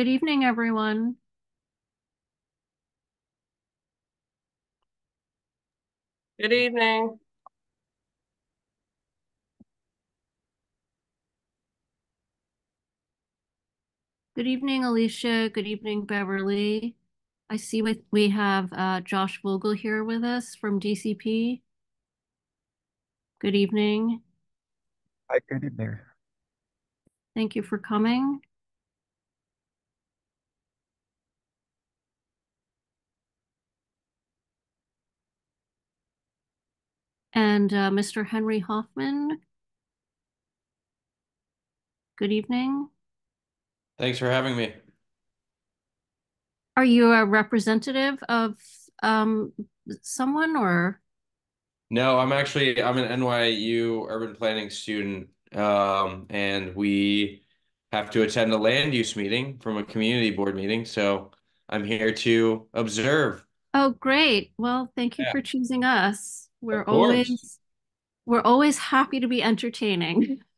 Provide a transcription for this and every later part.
Good evening, everyone. Good evening. Good evening, Alicia. Good evening, Beverly. I see we, we have uh, Josh Vogel here with us from DCP. Good evening. Hi, good evening. Thank you for coming. And uh, Mr. Henry Hoffman. Good evening. Thanks for having me. Are you a representative of um, someone or? No, I'm actually I'm an NYU urban planning student, um, and we have to attend a land use meeting from a community board meeting. So I'm here to observe. Oh, great. Well, thank you Yeah. for choosing us. We're always we're always happy to be entertaining.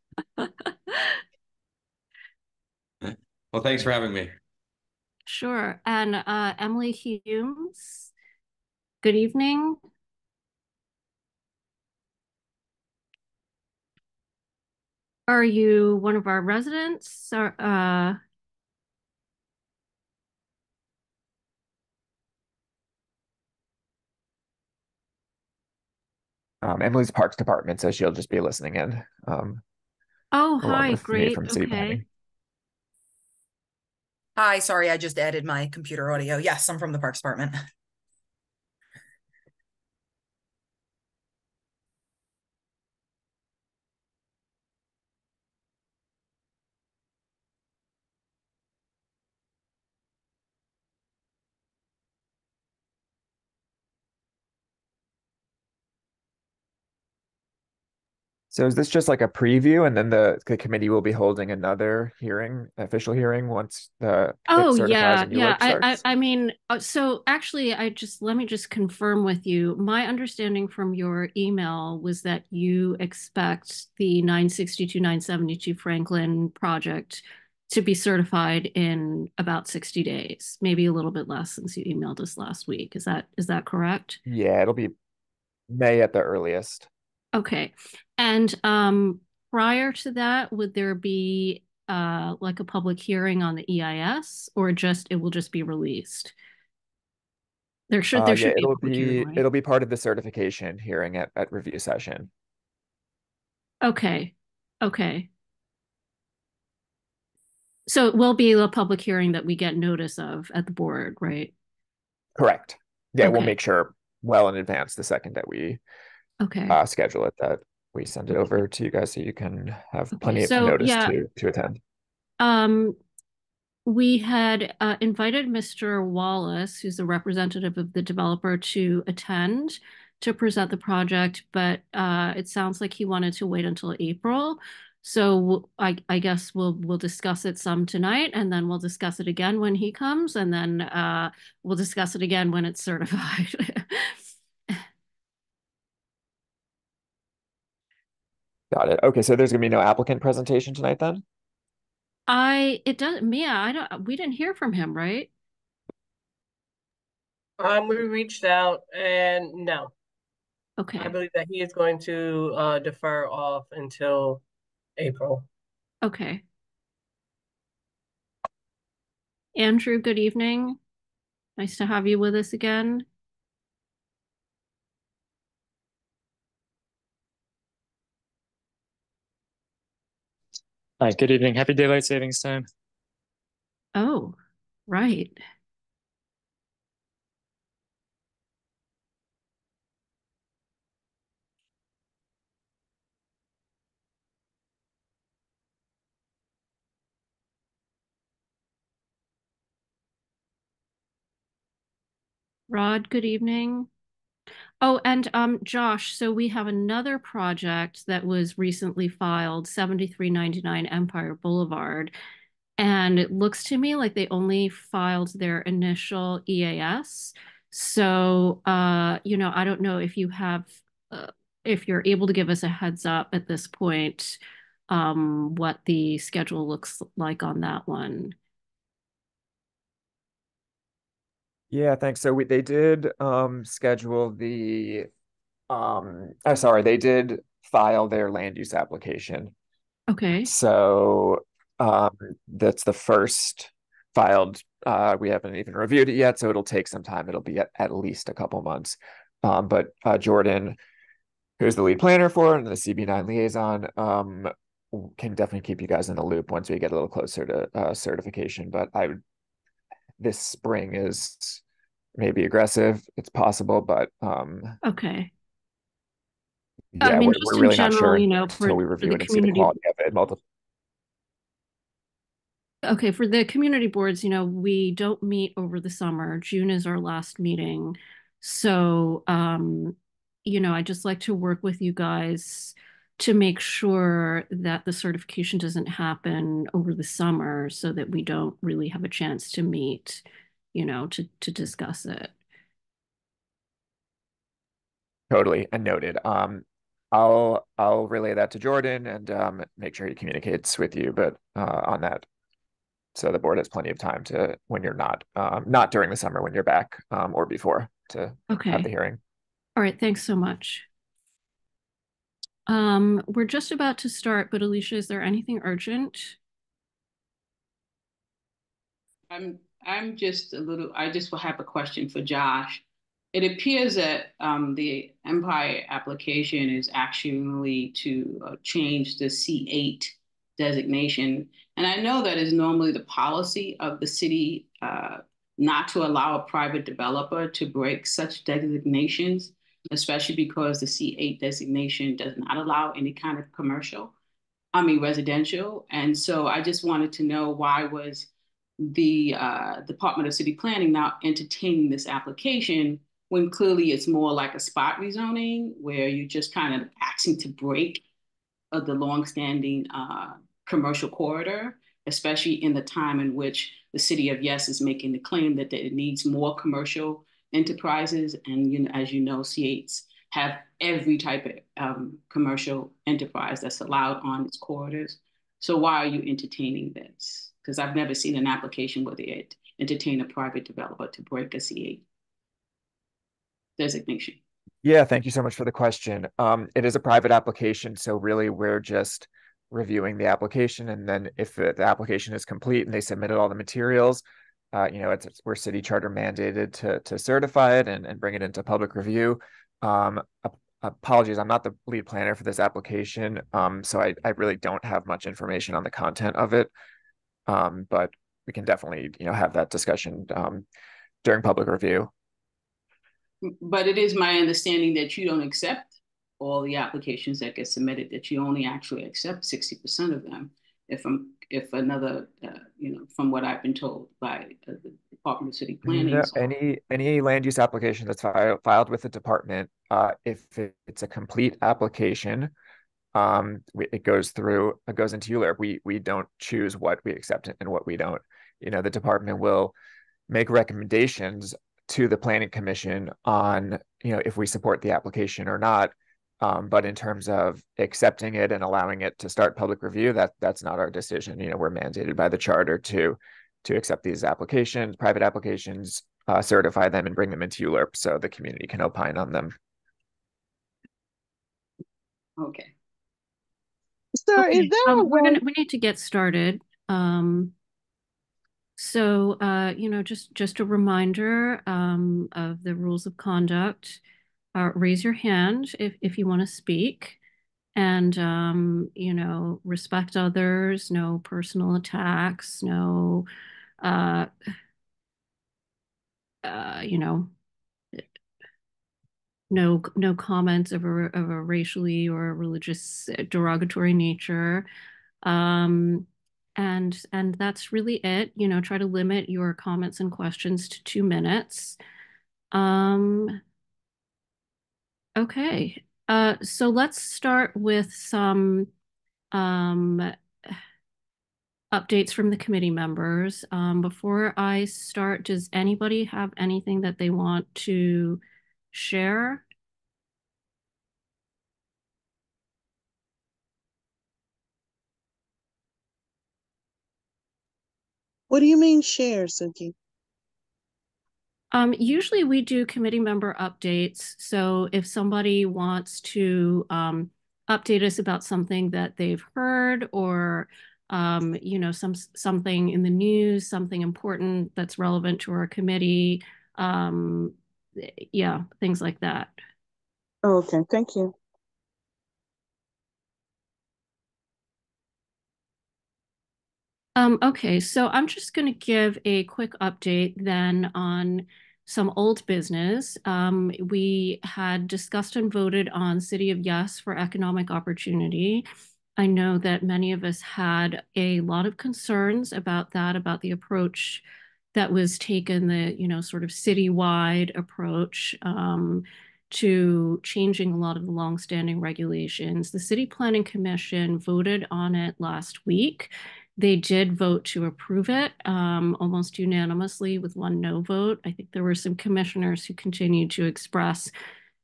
Well, thanks for having me. Sure. And uh, Emily Humes, good evening. Are you one of our residents? Or, uh, Um, Emily's Parks Department, so she'll just be listening in. Um, oh, hi, great. from City Okay. Planning. Hi, sorry, I just added my computer audio. Yes, I'm from the Parks Department. So is this just like a preview, and then the, the committee will be holding another hearing, official hearing, once the Oh yeah, yeah. I, I? I mean, uh, so actually, I just let me just confirm with you. My understanding from your email was that you expect the 962 972 Franklin project to be certified in about 60 days, maybe a little bit less since you emailed us last week. Is that is that correct? Yeah, it'll be May at the earliest. Okay. And um, prior to that, would there be uh, like a public hearing on the EIS or just it will just be released? There should Uh, there yeah, should be it'll be hearing, right? it'll be part of the certification hearing at, at review session. Okay. Okay. So it will be a public hearing that we get notice of at the board, right? Correct. Yeah, we'll make sure well in advance the second that we Okay. uh, schedule it that we send it over to you guys so you can have Okay, plenty of notice yeah. to to attend. Um, we had uh, invited Mr. Wallace, who's the representative of the developer, to attend to present the project, but uh, it sounds like he wanted to wait until April. So I, I guess we'll we'll discuss it some tonight, and then we'll discuss it again when he comes, and then uh, we'll discuss it again when it's certified. Got it. Okay, so there's gonna be no applicant presentation tonight then? I it does Mia, I don't we didn't hear from him, right? Um, we reached out and no, Okay. I believe that he is going to uh defer off until April. Okay. Andrew, good evening. Nice to have you with us again. Hi, good evening. Happy daylight savings time. Oh, right. Rod, good evening. Oh, and um, Josh, so we have another project that was recently filed, 7399 Empire Boulevard. And it looks to me like they only filed their initial EAS. So, uh, you know, I don't know if you have, uh, if you're able to give us a heads up at this point, um, what the schedule looks like on that one. Yeah, thanks. So we, they did, um, schedule the, um, oh, sorry, they did file their land use application. Okay, So, um, that's the first filed. Uh, we haven't even reviewed it yet, so it'll take some time. It'll be at, at least a couple months. Um, but, uh, Jordan, who's the lead planner for it and the CB9 liaison, um, can definitely keep you guys in the loop once we get a little closer to, uh, certification. But I would, this spring is maybe aggressive. It's possible, but, um, okay. yeah, I mean, we're, just we're in really not sure you know, for, until we for review the it and see the quality of it. Multiple. Okay, for the community boards, you know, we don't meet over the summer. June is our last meeting. So, um, you know, I just like to work with you guys to make sure that the certification doesn't happen over the summer so that we don't really have a chance to meet, you know, to to discuss it. Totally, and noted. Um, I'll I'll relay that to Jordan and um make sure he communicates with you, but uh on that. So the board has plenty of time to when you're not um not during the summer when you're back um or before to have the hearing. All right, thanks so much. Um, we're just about to start, but Alicia, is there anything urgent? I'm I'm just a little, I just will have a question for Josh. It appears that um, the Empire application is actually to uh, change the C8 designation. And I know that is normally the policy of the city uh, not to allow a private developer to break such designations, especially because the C8 designation does not allow any kind of commercial, I mean residential. And so I just wanted to know why was the uh, Department of City Planning now entertaining this application when clearly it's more like a spot rezoning where you're just kind of asking to break uh, the longstanding uh, commercial corridor, especially in the time in which the city of Yes is making the claim that it needs more commercial enterprises. And you know, as you know, C8s have every type of um, commercial enterprise that's allowed on its corridors. So why are you entertaining this? Because I've never seen an application where they entertain a private developer to break a C8 designation. Yeah, thank you so much for the question. Um, it is a private application, so really we're just reviewing the application, and then if the, the application is complete and they submitted all the materials, uh, you know, it's, it's we're city charter mandated to to certify it and, and bring it into public review. Um, apologies, I'm not the lead planner for this application, um, so I I really don't have much information on the content of it. Um, but we can definitely, you know, have that discussion um during public review. But it is my understanding that you don't accept all the applications that get submitted, that you only actually accept sixty percent of them. If I'm, if another, uh, you know, from what I've been told by uh, the Department of City Planning. So- any any land use application that's filed filed with the department, uh, if it- it's a complete application, um, we- it goes through, it goes into ULURP. We we don't choose what we accept and what we don't. You know, the department will make recommendations to the planning commission on, you know, if we support the application or not. Um, but in terms of accepting it and allowing it to start public review, that that's not our decision. You know, we're mandated by the charter to to accept these applications, private applications, uh, certify them and bring them into ULURP so the community can opine on them. Okay. So Okay, is there a um, we're way, gonna, we need to get started. Um, so, uh, you know, just, just a reminder, um, of the rules of conduct. Uh, raise your hand if, if you want to speak. And, um, you know, respect others, no personal attacks, no, uh, uh, you know, no, no comments of a, of a racially or religious uh, derogatory nature. Um, and and that's really it. You know, try to limit your comments and questions to two minutes. Um, okay. Uh, so let's start with some um, updates from the committee members. Um, before I start, does anybody have anything that they want to share? what do you mean share, Suki? Um, usually we do committee member updates. So if somebody wants to um, update us about something that they've heard or um, you know, some something in the news, something important that's relevant to our committee, um, yeah, things like that. Oh, okay, thank you. Um, okay, so I'm just going to give a quick update then on some old business. Um, we had discussed and voted on City of Yes for economic opportunity. I know that many of us had a lot of concerns about that, about the approach that was taken, the, you know, sort of citywide approach um, to changing a lot of the longstanding regulations. The City Planning Commission voted on it last week. They did vote to approve it um, almost unanimously with one no vote. I think there were some commissioners who continued to express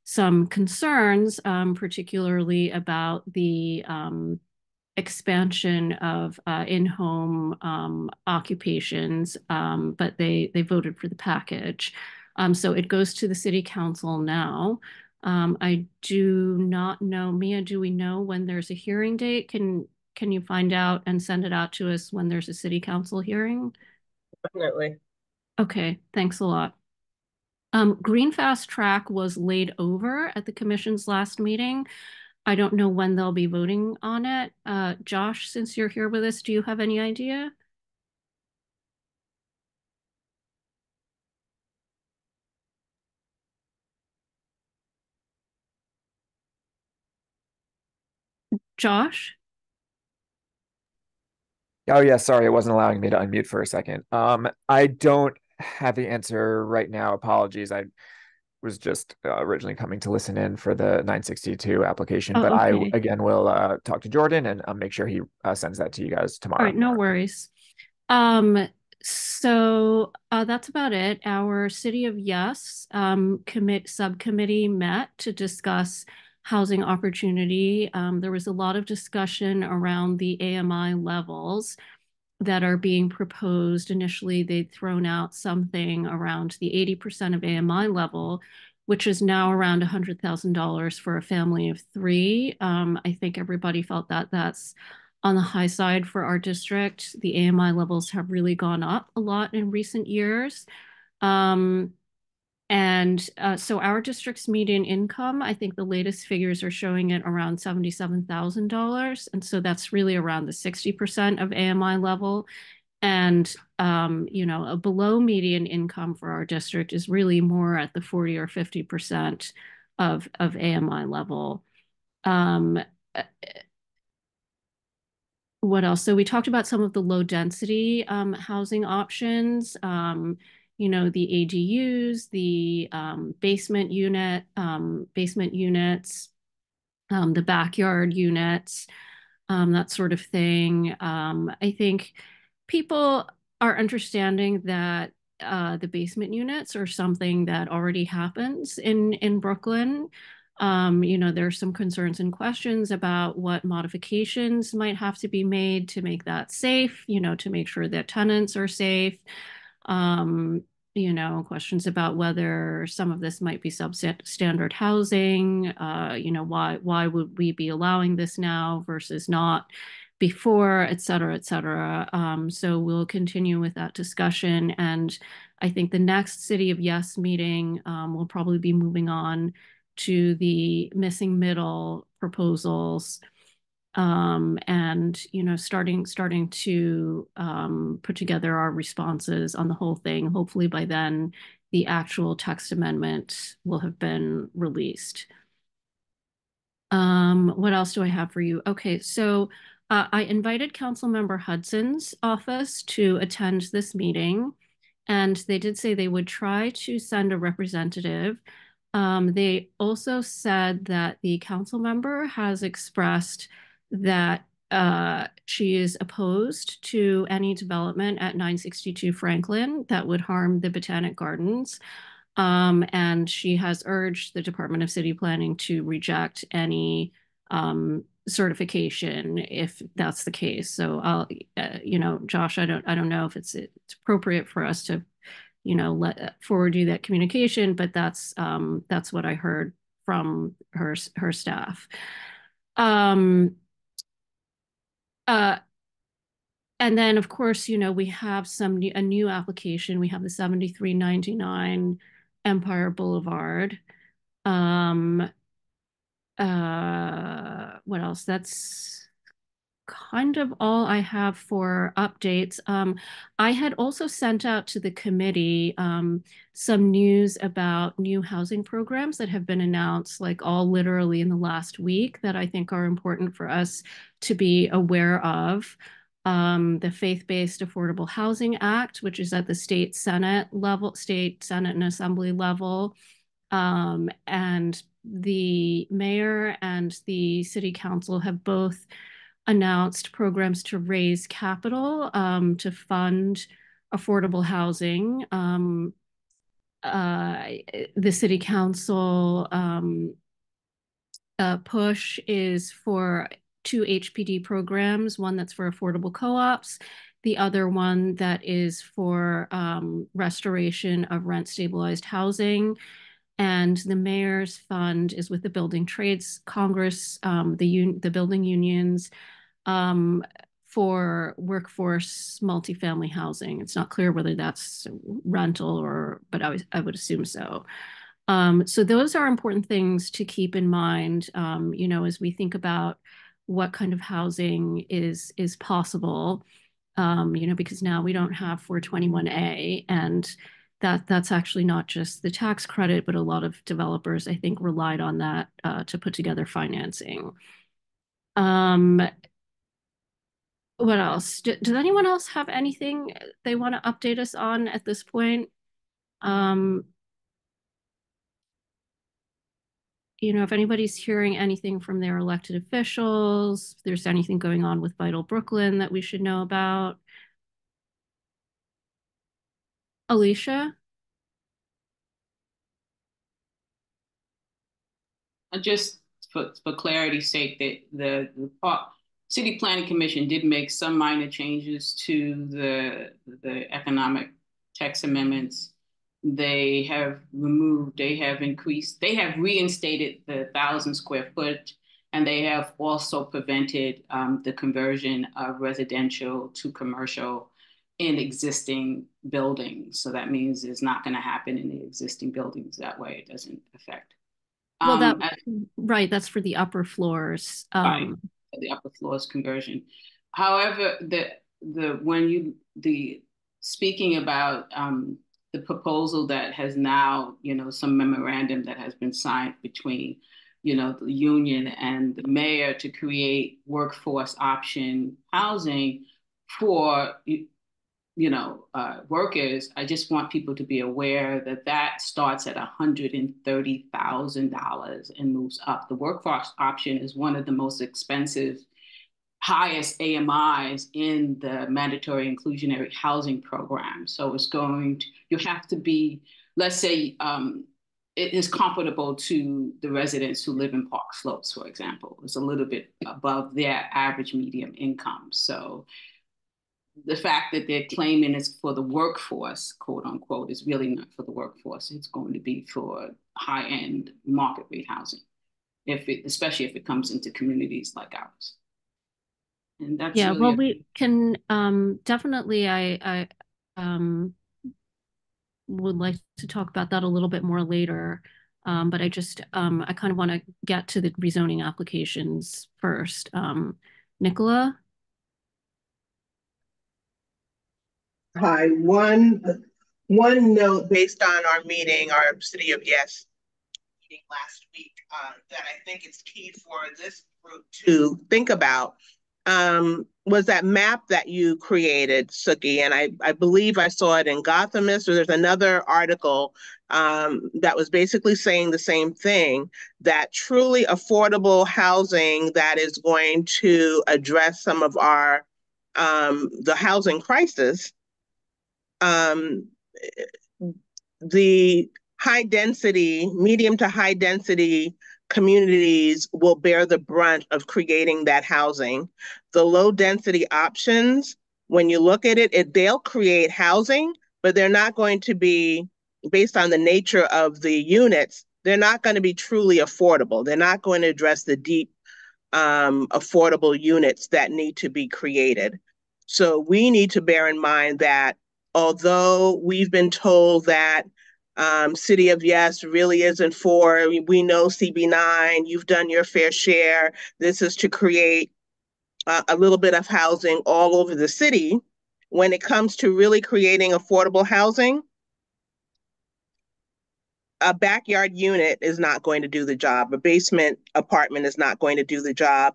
some concerns, um, particularly about the um, expansion of uh, in-home um, occupations, um, but they they voted for the package. Um, so it goes to the city council now. Um, I do not know, Mia, do we know when there's a hearing date? Can can you find out and send it out to us when there's a city council hearing? Definitely. Okay, thanks a lot. Um, Green Fast Track was laid over at the commission's last meeting. I don't know when they'll be voting on it. Uh, Josh, since you're here with us, do you have any idea? Josh? Oh yeah, sorry, it wasn't allowing me to unmute for a second. Um, I don't have the answer right now. Apologies. I was just uh, originally coming to listen in for the 962 application, Oh, but I again will uh, talk to Jordan and I'll make sure he uh, sends that to you guys tomorrow. right, no worries. Um, so uh, that's about it. Our City of Yes um, commit subcommittee met to discuss housing opportunity. Um, there was a lot of discussion around the AMI levels that are being proposed. Initially, they'd thrown out something around the 80% of AMI level, which is now around $100,000 for a family of three. Um, I think everybody felt that that's on the high side for our district. The AMI levels have really gone up a lot in recent years. Um, and uh, so our district's median income, I think the latest figures are showing it around $77,000. And so that's really around the 60% of AMI level. And, um, you know, a below median income for our district is really more at the 40 or 50% of, of AMI level. Um, what else? So we talked about some of the low density um, housing options, um, you know, the ADUs, the um, basement unit, um, basement units, um, the backyard units, um, that sort of thing. I think people are understanding that uh, the basement units are something that already happens in in Brooklyn. Um, you know, there's some concerns and questions about what modifications might have to be made to make that safe, you know, to make sure that tenants are safe. Um, you know, questions about whether some of this might be substandard housing, uh, you know, why why would we be allowing this now versus not before, et cetera, et cetera. Um, so we'll continue with that discussion. And I think the next City of Yes meeting um, will probably be moving on to the missing middle proposals um, and you know starting starting to um, put together our responses on the whole thing. Hopefully by then the actual text amendment will have been released. Um, what else do I have for you? Okay, so uh, I invited Councilmember Hudson's office to attend this meeting, and they did say they would try to send a representative. Um, they also said that the council member has expressed that uh, she is opposed to any development at 962 Franklin that would harm the Botanic Gardens. Um, and she has urged the Department of City Planning to reject any um, certification if that's the case. So I'll, uh, you know, Josh, I don't, I don't know if it's it's appropriate for us to you know, let forward you that communication, but that's um, that's what I heard from her her staff. Um, uh, and then of course, you know, we have some new, a new application. We have the 7399 Empire Boulevard. Um, uh, what else? That's kind of all I have for updates. Um, I had also sent out to the committee um, some news about new housing programs that have been announced, like all literally in the last week, that I think are important for us to be aware of. Um, the Faith-Based Affordable Housing Act, which is at the state senate level, state senate and assembly level, um, and the mayor and the city council have both announced programs to raise capital um, to fund affordable housing. Um, uh, the city council um, uh, push is for two HPD programs, one that's for affordable co-ops, the other one that is for um, restoration of rent stabilized housing. And the mayor's fund is with the Building Trades Congress, um, the, the building unions, um, for workforce multifamily housing. It's not clear whether that's rental or, but I, I would assume so. Um, so those are important things to keep in mind, um, you know, as we think about what kind of housing is is possible, um, you know, because now we don't have 421A and that that's actually not just the tax credit, but a lot of developers, I think, relied on that uh, to put together financing. What else? D does anyone else have anything they want to update us on at this point? Um, you know, if anybody's hearing anything from their elected officials, if there's anything going on with Vital Brooklyn that we should know about. Alicia? Just for, for clarity's sake, that the, the City Planning Commission did make some minor changes to the, the economic tax amendments. They have removed, they have increased, they have reinstated the thousand square foot, and they have also prevented um, the conversion of residential to commercial in existing buildings. So that means it's not going to happen in the existing buildings. That way it doesn't affect. Well, that, um, right, that's for the upper floors. Um, right the upper floors conversion. However, the the when you the speaking about um, the proposal that has now, you know, some memorandum that has been signed between, you know, the union and the mayor to create workforce option housing for you know, uh, workers, I just want people to be aware that that starts at $130,000 and moves up. The workforce option is one of the most expensive, highest AMIs in the mandatory inclusionary housing program. So it's going to, you have to be, let's say, um, it is comparable to the residents who live in Park Slopes, for example. It's a little bit above their average medium income. So the fact that they're claiming it's for the workforce, quote unquote, is really not for the workforce. It's going to be for high end market rate housing, if it, especially if it comes into communities like ours. And that's yeah. Really well, we can um, definitely. I I um, would like to talk about that a little bit more later. Um, but I just um, I kind of want to get to the rezoning applications first. Um, Nicola. Hi, one, one note based on our meeting, our City of Yes meeting last week, uh, that I think is key for this group to think about um, was that map that you created, Suki, and I, I believe I saw it in Gothamist, or there's another article um, that was basically saying the same thing, that truly affordable housing that is going to address some of our, um, the housing crisis um, the high density, medium to high density communities will bear the brunt of creating that housing. The low density options, when you look at it, it they'll create housing, but they're not going to be based on the nature of the units. They're not going to be truly affordable. They're not going to address the deep um, affordable units that need to be created. So we need to bear in mind that although we've been told that um, City of Yes really isn't for, we know CB9, you've done your fair share. This is to create uh, a little bit of housing all over the city. When it comes to really creating affordable housing, a backyard unit is not going to do the job. A basement apartment is not going to do the job.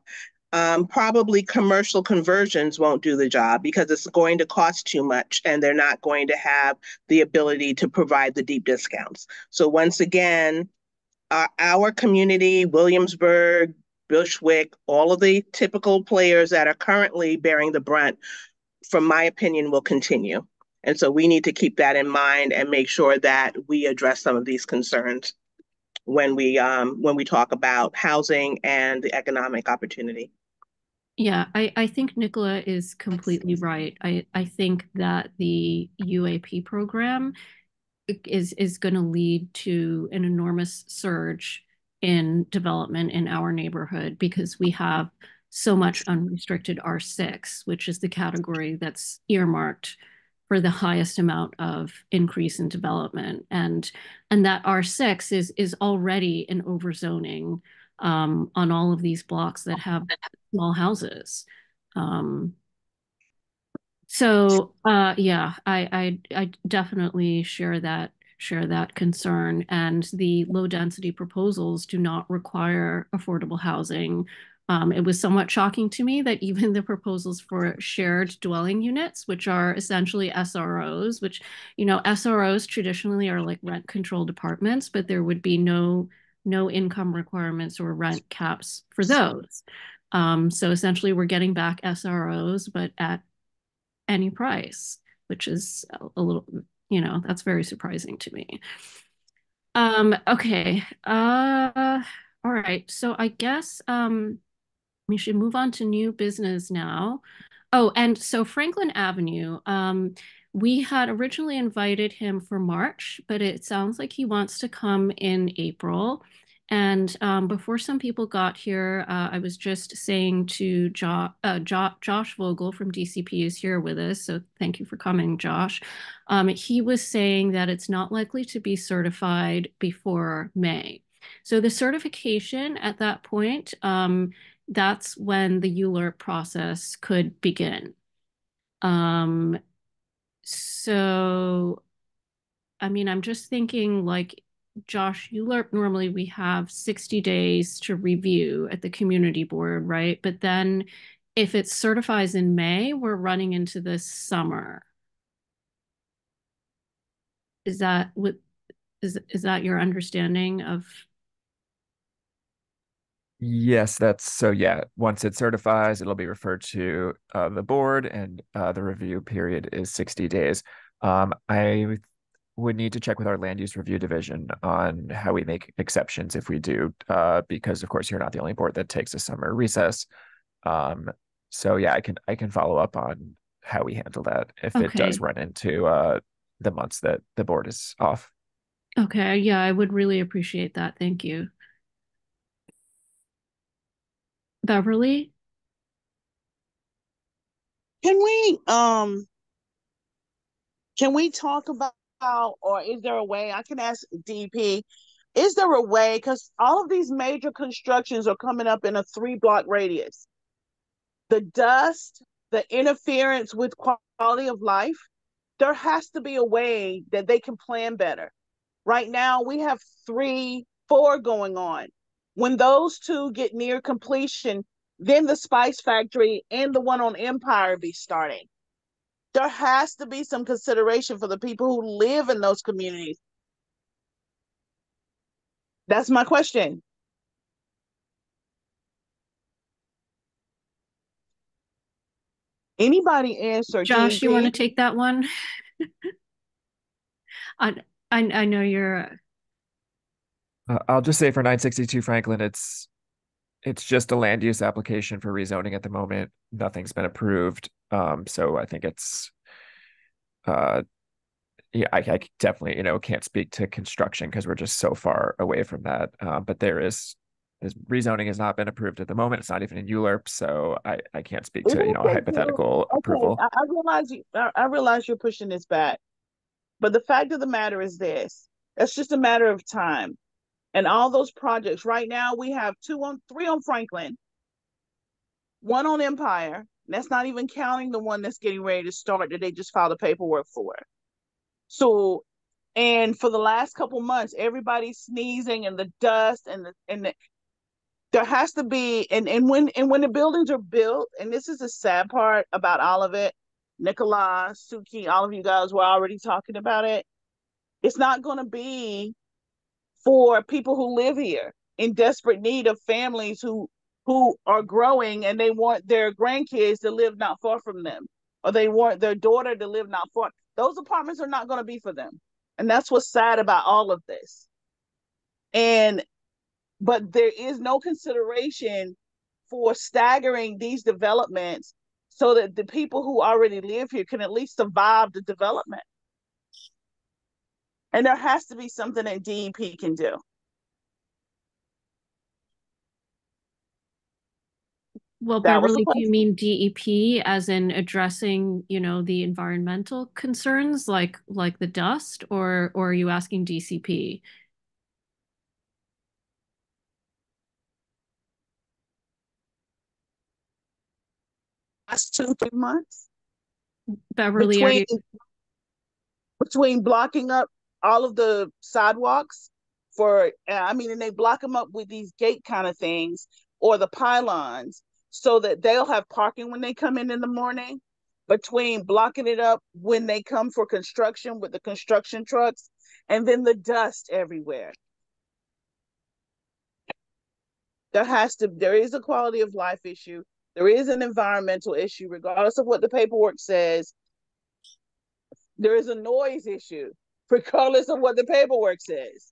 Um, probably commercial conversions won't do the job because it's going to cost too much and they're not going to have the ability to provide the deep discounts. So once again, uh, our community, Williamsburg, Bushwick, all of the typical players that are currently bearing the brunt, from my opinion, will continue. And so we need to keep that in mind and make sure that we address some of these concerns when we um, when we talk about housing and the economic opportunity. Yeah, I, I think Nicola is completely right. I, I think that the UAP program is is going to lead to an enormous surge in development in our neighborhood because we have so much unrestricted R6, which is the category that's earmarked for the highest amount of increase in development. And and that R6 is is already an overzoning um, on all of these blocks that have small houses. Um, so uh, yeah, I, I I definitely share that share that concern. And the low density proposals do not require affordable housing um, it was somewhat shocking to me that even the proposals for shared dwelling units, which are essentially SROs, which, you know, SROs traditionally are like rent controlled apartments, but there would be no no income requirements or rent caps for those. Um, so essentially, we're getting back SROs, but at any price, which is a, little, you know, that's very surprising to me. Um, okay. Uh, all right. So I guess um, we should move on to new business now. Oh, and so Franklin Avenue, um, we had originally invited him for March, but it sounds like he wants to come in April. And um, before some people got here, uh, I was just saying to jo uh, jo Josh Vogel from DCP is here with us. So thank you for coming, Josh. Um, he was saying that it's not likely to be certified before May. So the certification at that point, um, that's when the ULURP process could begin. Um, so, I mean, I'm just thinking like, Josh, ULURP, normally we have 60 days to review at the community board, right? But then if it certifies in May, we're running into this summer. Is that what is is that your understanding of Yes, that's so. Yeah, once it certifies, it'll be referred to uh, the board, and uh, the review period is 60 days. Um, I would need to check with our land use review division on how we make exceptions if we do, uh, because of course you're not the only board that takes a summer recess. Um, so yeah, I can I can follow up on how we handle that if it does run into uh, the months that the board is off. Okay, yeah, I would really appreciate that. Thank you. Beverly? Can we, um, can we talk about, or is there a way, I can ask DP, is there a way, because all of these major constructions are coming up in a three block radius. The dust, the interference with quality of life, there has to be a way that they can plan better. Right now, we have three, four going on. When those two get near completion, then the Spice Factory and the one on Empire be starting. There has to be some consideration for the people who live in those communities. That's my question. Anybody answer? Josh, you want to take that one? I, I I know you're Uh, I'll just say for 962 Franklin, it's it's just a land use application for rezoning at the moment. Nothing's been approved. Um, so I think it's uh yeah, I, I definitely, you know, can't speak to construction because we're just so far away from that. Uh, but there is, is rezoning has not been approved at the moment. It's not even in ULURP, so I, I can't speak to, you know, Okay, hypothetical okay, approval. I, I realize you, I, I realize you're pushing this back, but the fact of the matter is this: it's just a matter of time. And all those projects right now, we have two on, three on Franklin, one on Empire. That's not even counting the one that's getting ready to start that they just filed the paperwork for. So, and for the last couple months, everybody's sneezing and the dust and the and the, there has to be and and when and when the buildings are built, and this is the sad part about all of it. Nicola, Suki, all of you guys were already talking about it. It's not going to be for people who live here in desperate need of families who who are growing and they want their grandkids to live not far from them or they want their daughter to live not far. Those apartments are not going to be for them. And that's what's sad about all of this. And but there is no consideration for staggering these developments so that the people who already live here can at least survive the development and there has to be something that DEP can do. Well, That Beverly, do you mean DEP as in addressing, you know, the environmental concerns like like the dust, or or are you asking DCP? Last two, three months Beverly, are between you between blocking up all of the sidewalks for I mean, and they block them up with these gate kind of things or the pylons so that they'll have parking when they come in in the morning. Between blocking it up when they come for construction with the construction trucks, and then the dust everywhere. There has to there is a quality of life issue. There is an environmental issue, regardless of what the paperwork says. There is a noise issue, regardless of what the paperwork says.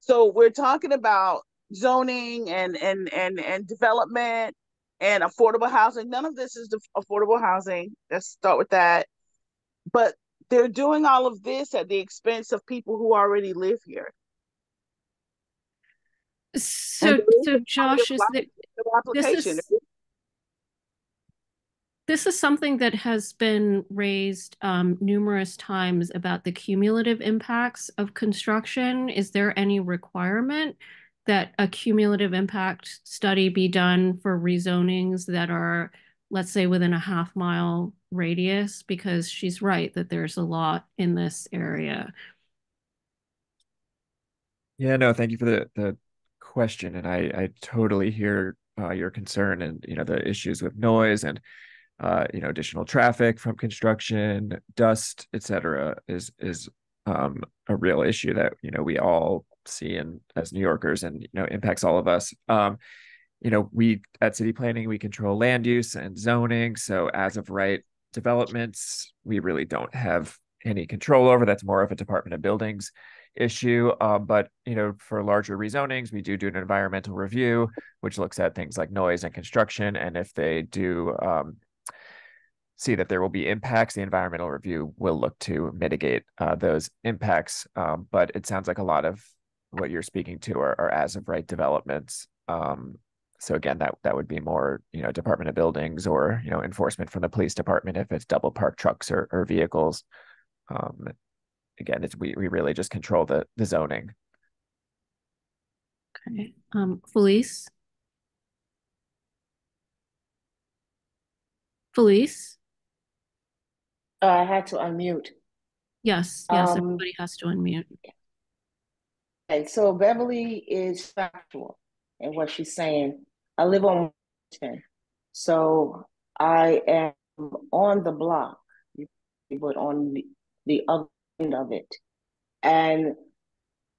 So we're talking about zoning and and and and development and affordable housing. None of this is the affordable housing. Let's start with that. But they're doing all of this at the expense of people who already live here. so there so Josh is that this is this is something that has been raised um, numerous times about the cumulative impacts of construction. Is there any requirement that a cumulative impact study be done for rezonings that are, let's say, within a half mile radius? Because she's right that there's a lot in this area. Yeah, no, thank you for the the question, and I I totally hear uh, your concern and you know the issues with noise and uh, you know additional traffic from construction, dust, etc. is is um, a real issue that you know we all see and as New Yorkers and you know impacts all of us. Um, you know, we at city planning we control land use and zoning, so as of right developments, we really don't have any control over. That's more of a Department of Buildings issue. Um, but you know, for larger rezonings, we do do an environmental review, which looks at things like noise and construction, and if they do um, see that there will be impacts, the environmental review will look to mitigate uh, those impacts. Um, but it sounds like a lot of what you're speaking to are, are as of right developments. Um, so again, that that would be more, you know, Department of Buildings or you know enforcement from the police department if it's double parked trucks or, or vehicles. Um, again, it's we we really just control the the zoning. Okay. Um, Felice? Felice? Uh, I had to unmute. Yes, yes, Um, everybody has to unmute. Okay, so Beverly is factual in what she's saying. I live on Washington, so I am on the block, but on the, the other end of it. And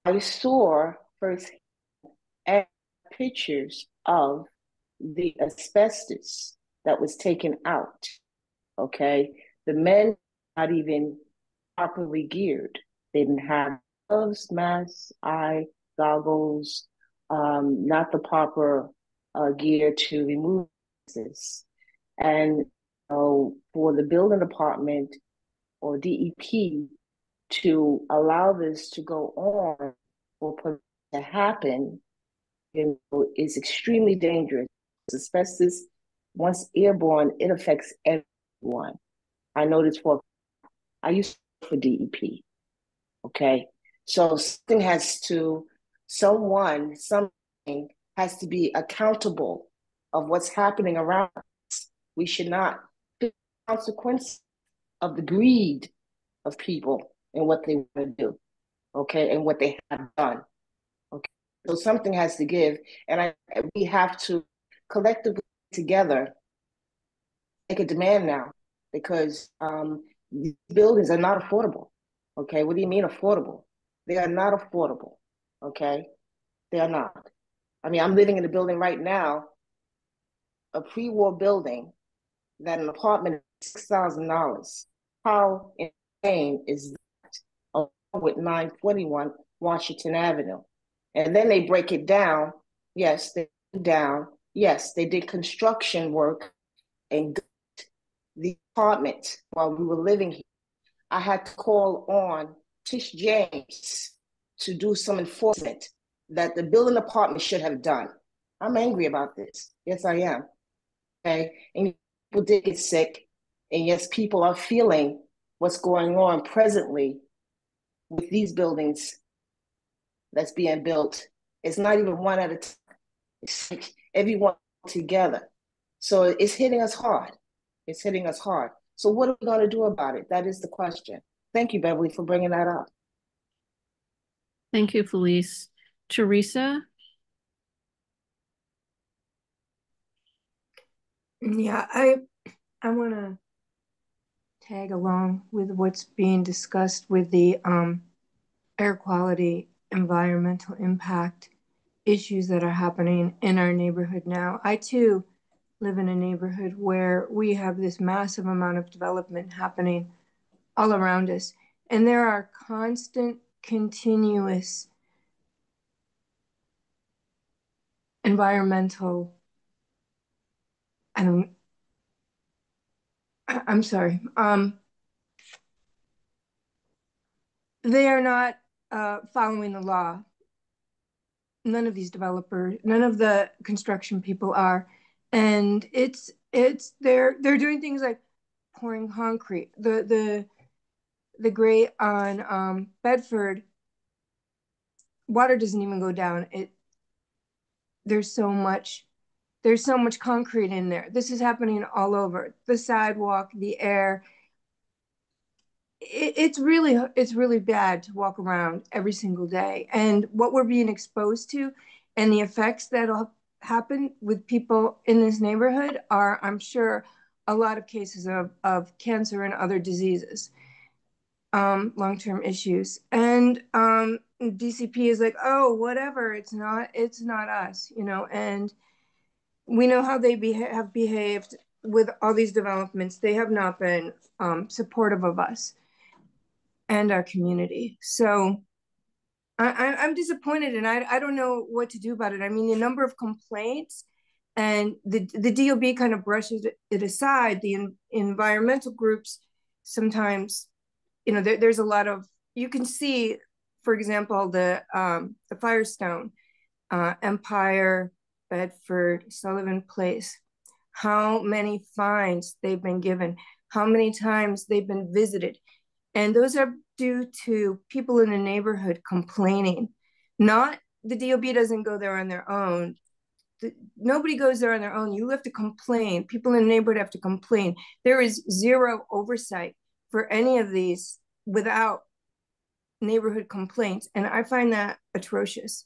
I saw first pictures of the asbestos that was taken out. Okay. The men not even properly geared. They didn't have gloves, masks, eye goggles, um, not the proper uh, gear to remove this. And know, for the building department or DEP to allow this to go on or to happen you know, is extremely dangerous. Asbestos, once airborne, it affects everyone. I know this for I used for DEP. Okay. So something has to, someone, something has to be accountable of what's happening around us. We should not be consequence of the greed of people and what they want to do, okay, and what they have done. Okay. So something has to give. And I we have to collectively together make a demand now because um, these buildings are not affordable. Okay, what do you mean affordable? They are not affordable. Okay, they are not. I mean, I'm living in a building right now, a pre-war building, that an apartment is six thousand dollars. How insane is that? Along with 921 Washington Avenue, and then they break it down. Yes, they down. Yes, they did construction work and the apartment while we were living here. I had to call on Tish James to do some enforcement that the building department should have done. I'm angry about this. Yes, I am. Okay. And people did get sick. And yes, people are feeling what's going on presently with these buildings that's being built. It's not even one at a time. It's like everyone together. So it's hitting us hard. It's hitting us hard. So what are we going to do about it? That is the question. Thank you, Beverly, for bringing that up. Thank you, Felice. Teresa? Yeah, I I want to tag along with what's being discussed with the um, air quality, environmental impact issues that are happening in our neighborhood now. I too live in a neighborhood where we have this massive amount of development happening all around us. And there are constant, continuous environmental, I don't, I'm sorry. Um, they are not uh, following the law. None of these developers, none of the construction people are and it's it's they're they're doing things like pouring concrete. The the the grate on um, Bedford, water doesn't even go down. It there's so much there's so much concrete in there. This is happening all over the sidewalk, the air. It, it's really it's really bad to walk around every single day, and what we're being exposed to, and the effects that'll happen with people in this neighborhood are, I'm sure, a lot of cases of, of cancer and other diseases, um, long-term issues. And um, DCP is like, oh, whatever, it's not, it's not us, you know, and we know how they beha have behaved with all these developments. They have not been um, supportive of us and our community. So I, am disappointed and I, I don't know what to do about it. I mean, the number of complaints and the, the DOB kind of brushes it aside. The in, environmental groups sometimes, you know, there, there's a lot of, you can see, for example, the, um, the Firestone, uh, Empire, Bedford, Sullivan Place, how many fines they've been given, how many times they've been visited. And those are due to people in the neighborhood complaining. Not the DOB doesn't go there on their own. The, nobody goes there on their own. You have to complain. People in the neighborhood have to complain. There is zero oversight for any of these without neighborhood complaints. And I find that atrocious.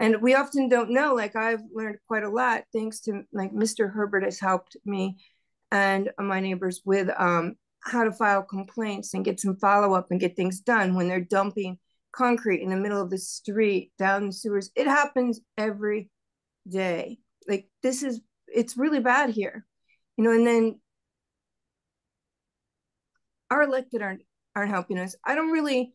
And we often don't know, like I've learned quite a lot thanks to like Mr. Herbert has helped me and my neighbors with um, how to file complaints and get some follow up and get things done when they're dumping concrete in the middle of the street down the sewers. It happens every day. Like this is it's really bad here. You know, and then our elected aren't aren't helping us. I don't really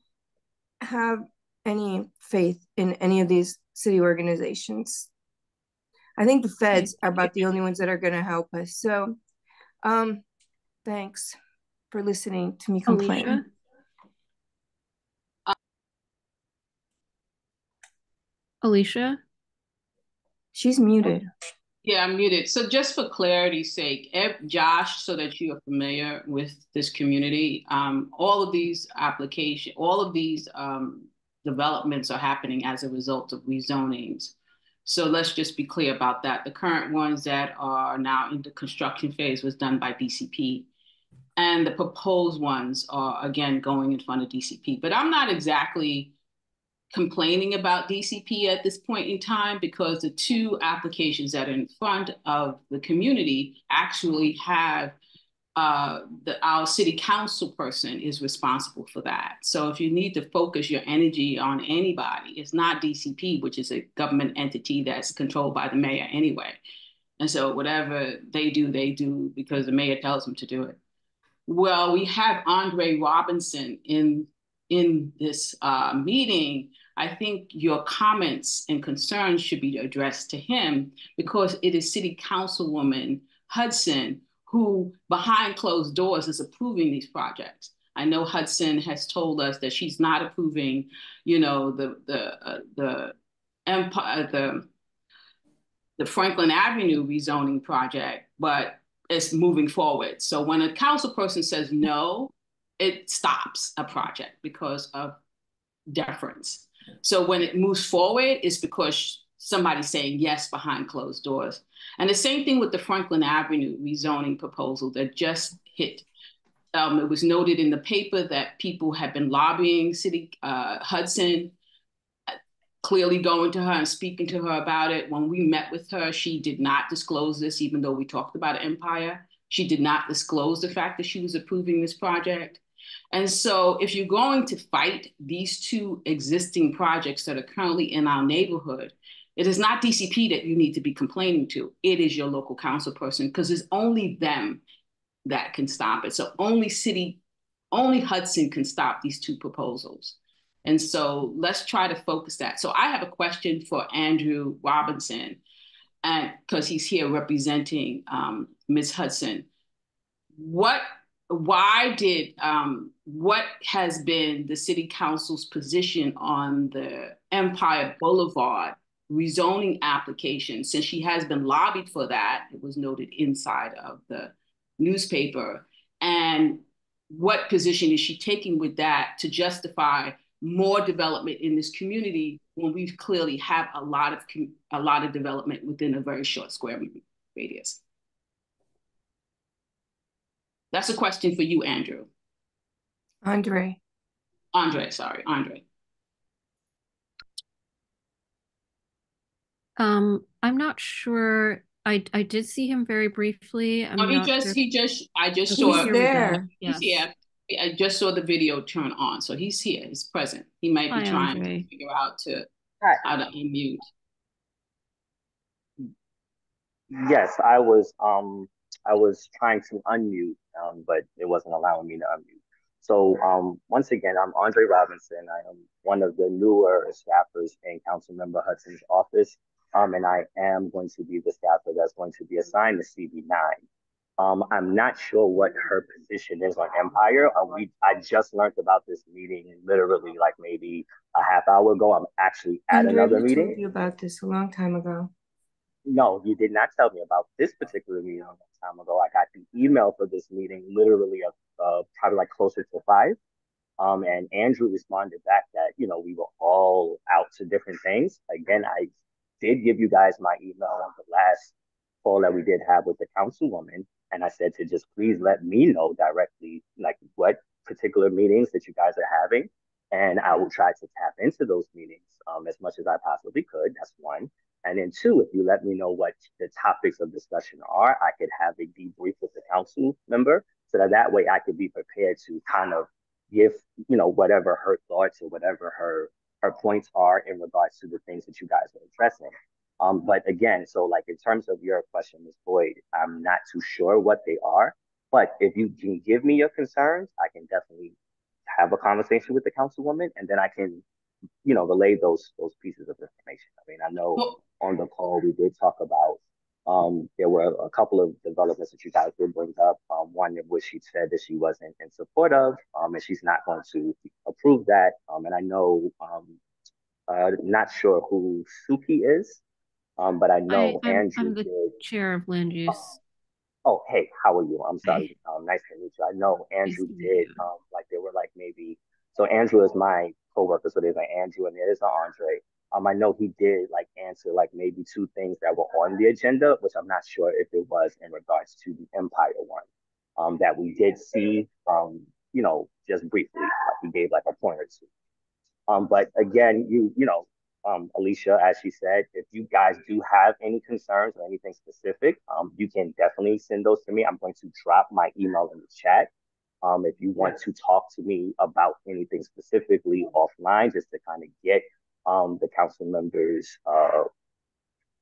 have any faith in any of these city organizations. I think the feds are about the only ones that are going to help us. So, um, thanks for listening to me complain. Alicia? Uh, Alicia? She's muted. Yeah, I'm muted. So just for clarity's sake, eh, Josh, so that you are familiar with this community, um, all of these application, all of these um, developments are happening as a result of rezonings. So let's just be clear about that. The current ones that are now in the construction phase was done by DCP and the proposed ones are again going in front of DCP. But I'm not exactly complaining about DCP at this point in time because the two applications that are in front of the community actually have uh, the, our city council person is responsible for that. So if you need to focus your energy on anybody, it's not DCP, which is a government entity that's controlled by the mayor anyway. And so whatever they do, they do because the mayor tells them to do it. Well, we have Andre Robinson in in this uh, meeting I think your comments and concerns should be addressed to him because it is City Councilwoman Hudson who, behind closed doors, is approving these projects. I know Hudson has told us that she's not approving, you know, the the uh, the empire the the Franklin Avenue rezoning project, but it's moving forward. So when a council person says no, it stops a project because of deference. So when it moves forward, it's because somebody's saying yes behind closed doors. And the same thing with the Franklin Avenue rezoning proposal that just hit. Um, it was noted in the paper that people have been lobbying City uh, Hudson, clearly going to her and speaking to her about it. When we met with her, she did not disclose this, even though we talked about Empire. She did not disclose the fact that she was approving this project. And so if you're going to fight these two existing projects that are currently in our neighborhood, it is not DCP that you need to be complaining to. It is your local council person because it's only them that can stop it. So only city, only Hudson can stop these two proposals. And so let's try to focus that. So I have a question for Andrew Robinson, and because he's here representing um, Ms. Hudson. What why did um, what has been the city council's position on the Empire Boulevard rezoning application since she has been lobbied for that it was noted inside of the newspaper and what position is she taking with that to justify more development in this community when we clearly have a lot of a lot of development within a very short square radius that's a question for you, Andrew. Andre. Andre, sorry, Andre. Um, I'm not sure. I I did see him very briefly. I'm oh, he just sure. he just I just he's saw there. He's here. I just saw the video turn on, so he's here. He's present. He might be Hi, trying Andre. to figure out to Hi. how to unmute. Yes, I was um I was trying to unmute, um, but it wasn't allowing me to unmute. So um, once again, I'm Andre Robinson. I am one of the newer staffers in Councilmember Hudson's office, um, and I am going to be the staffer that's going to be assigned to CB9. Um, I'm not sure what her position is on Empire. Uh, we I just learned about this meeting literally like maybe a half hour ago. I'm actually at Andre, another meeting. told you about this a long time ago. No, you did not tell me about this particular meeting a long time ago. I got the email for this meeting literally uh, probably like closer to five. Um, and Andrew responded back that, you know, we were all out to different things. Again, I did give you guys my email on the last call that we did have with the councilwoman. And I said to just please let me know directly, like what particular meetings that you guys are having. And I will try to tap into those meetings um, as much as I possibly could. That's one. And then two, if you let me know what the topics of discussion are, I could have a debrief with the council member so that that way I could be prepared to kind of give, you know, whatever her thoughts or whatever her her points are in regards to the things that you guys are addressing. Um, but again, so like in terms of your question, Ms. Boyd, I'm not too sure what they are. But if you can give me your concerns, I can definitely have a conversation with the councilwoman, and then I can, you know, relay those those pieces of information. I mean, I know Well, on the call we did talk about um, there were a couple of developments that you guys did bring up. Um, one in which she said that she wasn't in support of, um, and she's not going to approve that. Um, and I know um, Uh, not sure who Suki is, um, but I know I, I'm the did. chair of land use. Oh, hey, how are you? I'm sorry. Um, nice to meet you. I know Andrew meet did. Um, like there were like maybe. So Andrew is my coworker. So there's an Andrew and there's an Andre. Um, I know he did like answer like maybe two things that were on the agenda, which I'm not sure if it was in regards to the Empire one. Um, that we did see. Um, you know, just briefly, like he gave like a point or two. Um, but again, you you know, um, Alicia, as she said, if you guys do have any concerns or anything specific, um, you can definitely send those to me. I'm going to drop my email in the chat. Um, if you want to talk to me about anything specifically offline, just to kind of get um the council members uh,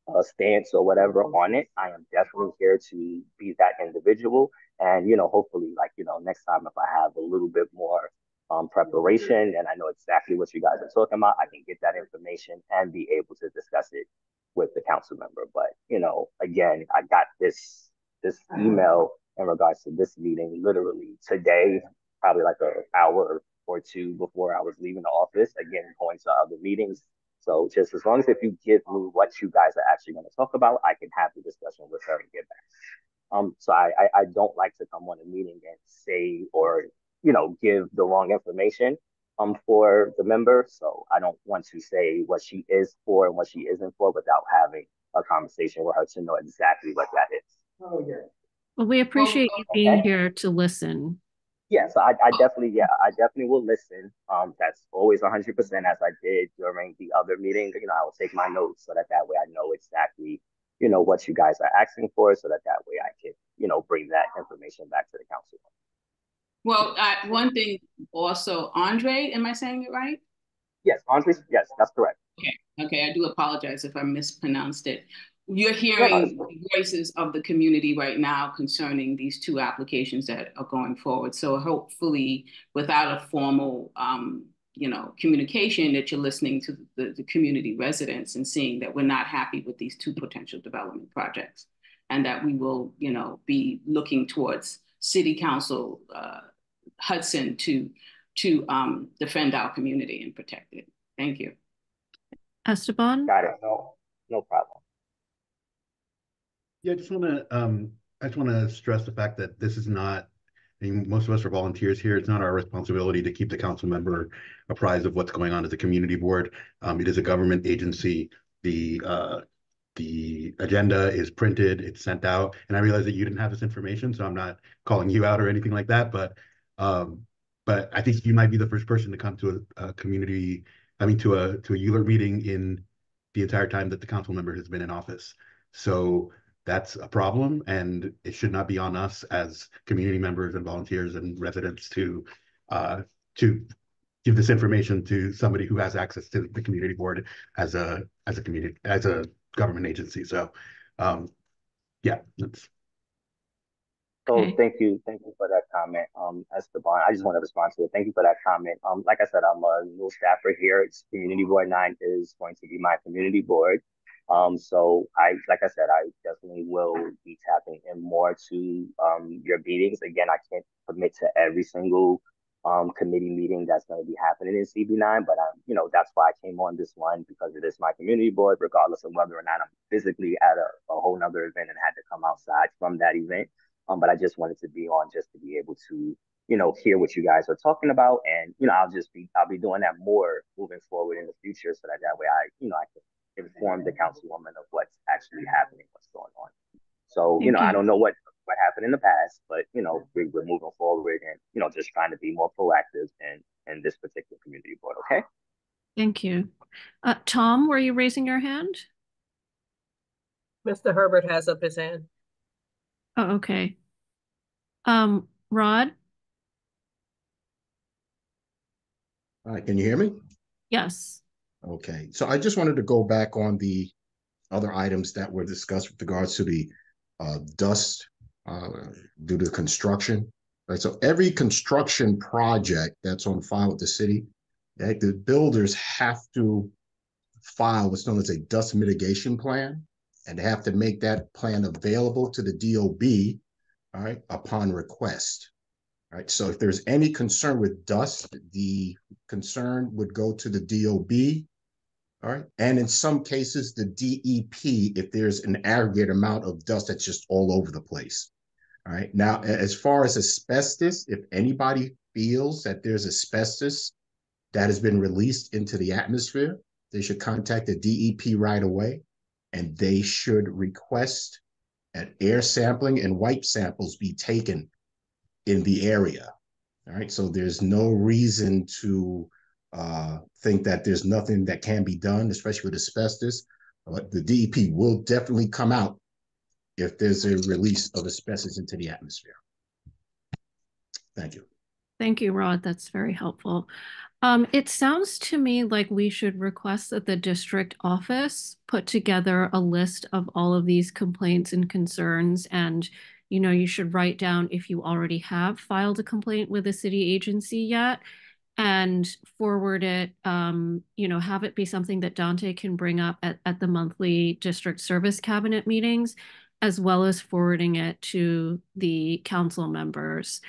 uh stance or whatever on it, I am definitely here to be that individual. And you know, hopefully, like you know, next time if I have a little bit more um, preparation and I know exactly what you guys are talking about, I can get that information and be able to discuss it with the council member. But you know, again, I got this this email in regards to this meeting literally today, probably like an hour or two before I was leaving the office. Again, going to other meetings. So just as long as if you give me what you guys are actually going to talk about, I can have the discussion with her and get back. Um, so I, I, I don't like to come on a meeting and say or you know give the wrong information um for the member. So I don't want to say what she is for and what she isn't for without having a conversation with her to know exactly what that is. Oh yeah. Well, we appreciate you being here to listen. Yeah, so I, I definitely, yeah, I definitely will listen. Um, that's always 100% as I did during the other meeting. You know, I will take my notes so that that way I know exactly, you know, what you guys are asking for so that that way I can, you know, bring that information back to the council. Well, uh, one thing also, Andre, am I saying it right? Yes, Andre, yes, that's correct. Okay, okay, I do apologize if I mispronounced it. You're No, no, hearing the voices of the community right now concerning these two applications that are going forward. So hopefully, without a formal, um, you know, communication, that you're listening to the, the community residents and seeing that we're not happy with these two potential development projects, and that we will, you know, be looking towards city council uh, Hudson to to um, defend our community and protect it. Thank you. Esteban? Got it. No, no problem. Yeah, I just want to, um, I just want to stress the fact that this is not, I mean, most of us are volunteers here. It's not our responsibility to keep the council member apprised of what's going on at the community board. Um, it is a government agency. The, uh, the agenda is printed, it's sent out, and I realize that you didn't have this information, so I'm not calling you out or anything like that, but, um, but I think you might be the first person to come to a, a community, I mean, to a, to a ULURP meeting in the entire time that the council member has been in office. So that's a problem and it should not be on us as community members and volunteers and residents to uh to give this information to somebody who has access to the community board as a as a community as a government agency so um yeah that's So Okay. thank you, thank you for that comment, um, Esteban. I just want to respond to it. Thank you for that comment. Um, like I said, I'm a new staffer here. It's Community Board Nine is going to be my community board. Um, so I, like I said, I definitely will be tapping in more to um your meetings. Again, I can't commit to every single um committee meeting that's going to be happening in CB9, but um, you know, that's why I came on this one because it is my community board, regardless of whether or not I'm physically at a, a whole nother event and had to come outside from that event. Um, but I just wanted to be on just to be able to, you know, hear what you guys are talking about. And, you know, I'll just be, I'll be doing that more moving forward in the future so that that way I, you know, I can inform the councilwoman of what's actually happening, what's going on. So, you Thank know, I don't know what, what happened in the past, but, you know, we, we're moving forward and, you know, just trying to be more proactive in, in this particular community board. Okay. Thank you. Uh, Tom, were you raising your hand? Mr. Herbert has up his hand. Oh, okay. Um, Rod? All right, can you hear me? Yes. Okay, so I just wanted to go back on the other items that were discussed with regards to the uh, dust uh, due to construction. Right, so every construction project that's on file with the city, right, the builders have to file what's known as a dust mitigation plan, and have to make that plan available to the DOB, all right, upon request. All right, so if there's any concern with dust, the concern would go to the DOB All right. And in some cases, the DEP, if there's an aggregate amount of dust that's just all over the place. All right. Now, as far as asbestos, if anybody feels that there's asbestos that has been released into the atmosphere, they should contact the DEP right away and they should request that air sampling and wipe samples be taken in the area. All right. So there's no reason to uh, think that there's nothing that can be done, especially with asbestos. But the DEP will definitely come out if there's a release of asbestos into the atmosphere. Thank you. Thank you, Rod. That's very helpful. Um, it sounds to me like we should request that the district office put together a list of all of these complaints and concerns. And, you know, you should write down if you already have filed a complaint with a city agency yet and forward it, um, you know, have it be something that Dante can bring up at, at the monthly district service cabinet meetings, as well as forwarding it to the council members.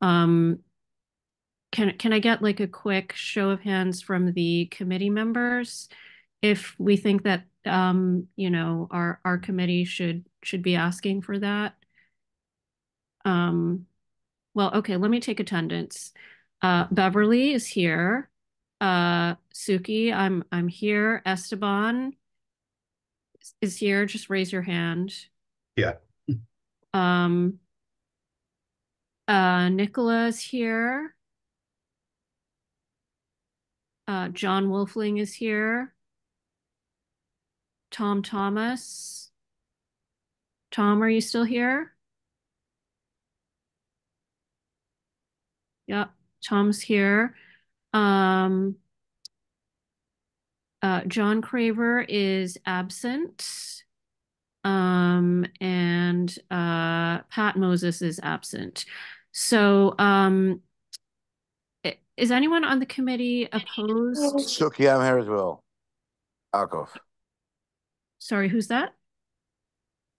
Um, can can I get like a quick show of hands from the committee members? If we think that um you know our our committee should should be asking for that. Um well okay let me take attendance. Uh Beverly is here. Uh Suki I'm I'm here. Esteban is here. Just raise your hand. Yeah. Um uh Nicola is here uh, John Wolfling is here. Tom Thomas. Tom, are you still here? Yep, Tom's here. Um, uh, John Craver is absent. Um, and uh, Pat Moses is absent. So um, is anyone on the committee opposed? Suki, I'm here as well. Yakov. Sorry, who's that?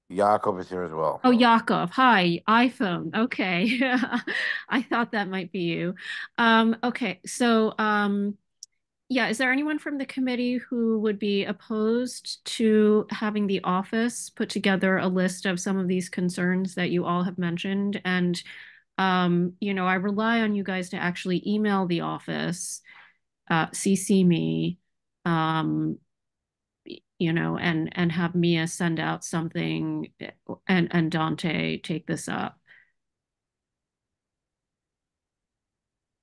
Yakov is here as well. Oh, Yakov. Hi, iPhone. Okay. I thought that might be you. Um, okay, so um, yeah, is there anyone from the committee who would be opposed to having the office put together a list of some of these concerns that you all have mentioned and um, you know, I rely on you guys to actually email the office, uh, CC me, um, you know, and and have Mia send out something, eh, and and Dante take this up.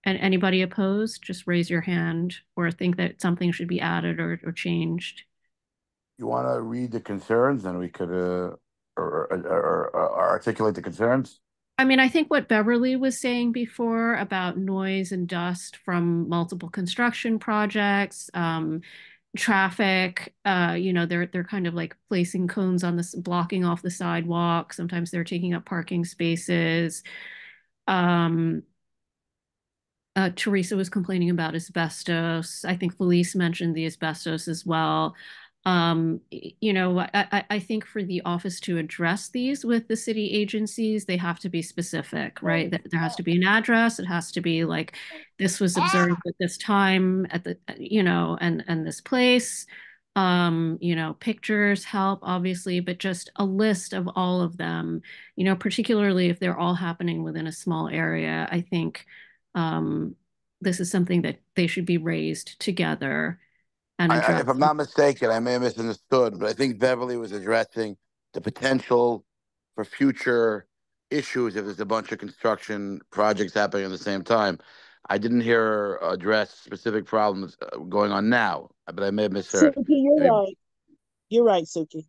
And anybody opposed, just raise your hand or think that something should be added or, or changed. You want to read the concerns and we could uh, or, or, or, or articulate the concerns? I mean, I think what Beverly was saying before about noise and dust from multiple construction projects, um, traffic, uh, you know, they're they're kind of like placing cones on this, blocking off the sidewalk. Sometimes they're taking up parking spaces. Um, uh, Teresa was complaining about asbestos. I think Felice mentioned the asbestos as well um, you know, I, I think for the office to address these with the city agencies, they have to be specific, right? There has to be an address. It has to be like this was observed at this time at the, you know, and and this place. Um, you know, pictures help obviously, but just a list of all of them. You know, particularly if they're all happening within a small area, I think um, this is something that they should be raised together I, if I'm not mistaken, I may have misunderstood, but I think Beverly was addressing the potential for future issues if there's a bunch of construction projects happening at the same time. I didn't hear her address specific problems uh, going on now, but I may have misheard. Suki, you're I right. You're right, Suki.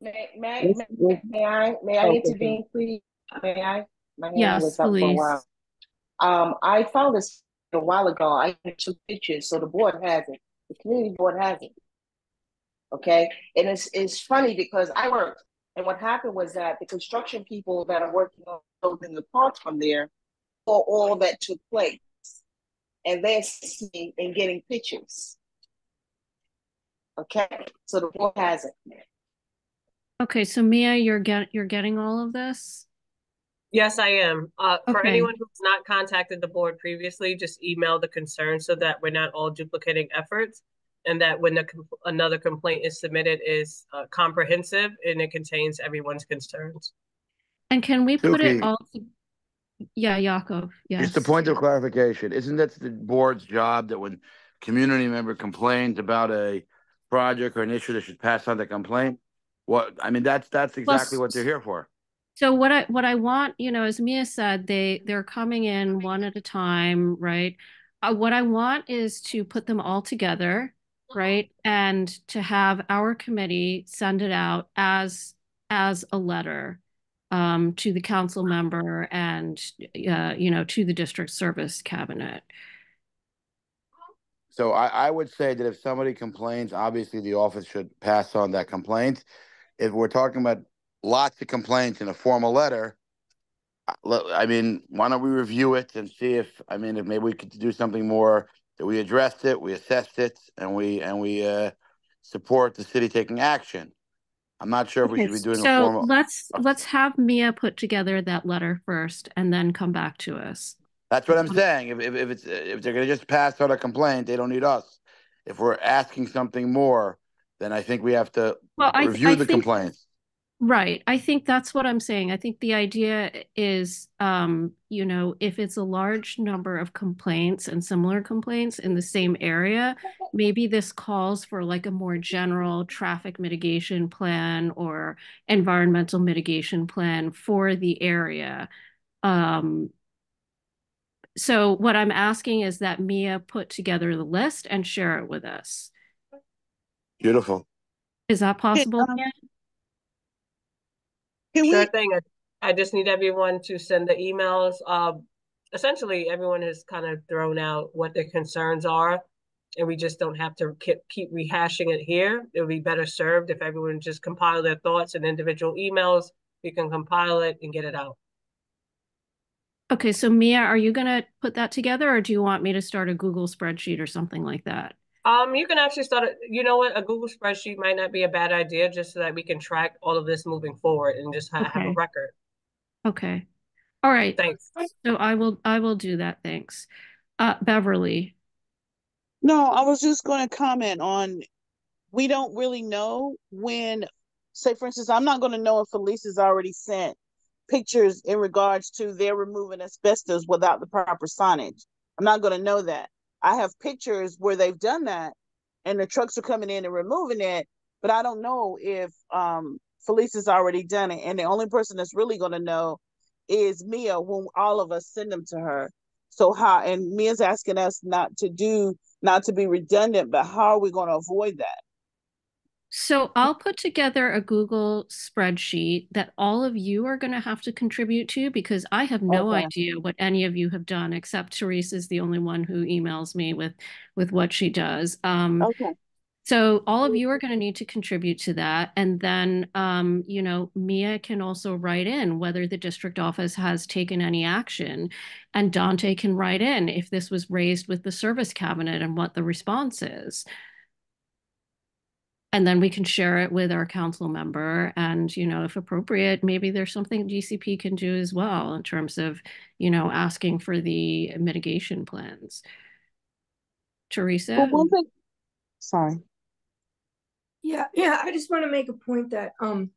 May, may, may, may I may I intervene, please? May I? My hand yes, was up please. for a while. Um, I found this a while ago. I took pictures, so the board has it. The community board has it. Okay. And it's it's funny because I worked. And what happened was that the construction people that are working on building the parts from there saw all that took place. And they're seeing and getting pictures. Okay. So the board has it. Okay, so Mia, you're get you're getting all of this? Yes, I am. Uh, for Okay. anyone who's not contacted the board previously, just email the concern so that we're not all duplicating efforts. and that when the, another complaint is submitted is uh, comprehensive and it contains everyone's concerns. And can we put Suki. it all? to- Yeah, Yakov, yes. Just a point of clarification, isn't that the board's job that when community member complains about a project or an issue, they should pass on the complaint? What, I mean, that's, that's exactly what they're here for. So what I what I want, you know, as Mia said, they they're coming in one at a time, right? Uh, what I want is to put them all together, right? And to have our committee send it out as as a letter um, to the council member and uh, you know to the district service cabinet. So I, I would say that if somebody complains, obviously the office should pass on that complaint. If we're talking about lots of complaints in a formal letter, I- mean, why don't we review it and see if, I mean, if maybe we could do something more, that we addressed it, we assessed it, and we, and we, uh, support the city taking action. I'm not sure if we should be doing a So formal, let's let's have Mia put together that letter first and then come back to us. that's what I'm saying. If, if, if it's, if they're gonna just pass out a complaint, they don't need us. If we're asking something more, then I think we have to Well, I- review I the think- complaints. Right. I think that's what I'm saying. I think the idea is, um, you know, if it's a large number of complaints and similar complaints in the same area, maybe this calls for like a more general traffic mitigation plan or environmental mitigation plan for the area. Um, so what I'm asking is that Mia put together the list and share it with us. Beautiful. Is that possible? um, Mia? Can Sure we, thing. I, I just need everyone to send the emails. Um, essentially, everyone has kind of thrown out what their concerns are, and we just don't have to keep, keep rehashing it here. It would be better served if everyone just compile their thoughts in individual emails. We can compile it and get it out. Okay, so Mia, are you gonna put that together or do you want me to start a Google spreadsheet or something like that? Um, you can actually start, a, you know what, a Google spreadsheet might not be a bad idea, just so that we can track all of this moving forward and just ha- have a record. Okay. All right. Thanks. So I will I will do that. Thanks. Uh Beverly. no, I was just going to comment on, we don't really know when, say for instance, I'm not going to know if Felicia's already sent pictures in regards to their removing asbestos without the proper signage. I'm not going to know that. I have pictures where they've done that and the trucks are coming in and removing it, but I don't know if um Felicia's already done it. And the only person that's really going to know is Mia when all of us send them to her. So how and Mia's asking us not to do not to be redundant, but how are we going to avoid that? So I'll put together a Google spreadsheet that all of you are going to have to contribute to because I have no Okay. idea what any of you have done except Teresa is the only one who emails me with with what she does. Um, Okay. So all of you are going to need to contribute to that. And then, um, you know, Mia can also write in whether the district office has taken any action. And Dante can write in if this was raised with the service cabinet and what the response is. And then we can share it with our council member. And, you know, if appropriate, maybe there's something DCP can do as well in terms of, you know, asking for the mitigation plans. Teresa? But one thing, sorry. Yeah, yeah, I just want to make a point that, um,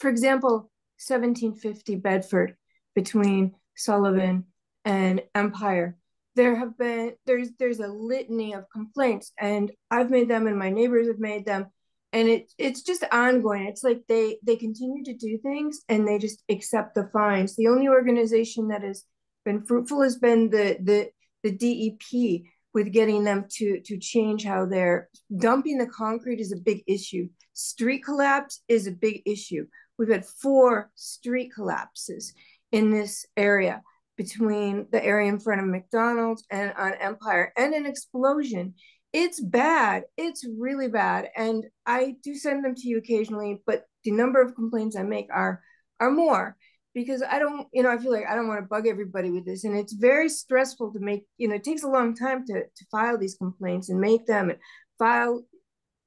for example, 1750 Bedford between Sullivan and Empire, there have been there's there's a litany of complaints, and I've made them, and my neighbors have made them, and it it's just ongoing. It's like they they continue to do things, and they just accept the fines. The only organization that has been fruitful has been the the the DEP with getting them to to change how they're dumping the concrete is a big issue. Street collapse is a big issue. We've had four street collapses in this area between the area in front of McDonald's and on Empire and an explosion. It's bad. It's really bad. And I do send them to you occasionally, but the number of complaints I make are are more because I don't, you know, I feel like I don't want to bug everybody with this. And it's very stressful to make, you know, it takes a long time to, to file these complaints and make them and file,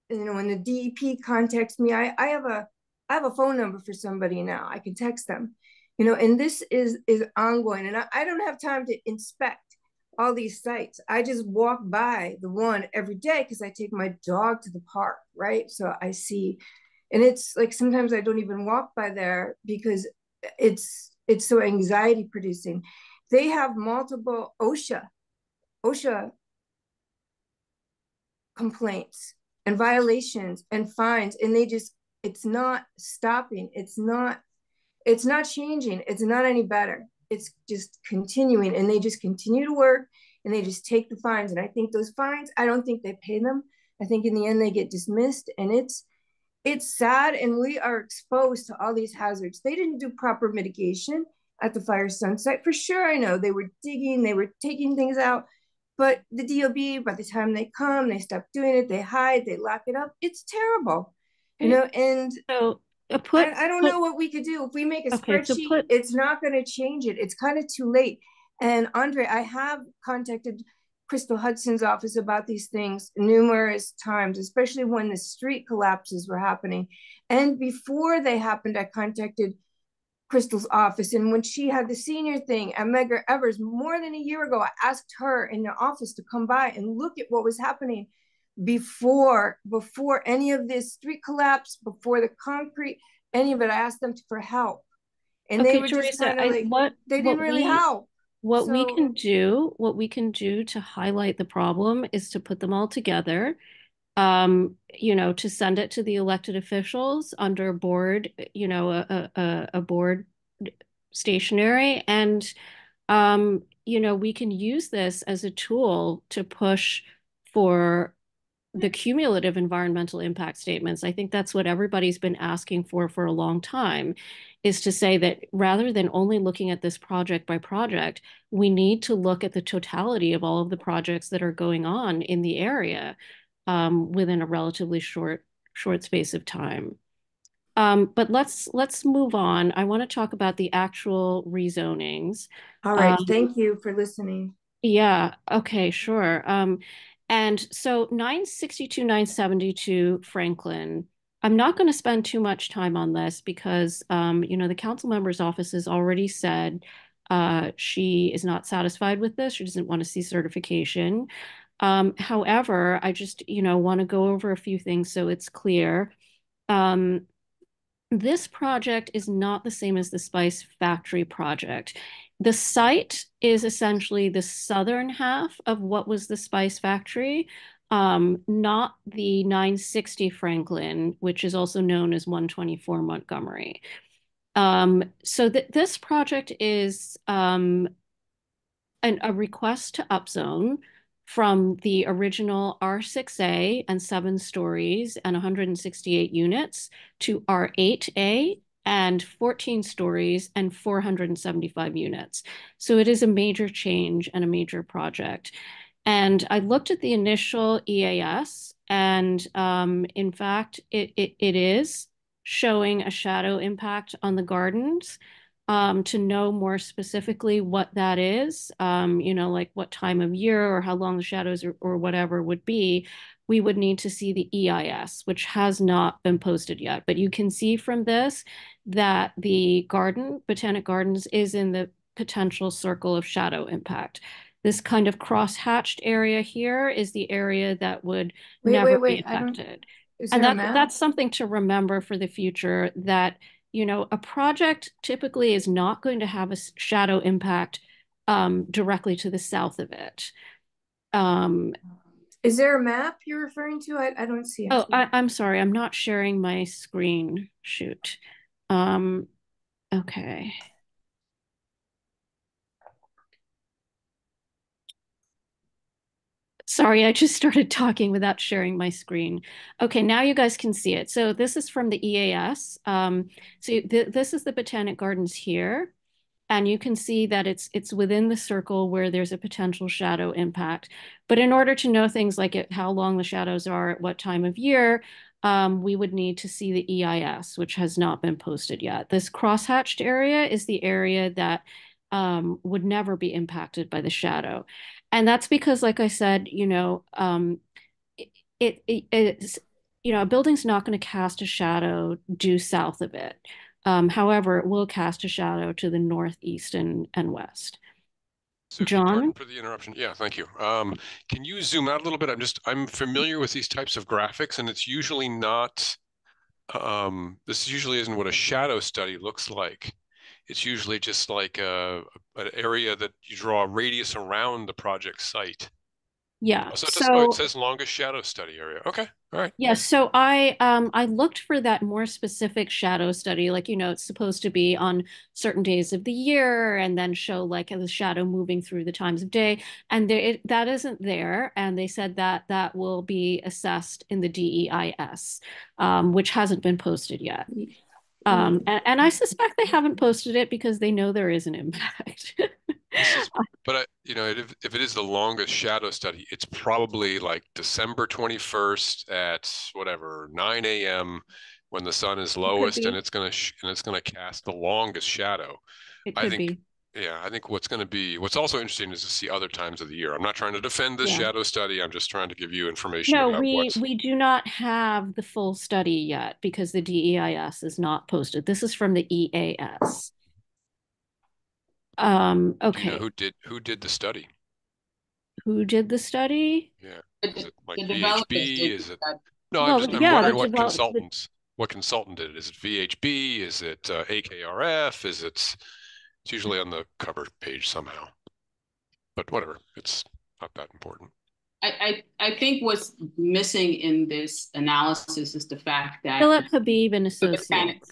you know, when the DEP contacts me, I, I have a, I have a phone number for somebody now. I can text them, you know, and this is, is ongoing and I, I don't have time to inspect all these sites. I just walk by the one every day because I take my dog to the park, right? So I see, and it's like sometimes I don't even walk by there because it's it's so anxiety producing. They have multiple OSHA, OSHA complaints and violations and fines, and they just it's not stopping. It's not it's not changing. It's not any better. It's just continuing and they just continue to work and they just take the fines. And i think those fines i don't think they pay them. I think in the end they get dismissed and it's it's sad and we are exposed to all these hazards. They didn't do proper mitigation at the fire sunset. for sure i know they were digging they were taking things out but the dob by the time they come they stop doing it they hide they lock it up. It's terrible you know and so Uh, put, I, I, don't put, know what we could do. If we make a okay, spreadsheet, so put, it's not going to change it. It's kind of too late. And Andre, I have contacted Crystal Hudson's office about these things numerous times, especially when the street collapses were happening. And before they happened, I contacted Crystal's office. And when she had the senior thing at Medgar Evers more than a year ago, I asked her in the office to come by and look at what was happening before before any of this street collapse, before the concrete, any of it. I asked them for help, and okay, they were Teresa, just like what they didn't what really we, help. What so, we can do, what we can do to highlight the problem is to put them all together. Um, you know, to send it to the elected officials under board, you know, a a, a board stationary and um, you know, we can use this as a tool to push for the cumulative environmental impact statements i think that's what everybody's been asking for for a long time is to say that rather than only looking at this project by project we need to look at the totality of all of the projects that are going on in the area um, within a relatively short short space of time. Um, but let's let's move on. I want to talk about the actual rezonings. All right. Um, thank you for listening. Yeah. Okay sure. Um, and so 962, 972 Franklin, I'm not going to spend too much time on this because, um, you know, the council member's office has already said uh, she is not satisfied with this. She doesn't want to see certification. Um, however, I just, you know, want to go over a few things so it's clear. Um, this project is not the same as the Spice Factory project. The site is essentially the southern half of what was the Spice Factory, um, not the 960 Franklin, which is also known as 124 Montgomery. Um, so th this project is um, an, a request to upzone from the original R6A and seven stories and 168 units to R8A and 14 stories and 475 units. So it is a major change and a major project. And I looked at the initial EAS, and um, in fact, it, it, it is showing a shadow impact on the gardens. Um, to know more specifically what that is, um, you know, like what time of year or how long the shadows or, or whatever would be, we would need to see the EIS, which has not been posted yet. But you can see from this that the garden, Botanic Gardens, is in the potential circle of shadow impact. This kind of cross-hatched area here is the area that would wait, never wait, wait. be affected. And that, that's something to remember for the future that, you know, a project typically is not going to have a shadow impact um, directly to the south of it. Um, is there a map you're referring to? I, I don't see. It. Oh, I, I'm sorry. I'm not sharing my screen. Shoot. Um, okay. Sorry, I just started talking without sharing my screen. Okay, now you guys can see it. So this is from the EAS. Um, so th this is the Botanic Gardens here. And you can see that it's it's within the circle where there's a potential shadow impact. But in order to know things like it, how long the shadows are at what time of year, um, we would need to see the EIS, which has not been posted yet. This crosshatched area is the area that um, would never be impacted by the shadow. And that's because, like I said, you know, um, it, it, it it's, you know, a building's not going to cast a shadow due south of it. Um, however, it will cast a shadow to the northeast and, and west. John? for the interruption. Yeah, thank you. Um, can you zoom out a little bit? I'm just, I'm familiar with these types of graphics and it's usually not, um, this usually isn't what a shadow study looks like. It's usually just like a, an area that you draw a radius around the project site. Yeah. So it oh, So it says longest shadow study area. Okay, all right. Yeah, so I um I looked for that more specific shadow study, like you know, it's supposed to be on certain days of the year and then show like the shadow moving through the times of day, and there it, that isn't there, and they said that that will be assessed in the DEIS, um, which hasn't been posted yet. Um, and, and I suspect they haven't posted it because they know there is an impact. But I, you know, if, if it is the longest shadow study, it's probably like December 21st at whatever, 9 a.m. when the sun is lowest and it's gonna sh and it's gonna cast the longest shadow. It I could think, be. yeah, I think what's gonna be, what's also interesting is to see other times of the year. I'm not trying to defend this Yeah. shadow study. I'm just trying to give you information No, we what's, we do not have the full study yet because the DEIS is not posted. This is from the EAS. Um, do you know okay, who did, who did the study? who did the study? Yeah. The, Is it like the VHB? Is it? No, Well, I'm just, I'm yeah, wondering what develop- the- consultants, what consultant did it? Is it VHB? Is it uh, AKRF? Is it, it's usually on the cover page somehow. But whatever, it's not that important. I, I, I think what's missing in this analysis is the fact that Philip Habib and the Associates.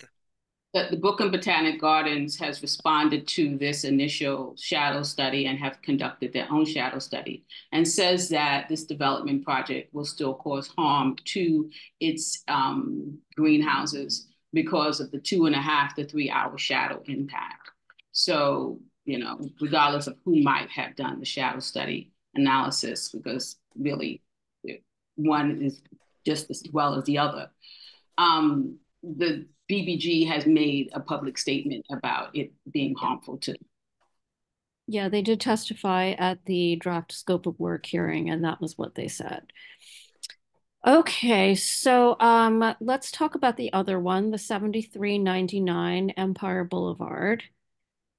That the Brooklyn Botanic Gardens has responded to this initial shadow study and have conducted their own shadow study and says that this development project will still cause harm to its um, greenhouses because of the two and a half to three hour shadow impact. So, you know, regardless of who might have done the shadow study analysis, because really one is just as well as the other. Um, the BBG has made a public statement about it being harmful to. Yeah, they did testify at the draft scope of work hearing, and that was what they said. Okay, so um, let's talk about the other one, the 7399 Empire Boulevard.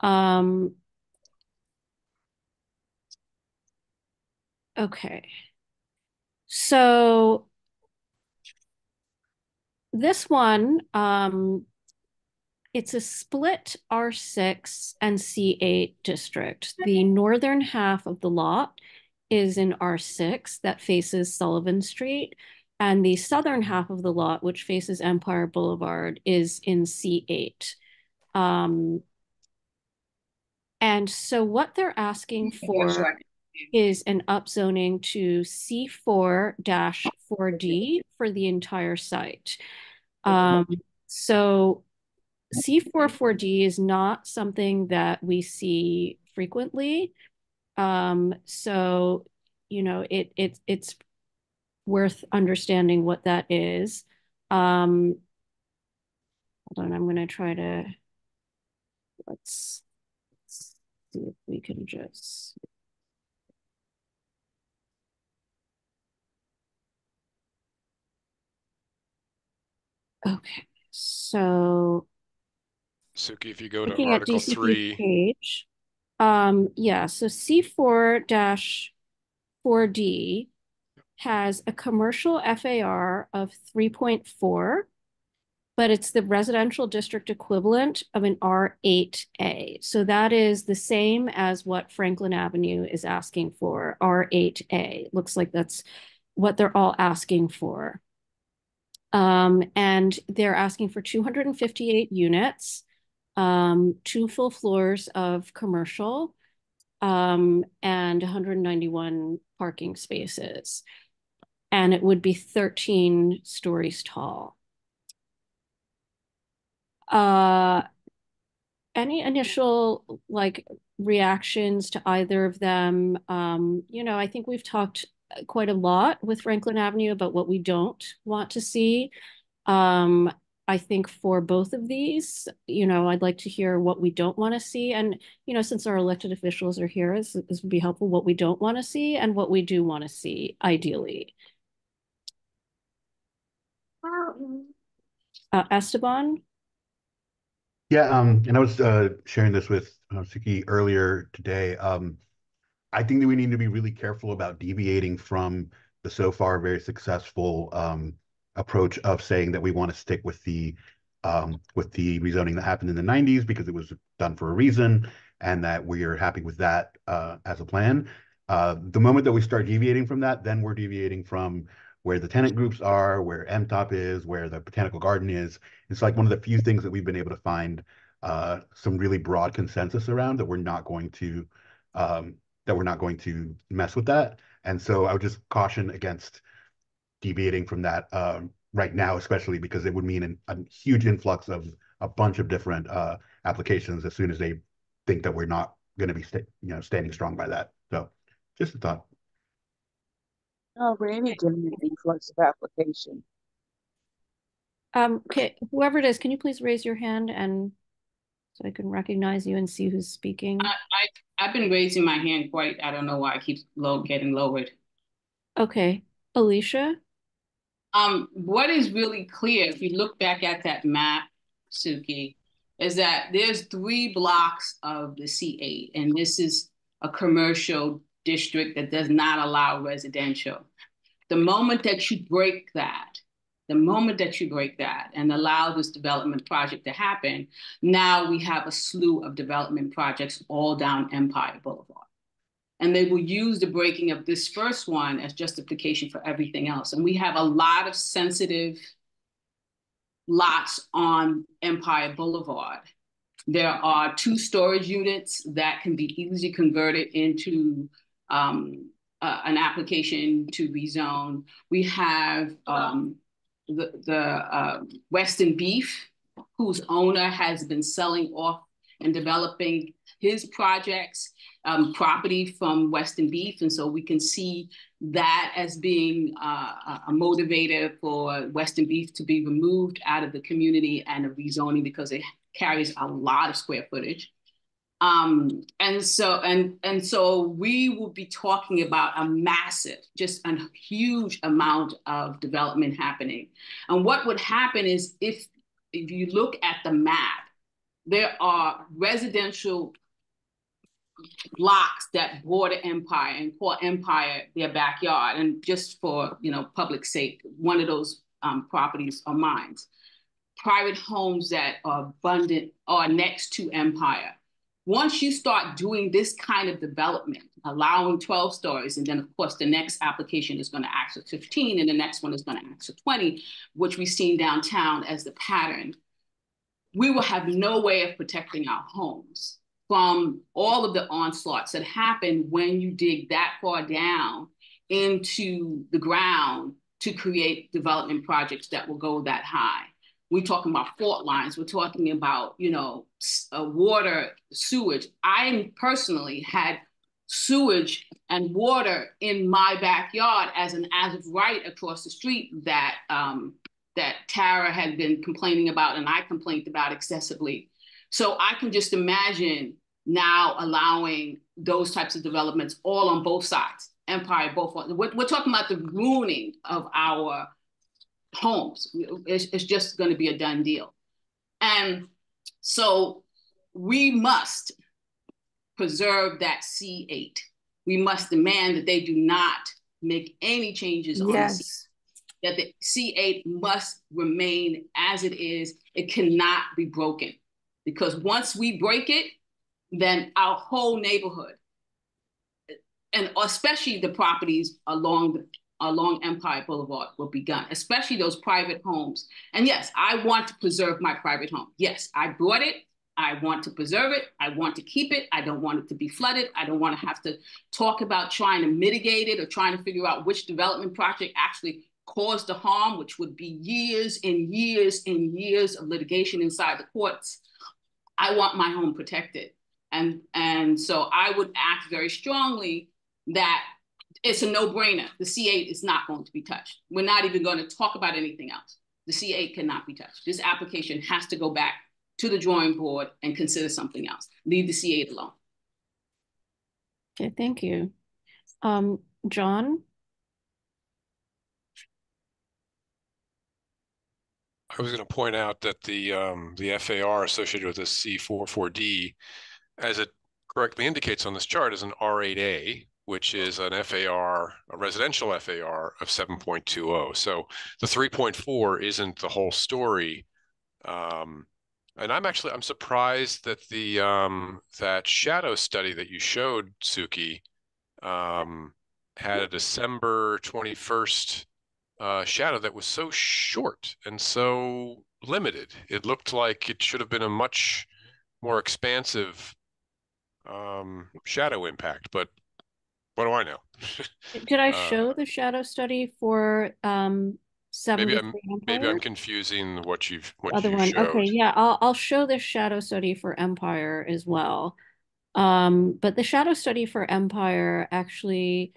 Um, okay. So this one, um, it's a split R6 and C8 district. The northern half of the lot is in R6 that faces Sullivan Street, and the southern half of the lot, which faces Empire Boulevard, is in C8. Um, and so what they're asking for is an upzoning to C4-4D for the entire site. Um, so C4-4D is not something that we see frequently. Um, so, you know, it, it, it's worth understanding what that is. Um, hold on, I'm going to try to, let's, let's see if we can just. Okay, so Suki, if you go to Article DCP Three, page, um, yeah, so C four dash four D has a commercial FAR of three point four, but it's the residential district equivalent of an R eight A. So that is the same as what Franklin Avenue is asking for, R eight A. Looks like that's what they're all asking for. Um, and they're asking for 258 units, um, two full floors of commercial, um, and 191 parking spaces. And it would be 13 stories tall. Uh, any initial like reactions to either of them? Um, you know, I think we've talked quite a lot with Franklin Avenue about what we don't want to see. Um, I think for both of these, you know, I'd like to hear what we don't want to see. And, you know, since our elected officials are here, this, this would be helpful, what we don't want to see and what we do want to see, ideally. Uh, Esteban? Yeah, um, and I was uh, sharing this with uh, Suki earlier today. Um, I think that we need to be really careful about deviating from the so far very successful um, approach of saying that we want to stick with the um, with the rezoning that happened in the 90s because it was done for a reason and that we are happy with that uh, as a plan. Uh, the moment that we start deviating from that, then we're deviating from where the tenant groups are, where MTOP is, where the botanical garden is. It's like one of the few things that we've been able to find uh, some really broad consensus around that we're not going to um, that we're not going to mess with that. And so I would just caution against deviating from that um, right now, especially because it would mean an, a huge influx of a bunch of different uh, applications as soon as they think that we're not going to be, you know, standing strong by that. So, just a thought. Already getting an influx of application. Um, okay, whoever it is, can you please raise your hand and so I can recognize you and see who's speaking? I, I I've been raising my hand quite. I don't know why it keeps low getting lowered. Okay, Alicia. Um, what is really clear, if you look back at that map, Suki, is that there's three blocks of the C8, and this is a commercial district that does not allow residential. The moment that you break that, the moment that you break that and allow this development project to happen, now we have a slew of development projects all down Empire Boulevard. And they will use the breaking of this first one as justification for everything else. And we have a lot of sensitive lots on Empire Boulevard. There are two storage units that can be easily converted into um, uh, an application to rezone. We have um, the, the uh, Western Beef, whose owner has been selling off and developing his projects, um, property from Western Beef. And so we can see that as being uh, a motivator for Western Beef to be removed out of the community and a rezoning because it carries a lot of square footage. Um, and so and and so we will be talking about a massive, just a huge amount of development happening. And what would happen is if if you look at the map, there are residential blocks that border Empire and call Empire their backyard. And just for you know public sake, one of those um, properties are mines. Private homes that are abundant are next to Empire once you start doing this kind of development, allowing 12 stories, and then of course the next application is going to ask for 15, and the next one is going to ask for 20, which we've seen downtown as the pattern, we will have no way of protecting our homes from all of the onslaughts that happen when you dig that far down into the ground to create development projects that will go that high we're talking about fault lines we're talking about you know uh, water sewage i personally had sewage and water in my backyard as an as of right across the street that um, that Tara had been complaining about and I complained about excessively. So I can just imagine now allowing those types of developments all on both sides, Empire, both. We're, we're talking about the ruining of our homes. It's, it's just going to be a done deal. And so we must preserve that C8. We must demand that they do not make any changes on yes. the C8, that the C8 must remain as it is. It cannot be broken because once we break it, then our whole neighborhood, and especially the properties along the along Empire Boulevard will be gone, especially those private homes. And yes, I want to preserve my private home. Yes, I bought it. I want to preserve it. I want to keep it. I don't want it to be flooded. I don't want to have to talk about trying to mitigate it or trying to figure out which development project actually caused the harm, which would be years and years and years of litigation inside the courts. I want my home protected. And, and so I would act very strongly that it's a no-brainer. The C8 is not going to be touched. We're not even going to talk about anything else. The C8 cannot be touched. This application has to go back to the drawing board and consider something else. Leave the C8 alone. Okay, thank you. Um, John? I was going to point out that the um, the FAR associated with this C44D, as it correctly indicates on this chart is an R8A, which is an FAR, a residential FAR of 7.20. So the 3.4 isn't the whole story. Um, and I'm actually I'm surprised that the um, that shadow study that you showed, Suki, um, had a December 21st uh, shadow that was so short and so limited. It looked like it should have been a much more expansive um, shadow impact, but what do I know? Did I Uh, show the shadow study for um seven? maybe I'm maybe I'm confusing what you've what Other you one. showed. Okay, yeah, I'll I'll show the shadow study for Empire as well. Um, but the shadow study for Empire actually,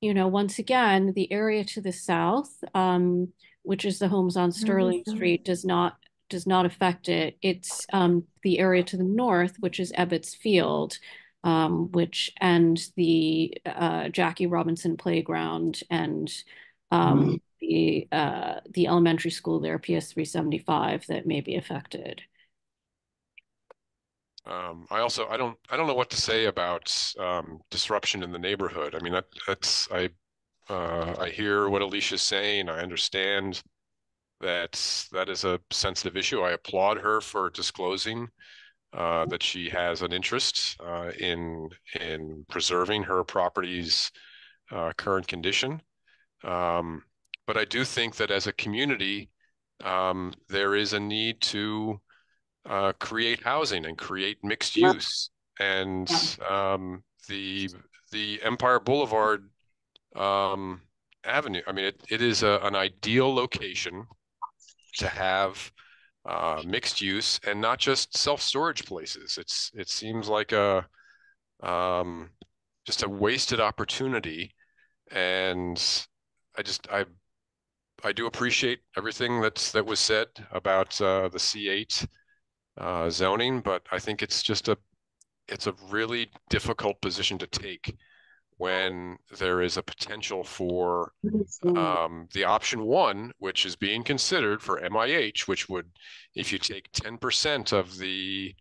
you know, once again, the area to the south, um, which is the homes on Sterling Mhm. Street, does not does not affect it. It's um the area to the north, which is Ebbets Field, um, which and the uh, Jackie Robinson Playground and um, the uh, the elementary school there, PS 375, that may be affected. Um, I also I don't I don't know what to say about um, disruption in the neighborhood. I mean that that's I uh, I hear what Alicia's saying. I understand that that is a sensitive issue. I applaud her for disclosing uh, that she has an interest uh, in in preserving her property's uh, current condition. Um, but I do think that as a community, um, there is a need to uh, create housing and create mixed use. And um, the the Empire Boulevard um, Avenue, I mean, it, it is a, an ideal location to have uh, mixed use and not just self-storage places. It's it seems like a um, just a wasted opportunity. And I just I I do appreciate everything that's that was said about uh, the C8 uh, zoning, but I think it's just a it's a really difficult position to take when there is a potential for um, the option one, which is being considered for MIH, which would, if you take 10% of the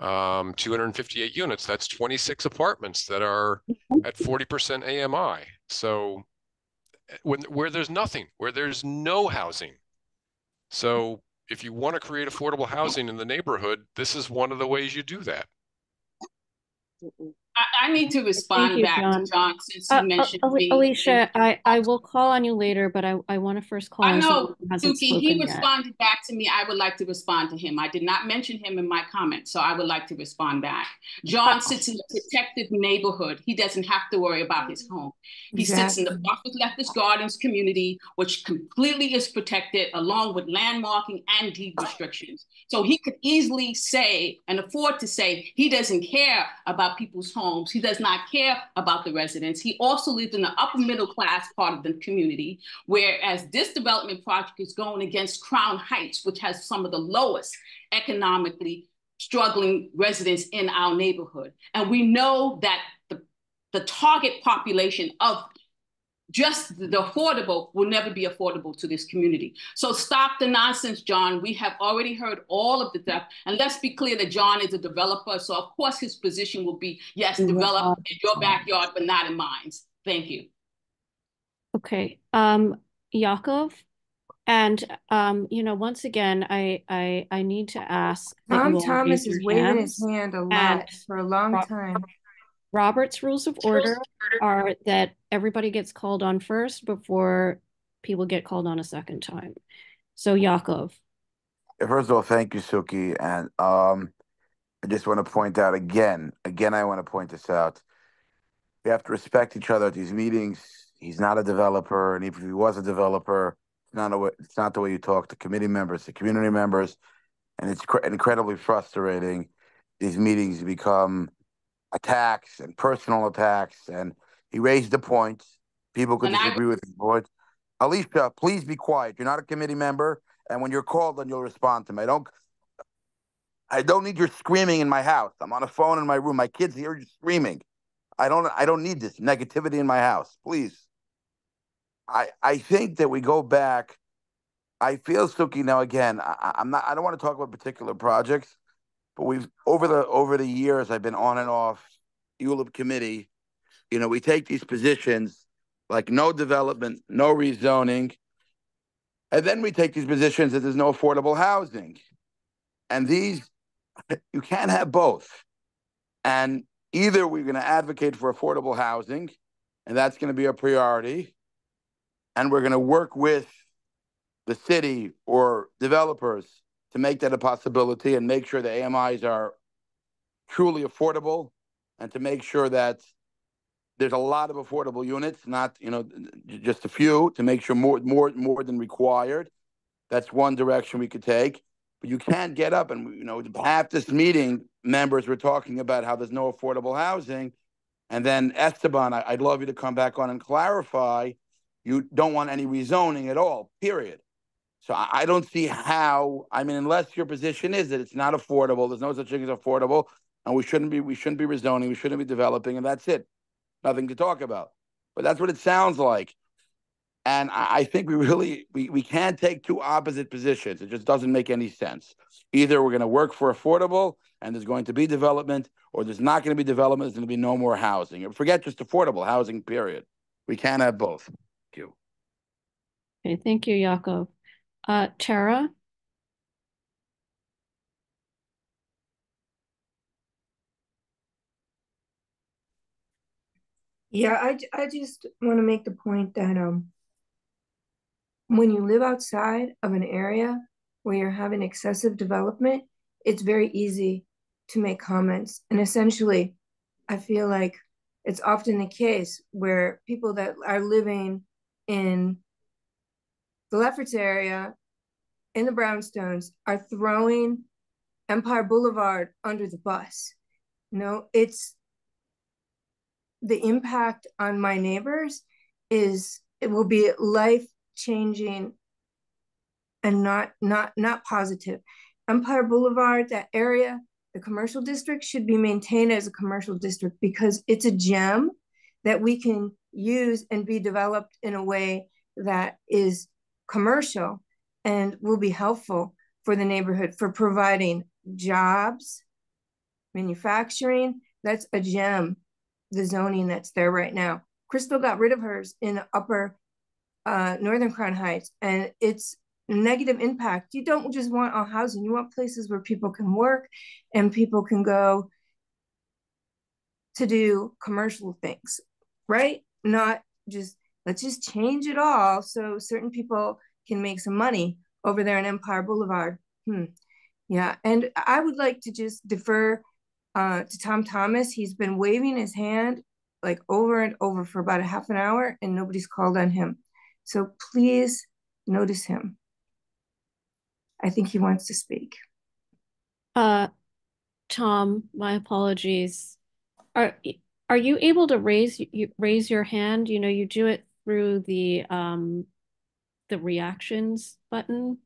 um, 258 units, that's 26 apartments that are at 40% AMI. So when where there's nothing, where there's no housing. So if you want to create affordable housing in the neighborhood, this is one of the ways you do that. I, I need to respond you, back John. to John since Uh, he uh, mentioned Ali- me. Alicia, I, I will call on you later, but I, I want to first call I know, someone who hasn't Suki, he spoken yet. responded back to me. I would like to respond to him. I did not mention him in my comments, so I would like to respond back. John sits in a protected neighborhood. He doesn't have to worry about his home. He sits in the Exactly. Prospect Lefferts Gardens community, which completely is protected along with landmarking and deed restrictions. So he could easily say and afford to say he doesn't care about people's homes. He does not care about the residents. He also lives in the upper middle class part of the community, whereas this development project is going against Crown Heights, which has some of the lowest economically struggling residents in our neighborhood. And we know that the, the target population of just the affordable will never be affordable to this community. So stop the nonsense, John. We have already heard all of the stuff. And let's be clear that John is a developer. So of course his position will be, yes, develop in your backyard, but not in mine. Thank you. Okay, um, Yakov, and um, you know, once again, I I I need to ask Tom Thomas is waving his hand a lot for a long time. Robert's rules of order are that everybody gets called on first before people get called on a second time. So Yakov, First of all, thank you, Suki. And um, I just want to point out again, again, I want to point this out. We have to respect each other at these meetings. He's not a developer, and even if he was a developer, it's not a way, it's not the way you talk to committee members, to community members, and it's cr- incredibly frustrating. These meetings become attacks and personal attacks, and he raised the point. People could And I- disagree with his points. Alicia, please be quiet. You're not a committee member, and when you're called, then you'll respond to me. I don't. I don't need your screaming in my house. I'm on a phone in my room. My kids hear you screaming. I don't. I don't need this negativity in my house. Please. I I think that we go back. I feel Suki now again. I, I- I'm not. I don't want to talk about particular projects, but we've over the over the years I've been on and off ULURP committee, you know, we take these positions like no development, no rezoning, and then we take these positions that there's no affordable housing. And these, you can't have both. And either we're going to advocate for affordable housing, and that's going to be a priority, and we're going to work with the city or developers to make that a possibility and make sure the AMIs are truly affordable and to make sure that there's a lot of affordable units, not you know just a few, to make sure more more more than required. That's one direction we could take. But you can't get up and you know half this meeting members were talking about how there's no affordable housing, and then Esteban, I, would love you to come back on and clarify. You don't want any rezoning at all. Period. So I, I don't see how. I mean, unless your position is that it's not affordable, there's no such thing as affordable, and we shouldn't be we shouldn't be rezoning, we shouldn't be developing, and that's it nothing to talk about. But that's what it sounds like. And I think we really we, we can't take two opposite positions. It just doesn't make any sense. Either we're going to work for affordable and there's going to be development, or there's not going to be development, there's going to be no more housing. Forget just affordable housing, period. We can't have both. Thank you. Okay, thank you, Yakov. Uh, Tara? Yeah, I, I just want to make the point that um, when you live outside of an area where you're having excessive development, it's very easy to make comments. And essentially, I feel like it's often the case where people that are living in the Lefferts area, in the Brownstones, are throwing Empire Boulevard under the bus. You know, it's the impact on my neighbors is it will be life changing and not not not positive empire boulevard that area the commercial district should be maintained as a commercial district because it's a gem that we can use and be developed in a way that is commercial and will be helpful for the neighborhood for providing jobs manufacturing that's a gem the zoning that's there right now. Crystal got rid of hers in the upper uh, Northern Crown Heights, and it's negative impact. You don't just want all housing, you want places where people can work and people can go to do commercial things, right? Not just let's just change it all so certain people can make some money over there in Empire Boulevard. Hmm. Yeah, and I would like to just defer uh, to Tom Thomas. He's been waving his hand like over and over for about a half an hour and nobody's called on him. So please notice him. I think he wants to speak. Uh, Tom, my apologies. Are are you able to raise you raise your hand? You know, you do it through the um the reactions button.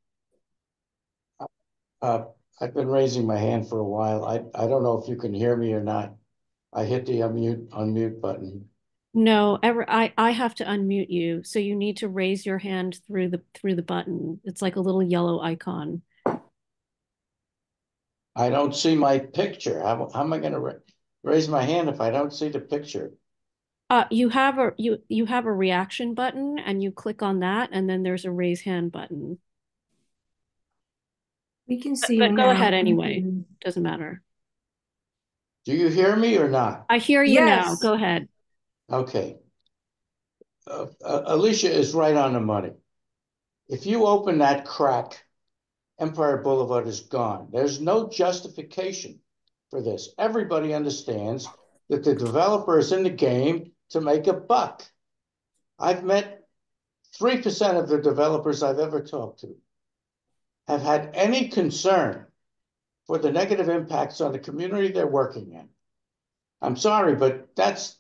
Uh, I've been raising my hand for a while. I, I don't know if you can hear me or not. I hit the unmute unmute button. No, ever I I have to unmute you. So you need to raise your hand through the through the button. It's like a little yellow icon. I don't see my picture. How, how am I going to ra raise my hand if I don't see the picture? Uh, you have a you you have a reaction button and you click on that and then there's a raise hand button. We can see. But, but go now. ahead anyway. Doesn't matter. Do you hear me or not? I hear you yes. now. Go ahead. Okay. Uh, uh, Alicia is right on the money. If you open that crack, Empire Boulevard is gone. There's no justification for this. Everybody understands that the developer is in the game to make a buck. I've met 3% of the developers I've ever talked to have had any concern for the negative impacts on the community they're working in. I'm sorry, but that's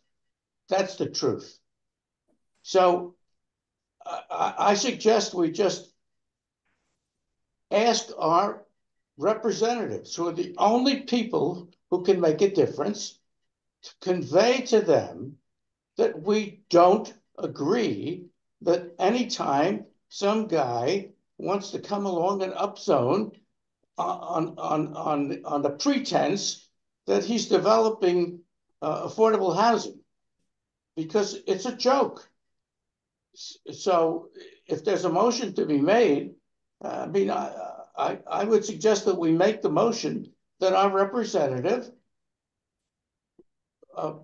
that's the truth. So uh, I suggest we just ask our representatives, who are the only people who can make a difference, to convey to them that we don't agree that anytime some guy wants to come along and upzone on, on, on, on the pretense that he's developing uh, affordable housing because it's a joke. So if there's a motion to be made, uh, I mean, I, I, I would suggest that we make the motion that our representative uh,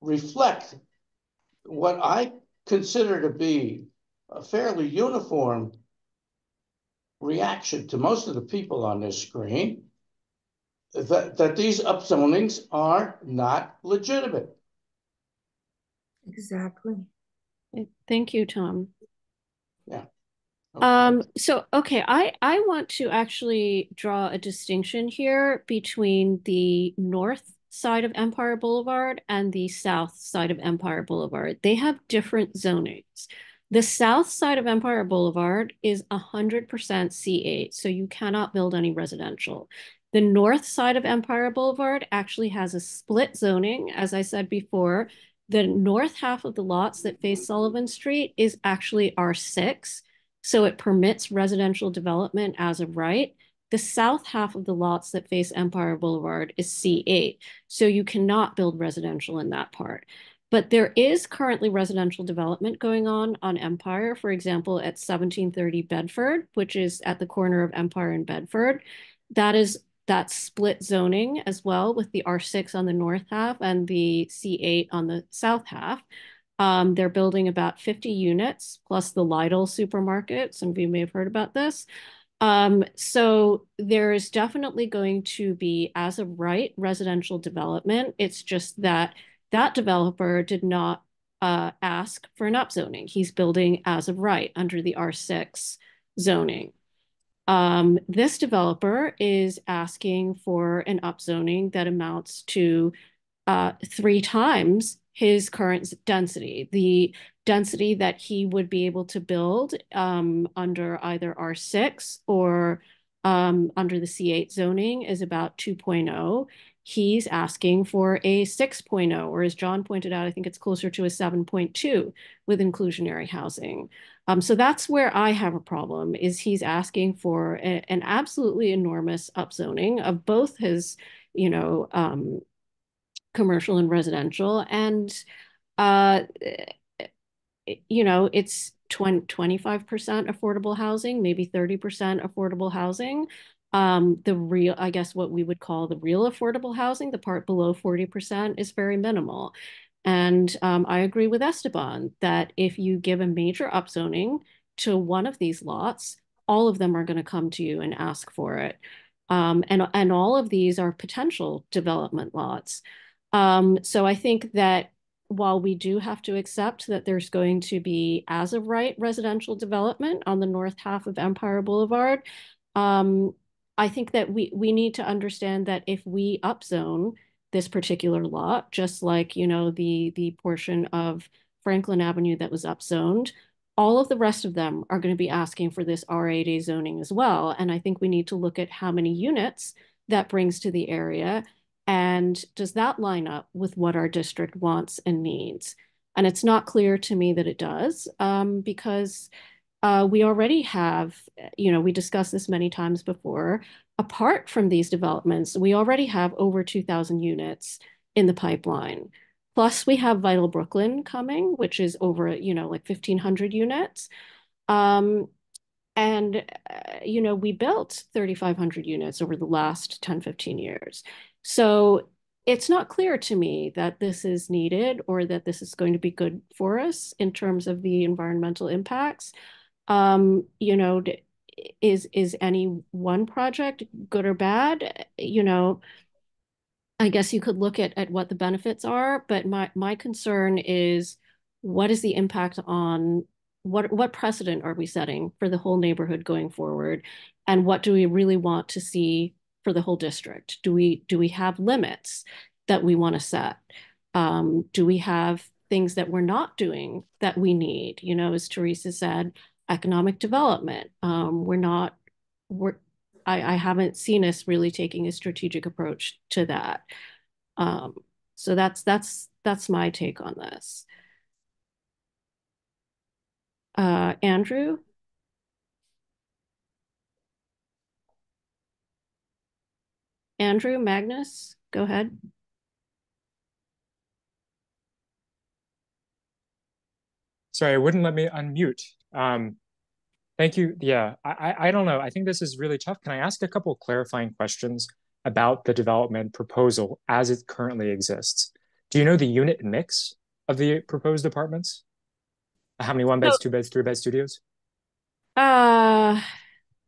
reflect what I consider to be a fairly uniform reaction to most of the people on this screen that, that these upzonings are not legitimate. Exactly. Thank you, Tom. Yeah. Okay. Um, so okay, I I want to actually draw a distinction here between the north side of Empire Boulevard and the south side of Empire Boulevard. They have different zonings. The south side of Empire Boulevard is 100% C8, so you cannot build any residential. The north side of Empire Boulevard actually has a split zoning, as I said before. The north half of the lots that face Sullivan Street is actually R6, so it permits residential development as of right. The south half of the lots that face Empire Boulevard is C8, so you cannot build residential in that part. But there is currently residential development going on on Empire, for example, at 1730 Bedford, which is at the corner of Empire and Bedford. That is that split zoning as well with the R6 on the north half and the C8 on the south half. Um, they're building about 50 units plus the Lidl supermarket. Some of you may have heard about this. Um, so there is definitely going to be, as of right, residential development. It's just that that developer did not uh, ask for an upzoning. He's building as of right under the R6 zoning. Um, this developer is asking for an upzoning that amounts to uh, three times his current density. The density that he would be able to build um, under either R6 or um, under the C8 zoning is about 2.0. He's asking for a 6.0, or as John pointed out, I think it's closer to a 7.2 with inclusionary housing. Um, so that's where I have a problem is he's asking for a, an absolutely enormous upzoning of both his, you know, um, commercial and residential. And, uh, you know, it's 20, 25% affordable housing, maybe 30% affordable housing. Um, the real, I guess what we would call the real affordable housing, the part below 40% is very minimal. And um, I agree with Esteban that if you give a major upzoning to one of these lots, all of them are going to come to you and ask for it. Um, and, and all of these are potential development lots. Um, so I think that while we do have to accept that there's going to be as of right residential development on the north half of Empire Boulevard, um, I think that we we need to understand that if we upzone this particular lot, just like you know the the portion of Franklin Avenue that was upzoned, all of the rest of them are going to be asking for this R8A zoning as well. And I think we need to look at how many units that brings to the area and does that line up with what our district wants and needs? And it's not clear to me that it does um, because uh, we already have, you know, we discussed this many times before. Apart from these developments, we already have over 2,000 units in the pipeline. Plus, we have Vital Brooklyn coming, which is over, you know, like 1,500 units. Um, and, uh, you know, we built 3,500 units over the last 10, 15 years. So it's not clear to me that this is needed or that this is going to be good for us in terms of the environmental impacts. Um, you know, is is any one project good or bad? You know, I guess you could look at, at what the benefits are, but my, my concern is what is the impact on what what precedent are we setting for the whole neighborhood going forward? And what do we really want to see for the whole district? Do we do we have limits that we want to set? Um, do we have things that we're not doing that we need? You know, as Teresa said, economic development. Um, we're not we're I, I haven't seen us really taking a strategic approach to that. Um, so that's that's that's my take on this. Uh, Andrew? Andrew Magnus, go ahead. Sorry, it wouldn't let me unmute. Um, thank you. Yeah, I, I don't know. I think this is really tough. Can I ask a couple clarifying questions about the development proposal as it currently exists? Do you know the unit mix of the proposed apartments? How many one beds, two beds, three beds studios? Uh,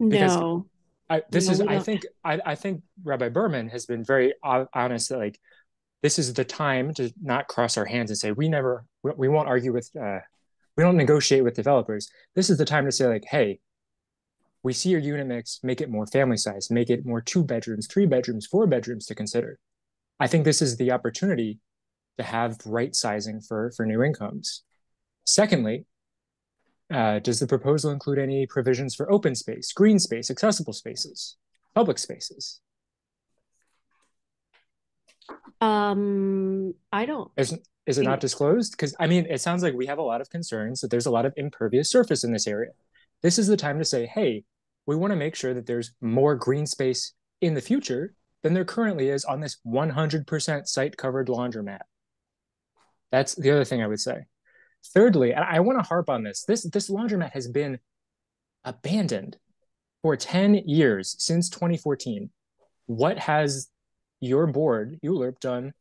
because no. I, this is, I think, I, I think Rabbi Berman has been very honest that like, this is the time to not cross our hands and say, we never, we, we won't argue with, uh, we don't negotiate with developers. This is the time to say like, hey, we see your unit mix, make it more family size, make it more two bedrooms, three bedrooms, four bedrooms to consider. I think this is the opportunity to have right sizing for, for new incomes. Secondly, uh, does the proposal include any provisions for open space, green space, accessible spaces, public spaces? Um, I don't. Is, is it not disclosed? Because I mean, it sounds like we have a lot of concerns that there's a lot of impervious surface in this area. This is the time to say, hey, we want to make sure that there's more green space in the future than there currently is on this 100% site covered laundromat. That's the other thing I would say. Thirdly, and I want to harp on this. This this laundromat has been abandoned for 10 years since 2014. What has your board, ULURP, done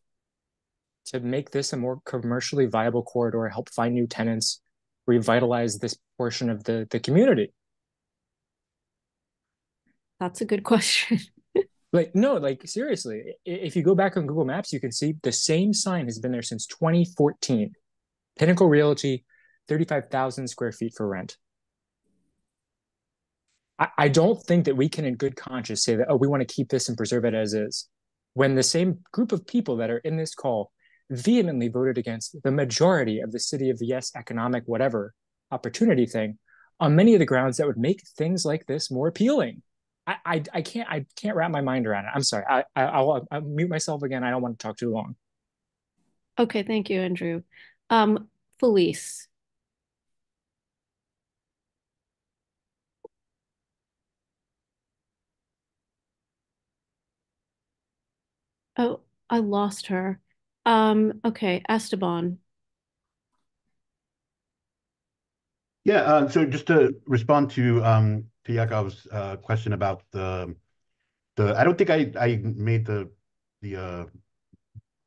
to make this a more commercially viable corridor, help find new tenants, revitalize this portion of the, the community? That's a good question. Like, no, like seriously, if you go back on Google Maps, you can see the same sign has been there since 2014. Pinnacle Realty, 35,000 square feet for rent. I, I don't think that we can, in good conscience, say that, oh, we want to keep this and preserve it as is. When the same group of people that are in this call vehemently voted against the majority of the city of the yes, economic, whatever opportunity thing on many of the grounds that would make things like this more appealing. I, I, I can't I can't wrap my mind around it. I'm sorry. I, I I'll, I'll mute myself again. I don't want to talk too long. Okay, thank you, Andrew. Um, Felice. Oh, I lost her. Um, okay, Esteban. Yeah, uh, so just to respond to um to Yakov's uh question about the the I don't think I I made the the uh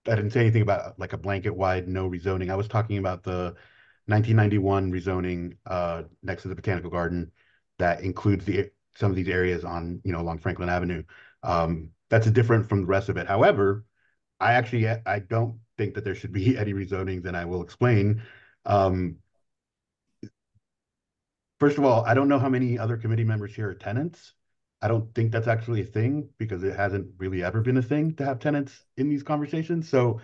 I didn't say anything about like a blanket wide no rezoning. I was talking about the 1991 rezoning uh next to the Botanical Garden that includes the some of these areas on, you know, along Franklin Avenue. Um that's different from the rest of it. However, I actually I don't think that there should be any rezonings and I will explain. Um First of all, I don't know how many other committee members here are tenants. I don't think that's actually a thing because it hasn't really ever been a thing to have tenants in these conversations. So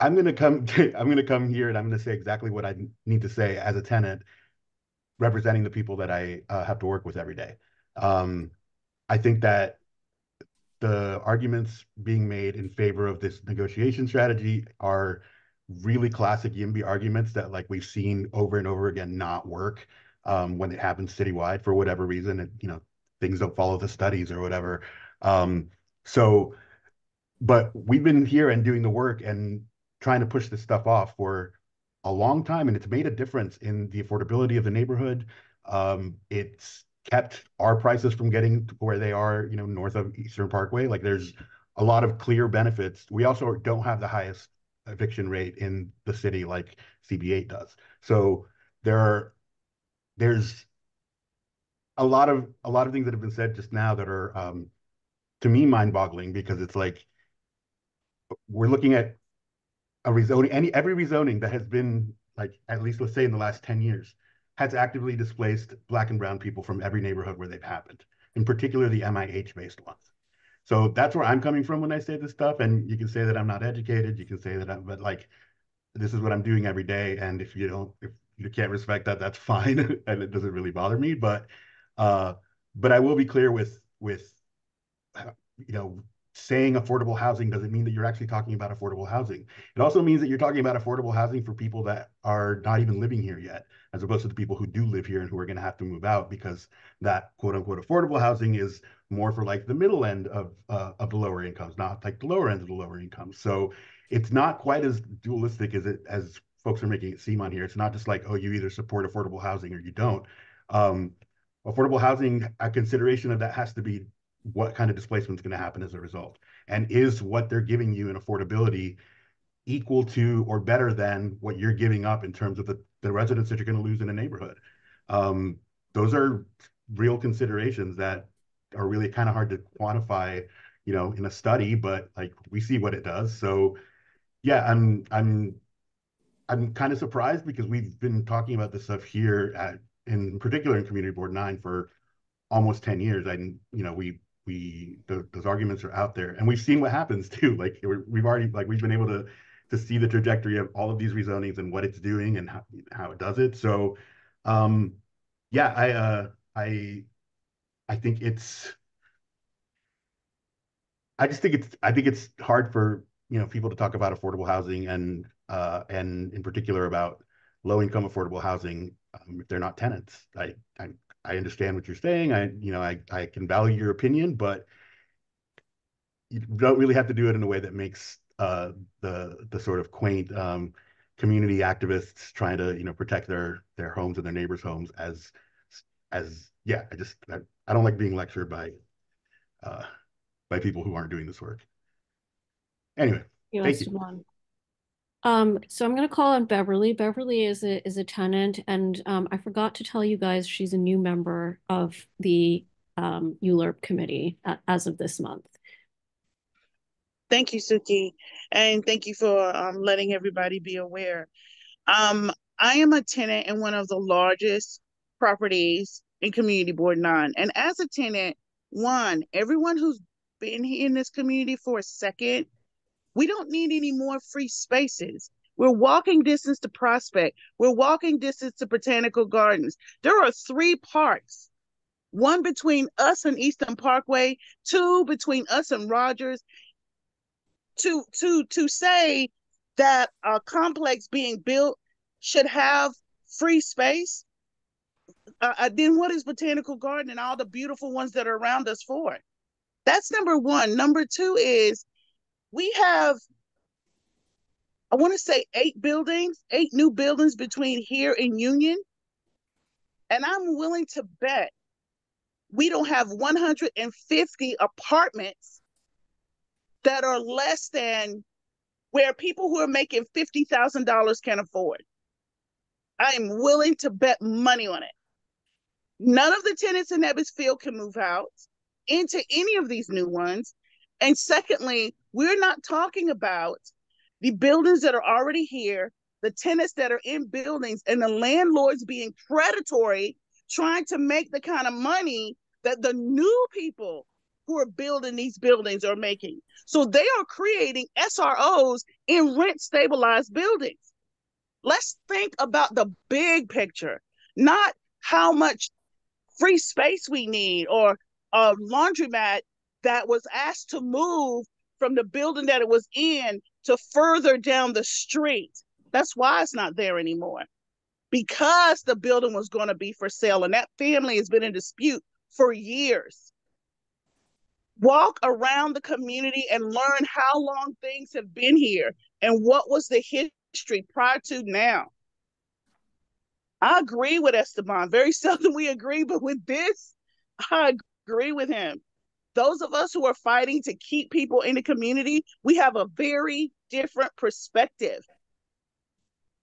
I'm gonna come, I'm gonna come here and I'm gonna say exactly what I need to say as a tenant, representing the people that I uh, have to work with every day. Um, I think that the arguments being made in favor of this negotiation strategy are really classic YIMBY arguments that like we've seen over and over again not work um, when it happens citywide for whatever reason. And, you know, things don't follow the studies or whatever. Um, so, but we've been here and doing the work and trying to push this stuff off for a long time, and it's made a difference in the affordability of the neighborhood. Um, it's kept our prices from getting to where they are, you know, north of Eastern Parkway. Like there's a lot of clear benefits. We also don't have the highest eviction rate in the city like CB8 does. So there are there's a lot of a lot of things that have been said just now that are um, to me mind-boggling because it's like we're looking at a rezoning any every rezoning that has been like at least let's say in the last 10 years has actively displaced black and brown people from every neighborhood where they've happened in particular the MIH based ones. So that's where I'm coming from when I say this stuff and you can say that I'm not educated you can say that I'm but like this is what I'm doing every day and if you don't if you can't respect that that's fine and it doesn't really bother me but uh but I will be clear with with you know saying affordable housing doesn't mean that you're actually talking about affordable housing. It also means that you're talking about affordable housing for people that are not even living here yet, as opposed to the people who do live here and who are going to have to move out because that quote unquote affordable housing is more for like the middle end of uh, of the lower incomes, not like the lower end of the lower incomes. So it's not quite as dualistic as it as folks are making it seem on here. It's not just like, oh, you either support affordable housing or you don't. Um, affordable housing, a consideration of that has to be what kind of displacement is going to happen as a result. And is what they're giving you in affordability equal to or better than what you're giving up in terms of the, the residents that you're going to lose in a neighborhood? Um, those are real considerations that are really kind of hard to quantify, you know, in a study, but like we see what it does. So yeah, I'm I'm I'm kind of surprised because we've been talking about this stuff here at in particular in Community Board 9 for almost 10 years. And you know, we we the, those arguments are out there and we've seen what happens too. Like we've already like we've been able to to see the trajectory of all of these rezonings and what it's doing and how, how it does it. So um yeah, I uh I I think it's I just think it's I think it's hard for you know people to talk about affordable housing and uh, and in particular about low income affordable housing um, if they're not tenants. I, I I understand what you're saying. I you know I I can value your opinion, but you don't really have to do it in a way that makes uh, the the sort of quaint um, community activists trying to you know protect their their homes and their neighbors' homes as as yeah. I just I, I don't like being lectured by uh, by people who aren't doing this work. Anyway, thank you. One. Um, so I'm going to call on Beverly. Beverly is a is a tenant, and um, I forgot to tell you guys she's a new member of the um, ULURP committee uh, as of this month. Thank you, Suki, and thank you for um, letting everybody be aware. Um, I am a tenant in one of the largest properties in Community Board 9. And as a tenant, one, everyone who's been in this community for a second, we don't need any more free spaces. We're walking distance to Prospect. We're walking distance to Botanical Gardens. There are three parks one between us and Eastern Parkway, two between us and Rogers. To to to say that a complex being built should have free space, uh, uh then what is Botanical Garden and all the beautiful ones that are around us for? That's number one. Number two is we have, I want to say eight buildings, eight new buildings between here and Union. And I'm willing to bet we don't have 150 apartments that are less than where people who are making $50,000 can afford. I am willing to bet money on it. None of the tenants in Ebbets Field can move out into any of these new ones. And secondly, we're not talking about the buildings that are already here, the tenants that are in buildings, and the landlords being predatory, trying to make the kind of money that the new people who are building these buildings are making. So they are creating SROs in rent stabilized buildings. Let's think about the big picture, not how much free space we need or a laundromat that was asked to move from the building that it was in to further down the street. That's why it's not there anymore. Because the building was going to be for sale, and that family has been in dispute for years. Walk around the community and learn how long things have been here and what was the history prior to now. I agree with Esteban. Very seldom we agree, but with this, I agree with him. Those of us who are fighting to keep people in the community, we have a very different perspective.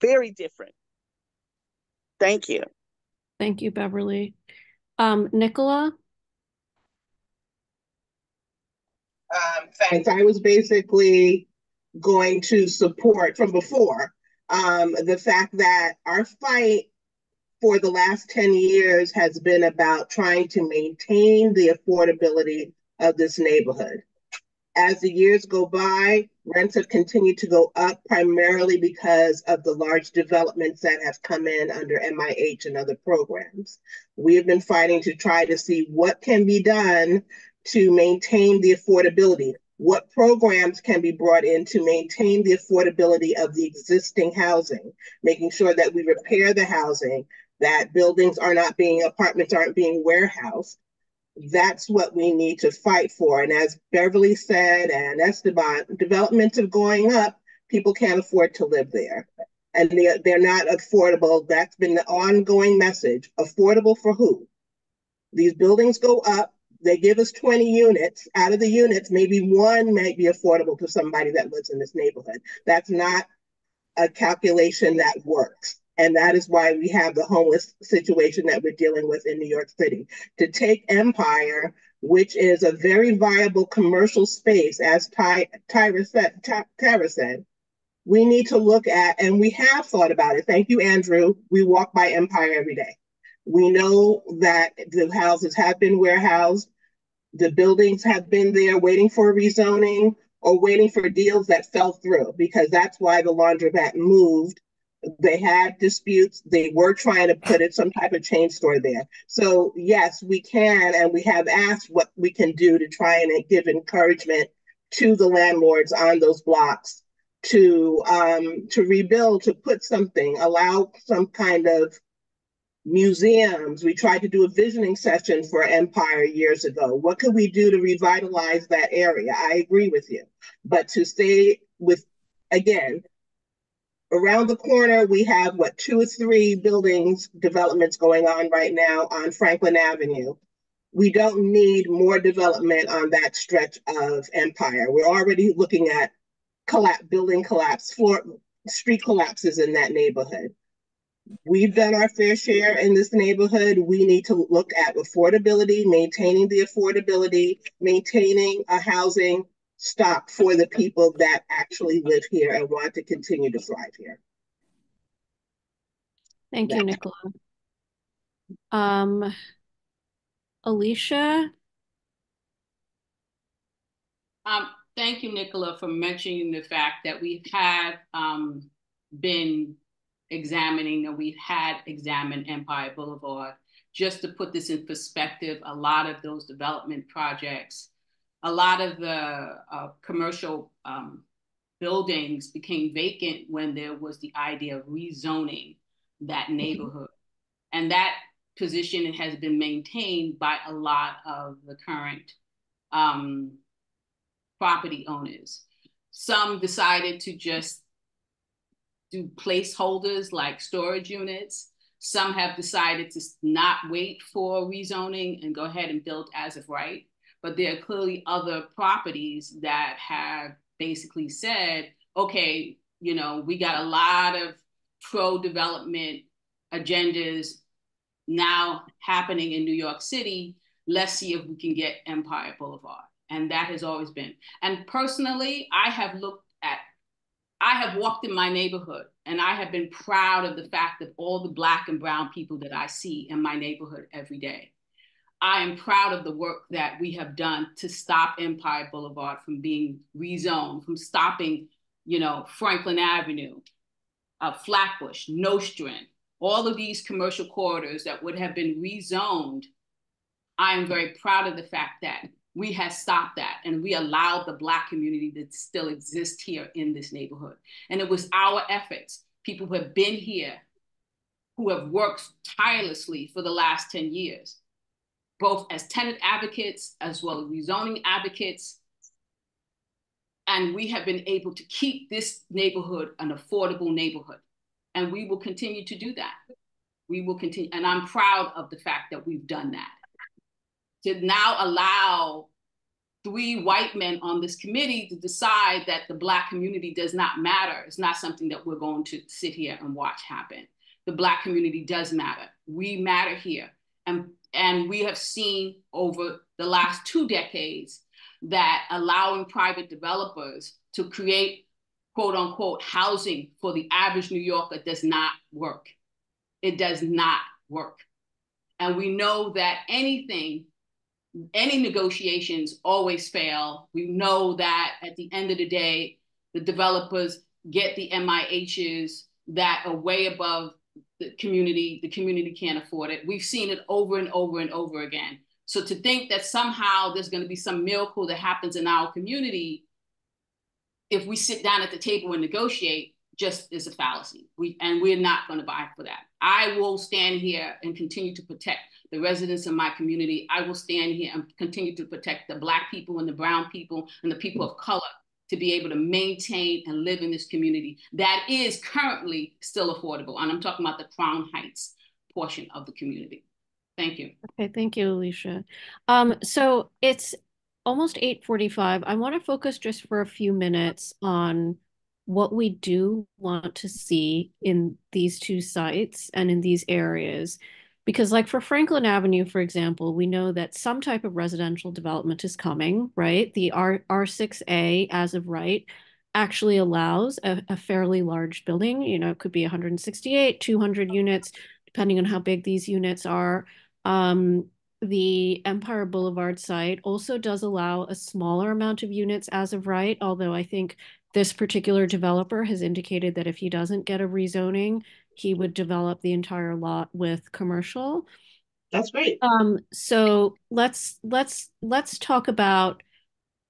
Very different. Thank you. Thank you, Beverly. Um, Nicola? Um, thanks. I was basically going to support from before um, the fact that our fight for the last 10 years has been about trying to maintain the affordability of this neighborhood. As the years go by, rents have continued to go up primarily because of the large developments that have come in under MIH and other programs. We have been fighting to try to see what can be done to maintain the affordability. What programs can be brought in to maintain the affordability of the existing housing, making sure that we repair the housing, that buildings are not being, apartments aren't being warehoused. That's what we need to fight for. And as Beverly said and Esteban, developments are going up, people can't afford to live there. and they're, they're not affordable. That's been the ongoing message. Affordable for who? These buildings go up, they give us 20 units. Out of the units, maybe one might be affordable to somebody that lives in this neighborhood. That's not a calculation that works. And that is why we have the homeless situation that we're dealing with in New York City. To take Empire, which is a very viable commercial space, as Ty, Tyra said, Tara said, we need to look at, and we have thought about it. Thank you, Andrew. We walk by Empire every day. We know that the houses have been warehoused. The buildings have been there waiting for rezoning or waiting for deals that fell through because that's why the laundromat moved they had disputes. They were trying to put in some type of chain store there. So yes, we can, and we have asked what we can do to try and give encouragement to the landlords on those blocks to um, to rebuild, to put something, allow some kind of museums. We tried to do a visioning session for Empire years ago. What could we do to revitalize that area? I agree with you, but to stay with again around the corner, we have what two or three buildings developments going on right now on Franklin Avenue. We don't need more development on that stretch of Empire. We're already looking at collapse, building collapse, floor, street collapses in that neighborhood. We've done our fair share in this neighborhood. We need to look at affordability, maintaining the affordability, maintaining a housing stop for the people that actually live here and want to continue to thrive here. Thank you, Nicola. Um, Alicia? Um, thank you, Nicola, for mentioning the fact that we have um, been examining and we've had examined Empire Boulevard. Just to put this in perspective, a lot of those development projects a lot of the uh, commercial um, buildings became vacant when there was the idea of rezoning that mm-hmm. neighborhood. And that position has been maintained by a lot of the current um, property owners. Some decided to just do placeholders like storage units. Some have decided to not wait for rezoning and go ahead and build as of right but there are clearly other properties that have basically said, okay, you know, we got a lot of pro development agendas now happening in New York City. Let's see if we can get Empire Boulevard. And that has always been. And personally, I have looked at, I have walked in my neighborhood and I have been proud of the fact that all the Black and Brown people that I see in my neighborhood every day. I am proud of the work that we have done to stop Empire Boulevard from being rezoned, from stopping, you know, Franklin Avenue, uh, Flatbush, Nostrand, all of these commercial corridors that would have been rezoned. I am very proud of the fact that we have stopped that and we allowed the Black community to still exist here in this neighborhood. And it was our efforts, people who have been here, who have worked tirelessly for the last 10 years both as tenant advocates as well as rezoning advocates. And we have been able to keep this neighborhood an affordable neighborhood. And we will continue to do that. We will continue. And I'm proud of the fact that we've done that. To now allow three white men on this committee to decide that the Black community does not matter. It's not something that we're going to sit here and watch happen. The Black community does matter. We matter here. And and we have seen over the last two decades that allowing private developers to create quote unquote housing for the average New Yorker does not work. It does not work. And we know that anything, any negotiations always fail. We know that at the end of the day, the developers get the MIHs that are way above the community, the community can't afford it. We've seen it over and over and over again. So to think that somehow there's going to be some miracle that happens in our community if we sit down at the table and negotiate just is a fallacy. We and we're not going to buy for that. I will stand here and continue to protect the residents of my community. I will stand here and continue to protect the black people and the brown people and the people of color to be able to maintain and live in this community that is currently still affordable. And I'm talking about the Crown Heights portion of the community. Thank you. Okay, thank you, Alicia. Um, so it's almost 8:45. I want to focus just for a few minutes on what we do want to see in these two sites and in these areas. Because like for Franklin Avenue, for example, we know that some type of residential development is coming, right? The R R6A as of right actually allows a, a fairly large building, you know, it could be 168, 200 units, depending on how big these units are. Um, the Empire Boulevard site also does allow a smaller amount of units as of right, although I think this particular developer has indicated that if he doesn't get a rezoning, he would develop the entire lot with commercial. That's great. Um, so let's let's let's talk about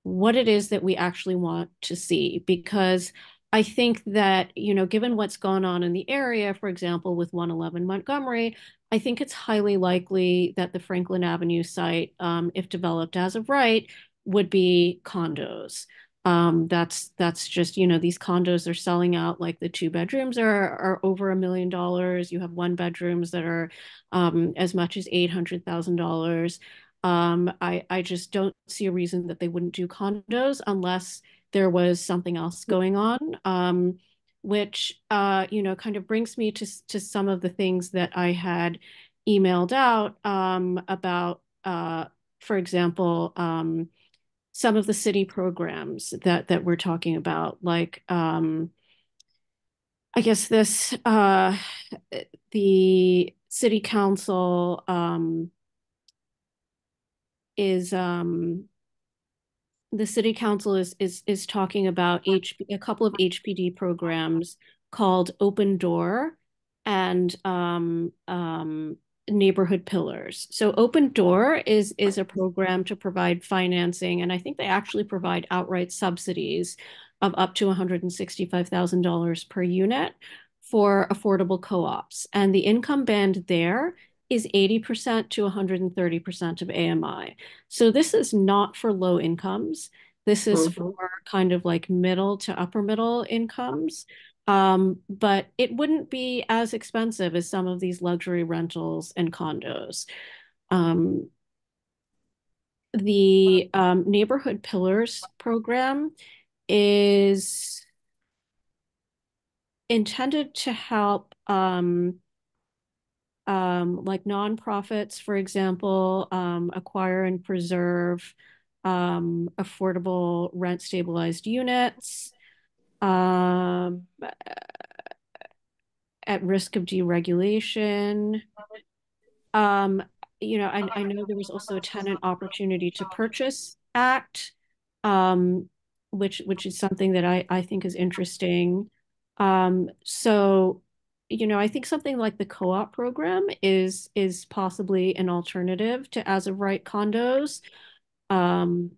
what it is that we actually want to see because I think that, you know, given what's gone on in the area, for example, with 111 Montgomery, I think it's highly likely that the Franklin Avenue site, um, if developed as of right, would be condos. Um, that's that's just you know these condos are selling out like the two bedrooms are are over a million dollars. You have one bedrooms that are um, as much as eight hundred thousand dollars. Um, I I just don't see a reason that they wouldn't do condos unless there was something else going on. Um, which uh, you know kind of brings me to to some of the things that I had emailed out um, about, uh, for example. Some of the city programs that that we're talking about, like um, I guess this uh, the city council um, is um, the city council is is is talking about H a couple of HPD programs called Open Door and um, um, neighborhood pillars. So Open Door is is a program to provide financing, and I think they actually provide outright subsidies of up to $165,000 per unit for affordable co-ops. And the income band there is 80% to 130% of AMI. So this is not for low incomes. This is mm-hmm. for kind of like middle to upper middle incomes. Um, but it wouldn't be as expensive as some of these luxury rentals and condos. Um, the um, Neighborhood Pillars program is intended to help um, um, like nonprofits, for example, um, acquire and preserve affordable rent stabilized units um, at risk of deregulation. Um, you know, I, I know there was also a tenant opportunity to purchase act, um, which which is something that I, I think is interesting. Um, so, you know, I think something like the co-op program is is possibly an alternative to as of right condos. Um,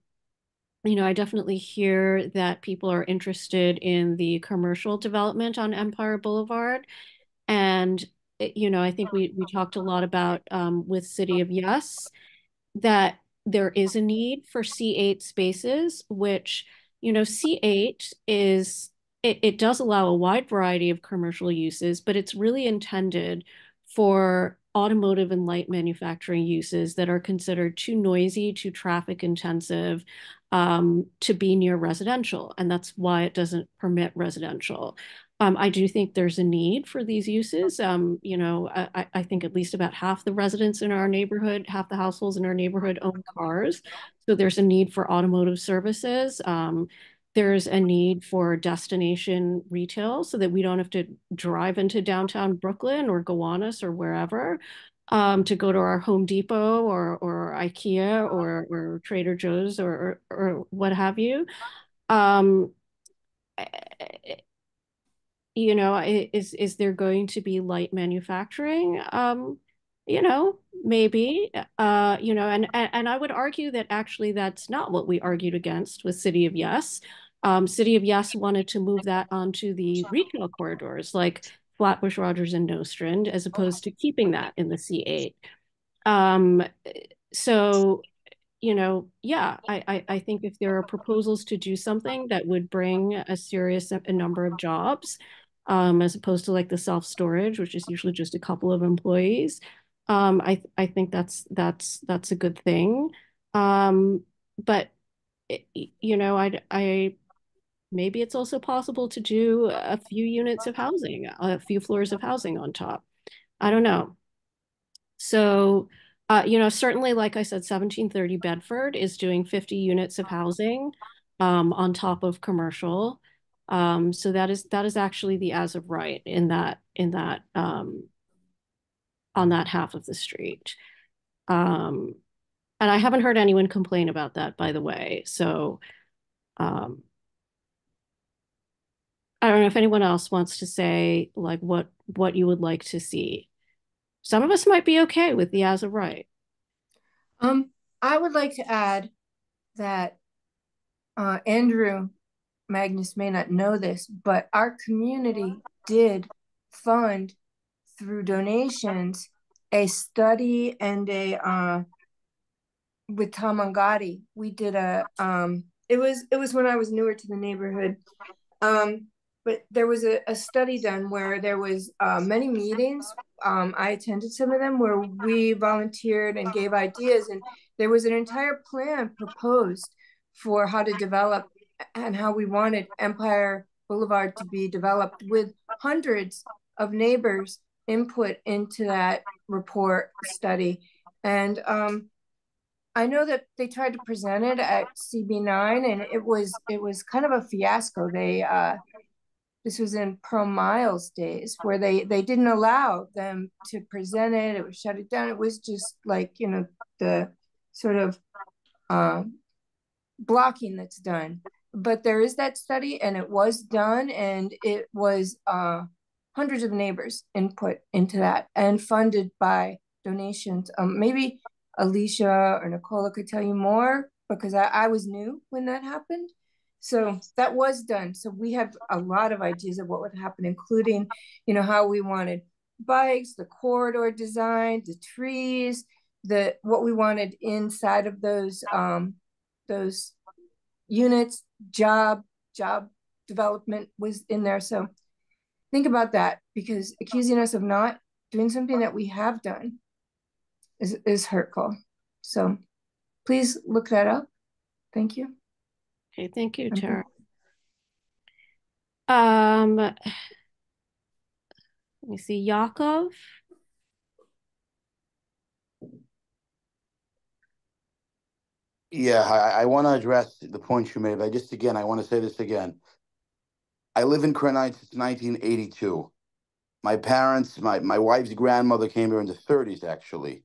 you know, I definitely hear that people are interested in the commercial development on Empire Boulevard. And, you know, I think we, we talked a lot about um, with City of Yes that there is a need for C8 spaces, which, you know, C8 is, it, it does allow a wide variety of commercial uses, but it's really intended for automotive and light manufacturing uses that are considered too noisy, too traffic intensive, um, to be near residential, and that's why it doesn't permit residential. Um, I do think there's a need for these uses. Um, you know, I, I, think at least about half the residents in our neighborhood, half the households in our neighborhood own cars. So there's a need for automotive services. Um, there's a need for destination retail so that we don't have to drive into downtown Brooklyn or Gowanus or wherever um, to go to our Home Depot or or IKEA or or Trader Joe's or or, or what have you. Um, you know, is is there going to be light manufacturing? Um, you know, maybe. Uh, you know, and, and and I would argue that actually that's not what we argued against with City of Yes. Um, City of Yes wanted to move that onto the retail corridors, like Flatbush Rogers and Nostrand, as opposed to keeping that in the C8. Um, so, you know, yeah, I, I, I think if there are proposals to do something that would bring a serious a number of jobs, um, as opposed to like the self-storage, which is usually just a couple of employees, um, I I think that's that's that's a good thing. Um, but you know, I I maybe it's also possible to do a few units of housing, a few floors of housing on top. I don't know. So uh, you know, certainly, like I said, 1730 Bedford is doing 50 units of housing um, on top of commercial. Um, so that is that is actually the as of right in that in that um, on that half of the street. Um, and I haven't heard anyone complain about that, by the way. So um, I don't know if anyone else wants to say like what what you would like to see. Some of us might be okay with the as of right. Um, I would like to add that uh, Andrew Magnus may not know this, but our community did fund through donations a study and a uh, with Tom Angotti. We did a um, it was it was when I was newer to the neighborhood. Um, but there was a, a study done where there was uh, many meetings um, i attended some of them where we volunteered and gave ideas and there was an entire plan proposed for how to develop and how we wanted empire boulevard to be developed with hundreds of neighbors input into that report study and um, I know that they tried to present it at CB9 and it was it was kind of a fiasco. They uh, this was in Pearl Miles days where they they didn't allow them to present it. It was shut it down. It was just like you know the sort of um, blocking that's done. But there is that study, and it was done, and it was uh, hundreds of neighbors input into that and funded by donations. Um, maybe Alicia or Nicola could tell you more because I, I was new when that happened. So that was done. So we have a lot of ideas of what would happen, including, you know, how we wanted bikes, the corridor design, the trees, the what we wanted inside of those um those units, job, job development was in there. So think about that because accusing us of not doing something that we have done is, is hurtful. So please look that up. Thank you. Okay, thank you, Tara. Um, let me see, Yakov. Yeah, I, I want to address the points you made, but just again, I want to say this again. I live in Crown since 1982. My parents, my, my wife's grandmother came here in the 30s, actually.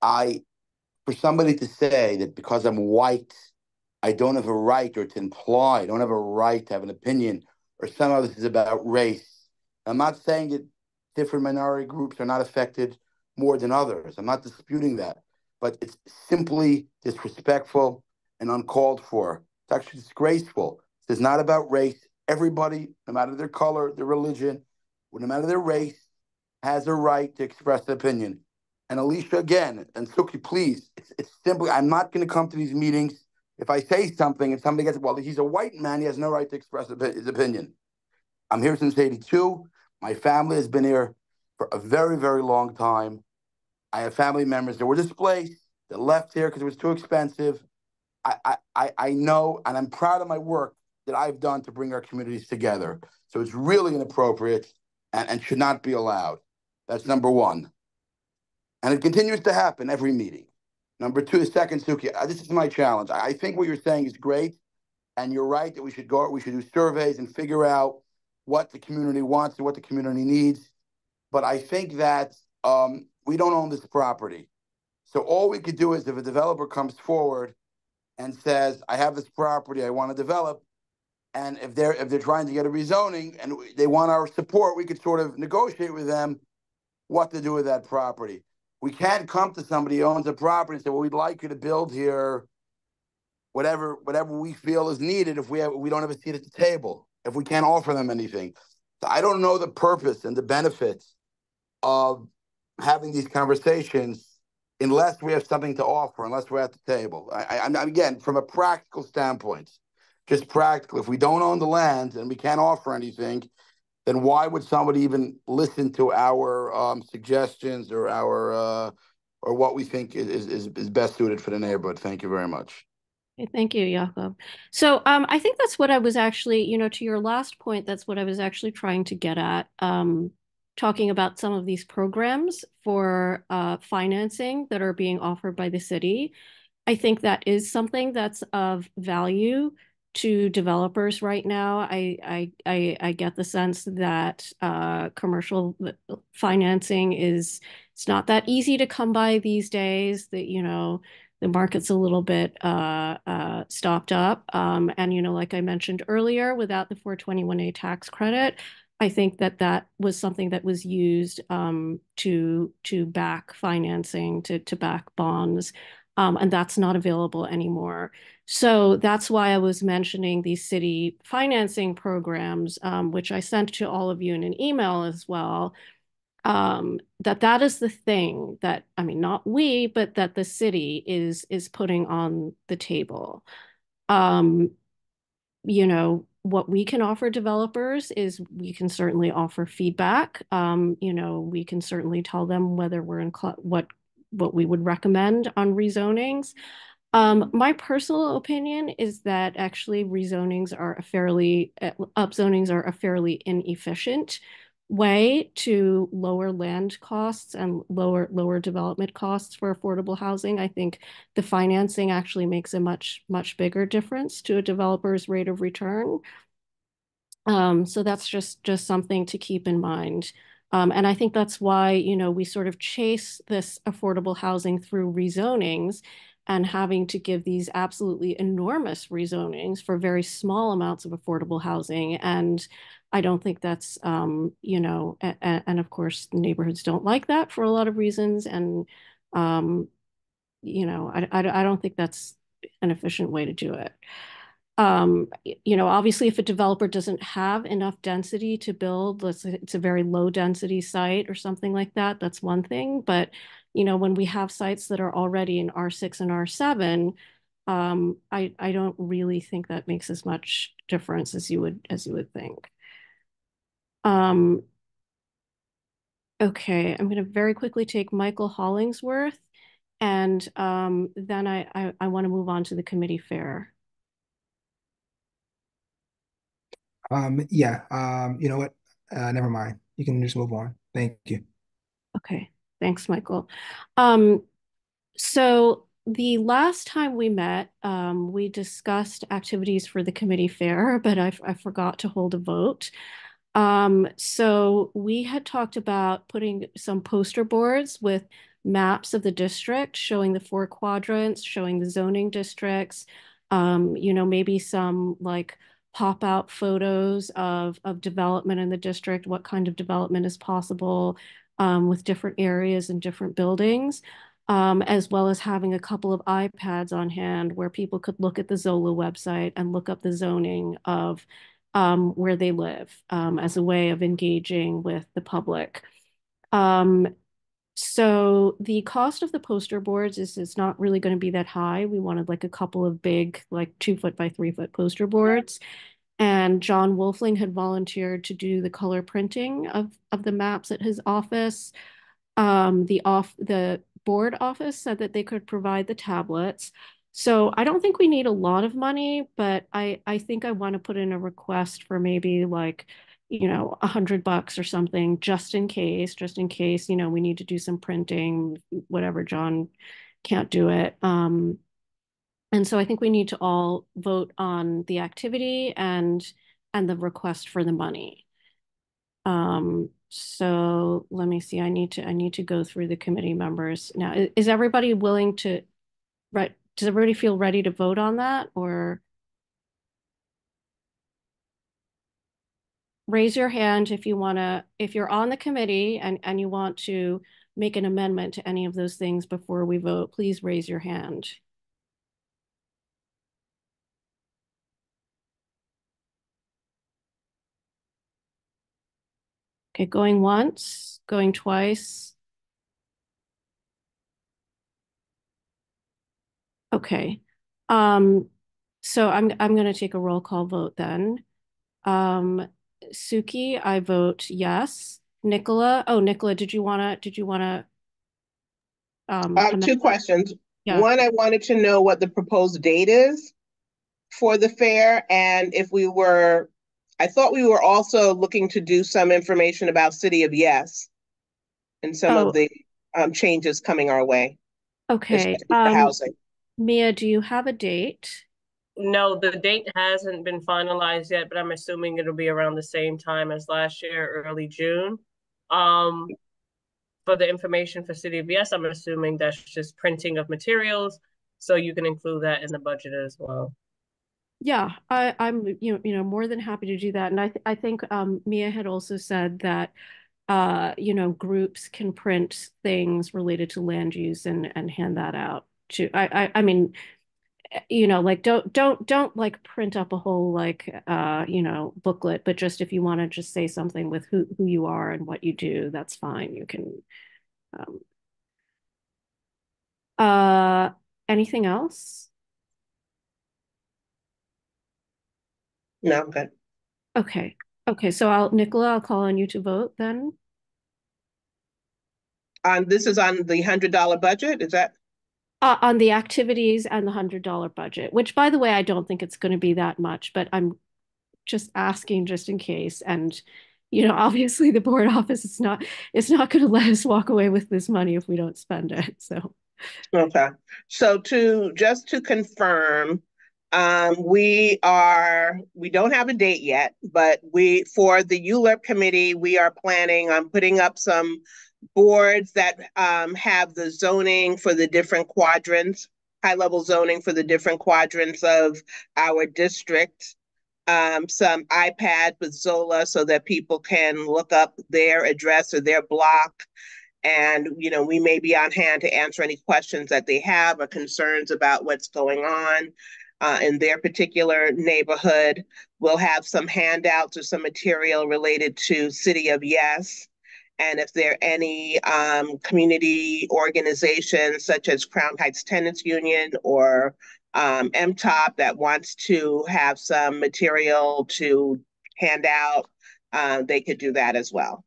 I, for somebody to say that because I'm white, I don't have a right or to imply I don't have a right to have an opinion or some of this is about race. I'm not saying that different minority groups are not affected more than others. I'm not disputing that, but it's simply disrespectful and uncalled for. It's actually disgraceful. It's not about race. Everybody, no matter their color, their religion, no matter their race, has a right to express an opinion. And Alicia, again, and Suki, please, it's, it's simply, I'm not going to come to these meetings if I say something and somebody gets, well, he's a white man, he has no right to express his opinion. I'm here since 82. My family has been here for a very, very long time. I have family members that were displaced, that left here because it was too expensive. I, I, I know, and I'm proud of my work that I've done to bring our communities together. So it's really inappropriate and, and should not be allowed. That's number one. And it continues to happen every meeting. Number two, the second, Suki, uh, this is my challenge. I think what you're saying is great, and you're right that we should go, we should do surveys and figure out what the community wants and what the community needs. But I think that um, we don't own this property. So all we could do is if a developer comes forward and says, I have this property I want to develop, and if they're if they're trying to get a rezoning and they want our support, we could sort of negotiate with them what to do with that property we can't come to somebody who owns a property and say, "Well, we'd like you to build here, whatever whatever we feel is needed." If we have, we don't have a seat at the table, if we can't offer them anything, so I don't know the purpose and the benefits of having these conversations unless we have something to offer, unless we're at the table. I, I, again from a practical standpoint, just practical. If we don't own the land and we can't offer anything, then why would somebody even listen to our um, suggestions or our uh, or what we think is, is is best suited for the neighborhood? Thank you very much. Thank you, Yakov. So um, I think that's what I was actually, you know, to your last point, that's what I was actually trying to get at. Um, talking about some of these programs for uh, financing that are being offered by the city. I think that is something that's of value to developers right now. I I I, I get the sense that uh, commercial financing is it's not that easy to come by these days. That you know the market's a little bit uh, uh, stopped up, um, and you know, like I mentioned earlier, without the 421A tax credit, I think that that was something that was used um, to to back financing, to to back bonds, um, and that's not available anymore. So that's why I was mentioning these city financing programs, um, which I sent to all of you in an email as well. Um, that that is the thing that I mean, not we, but that the city is is putting on the table. Um, you know, what we can offer developers is we can certainly offer feedback. Um, you know, we can certainly tell them whether we're in what what we would recommend on rezonings. Um, my personal opinion is that actually rezonings are a fairly uh, upzonings are a fairly inefficient way to lower land costs and lower lower development costs for affordable housing. I think the financing actually makes a much much bigger difference to a developer's rate of return. Um, so that's just just something to keep in mind. Um, and I think that's why, you know, we sort of chase this affordable housing through rezonings and having to give these absolutely enormous rezonings for very small amounts of affordable housing. And I don't think that's, um, you know, and of course, neighborhoods don't like that for a lot of reasons. And, um, you know, I, I, I don't think that's an efficient way to do it. Um, you know, obviously, if a developer doesn't have enough density to build, let's say it's a very low density site or something like that, that's one thing. But, you know, when we have sites that are already in R6 and R7, um, I, I don't really think that makes as much difference as you would as you would think. Um, okay, I'm going to very quickly take Michael Hollingsworth, and um, then I, I, I want to move on to the committee fair. Um, yeah, um, you know what? Uh, never mind. You can just move on. Thank you. Okay, thanks, Michael. Um, so the last time we met, um, we discussed activities for the committee fair, but I, I forgot to hold a vote. Um, so we had talked about putting some poster boards with maps of the district, showing the four quadrants, showing the zoning districts, um, you know, maybe some like pop out photos of, of development in the district, what kind of development is possible um, with different areas and different buildings. Um, as well as having a couple of iPads on hand where people could look at the Zola website and look up the zoning of um, where they live um, as a way of engaging with the public. Um, so the cost of the poster boards is, is not really going to be that high. We wanted like a couple of big, like two foot by three foot poster boards. And John Wolfling had volunteered to do the color printing of, of the maps at his office. Um, the off the board office said that they could provide the tablets. So I don't think we need a lot of money, but I I think I want to put in a request for maybe like, you know, a hundred bucks or something, just in case, just in case, you know, we need to do some printing, whatever, John can't do it. Um, and so I think we need to all vote on the activity and and the request for the money. Um, so let me see. I need to I need to go through the committee members now. Is, is everybody willing to right does everybody feel ready to vote on that or raise your hand if you want to, if you're on the committee and, and you want to make an amendment to any of those things before we vote, please raise your hand. Okay, going once, going twice. Okay. Um, so I'm I'm going to take a roll call vote then. Um, Suki, I vote yes. Nicola, oh Nicola, did you wanna did you wanna um I have two questions. Yeah. One, I wanted to know what the proposed date is for the fair and if we were, I thought we were also looking to do some information about City of Yes and some Oh. of the um changes coming our way, Okay. Um, housing. Mia, do you have a date? No, the date hasn't been finalized yet, but I'm assuming it'll be around the same time as last year, early June. Um, for the information for City of Yes, I'm assuming that's just printing of materials, so you can include that in the budget as well. Yeah, I, I'm, you know, you know, more than happy to do that. And I, th I think um, Mia had also said that, uh, you know, groups can print things related to land use and and hand that out to. I, I, I mean, eh, you know, like don't don't don't like print up a whole like uh, you know, booklet, but just if you want to just say something with who who you are and what you do, that's fine. You can. Um, uh, anything else? No, I'm good. Okay. Okay, so I'll, Nicola, I'll call on you to vote then. Um, this is on the hundred dollar budget, is that? Uh, on the activities and the hundred dollar budget, which by the way, I don't think it's going to be that much, but I'm just asking just in case. And, you know, obviously the board office is not, it's not going to let us walk away with this money if we don't spend it. So, Okay, so to, just to confirm, um, we are, we don't have a date yet, but we, for the ULURP committee, we are planning on putting up some boards that, um, have the zoning for the different quadrants, high-level zoning for the different quadrants of our district. Um, some iPads with Zola so that people can look up their address or their block. And, you know, we may be on hand to answer any questions that they have or concerns about what's going on uh, in their particular neighborhood. We'll have some handouts or some material related to City of Yes. And if there are any um, community organizations such as Crown Heights Tenants Union or um, MTOPP that wants to have some material to hand out, uh, they could do that as well.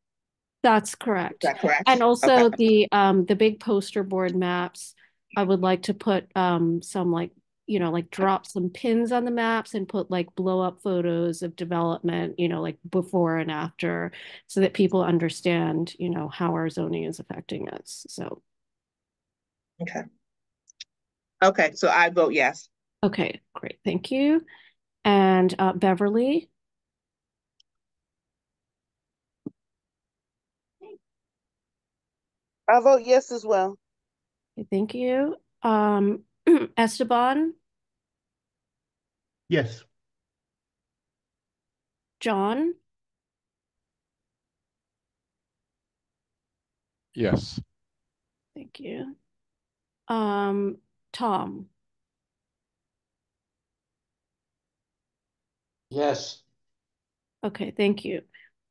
That's correct. Is that correct? And also Okay. the um the big poster board maps, I would like to put um some like, you know, like drop some pins on the maps and put like blow up photos of development, you know, like before and after, so that people understand, you know, how our zoning is affecting us. So, Okay. Okay, so I vote yes. okay, great, thank you. And uh Beverly, I vote yes as well. okay, thank you. Um Esteban, Yes. John, Yes. thank you. Um Tom, Yes. Okay, thank you.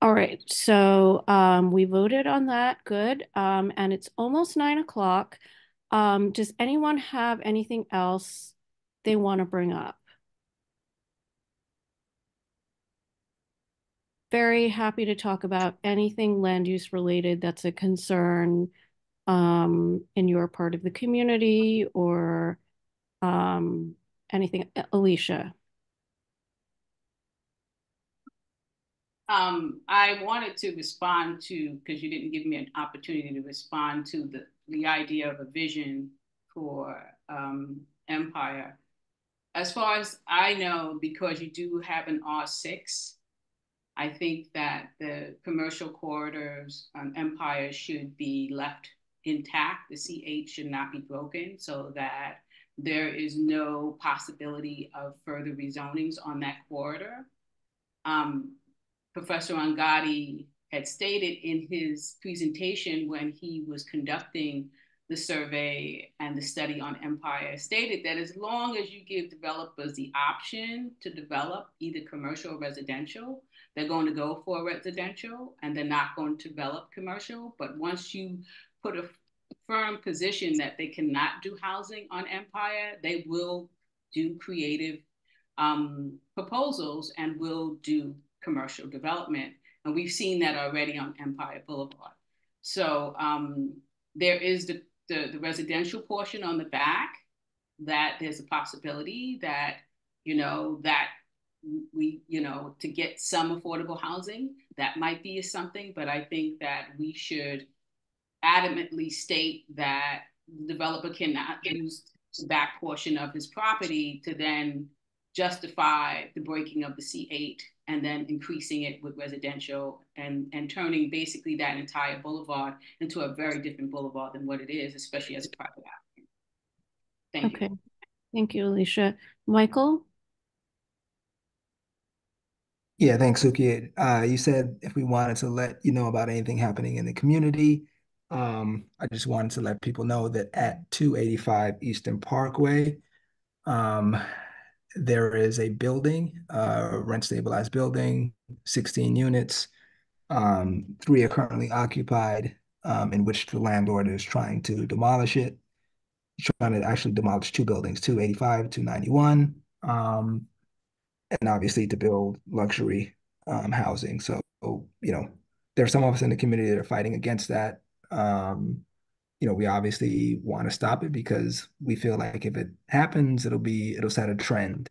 All right, so um, we voted on that. Good. Um, and it's almost nine o'clock. Um, does anyone have anything else they want to bring up? Very happy to talk about anything land use related that's a concern um, in your part of the community or um, anything. Alicia. Um, I wanted to respond to, because you didn't give me an opportunity to respond to the, the idea of a vision for um, Empire. As far as I know, because you do have an R6, I think that the commercial corridors on Empire should be left intact. The C8 should not be broken so that there is no possibility of further rezonings on that corridor. Um, Professor Angotti had stated in his presentation when he was conducting the survey and the study on Empire, stated that as long as you give developers the option to develop either commercial or residential, they're going to go for residential and they're not going to develop commercial. But once you put a firm position that they cannot do housing on Empire, they will do creative um, proposals and will do commercial development. And we've seen that already on Empire Boulevard. So um, there is the, the, the residential portion on the back that there's a possibility that, you know, that we, you know, to get some affordable housing, that might be something, but I think that we should adamantly state that the developer cannot use the back portion of his property to then justify the breaking of the C8 and then increasing it with residential and, and turning basically that entire boulevard into a very different boulevard than what it is, especially as a private applicant. Thank okay. you. Thank you, Alicia. Michael? Yeah, thanks, Suki. Uh, you said if we wanted to let you know about anything happening in the community, um, I just wanted to let people know that at 285 Eastern Parkway, um, there is a building, uh, rent stabilized building, 16 units. Um, three are currently occupied, um, in which the landlord is trying to demolish it. He's trying to actually demolish two buildings, 285, 291, um, and obviously to build luxury um, housing. So, you know, there are some of us in the community that are fighting against that. Um, you know, we obviously want to stop it because we feel like if it happens, it'll be it'll set a trend,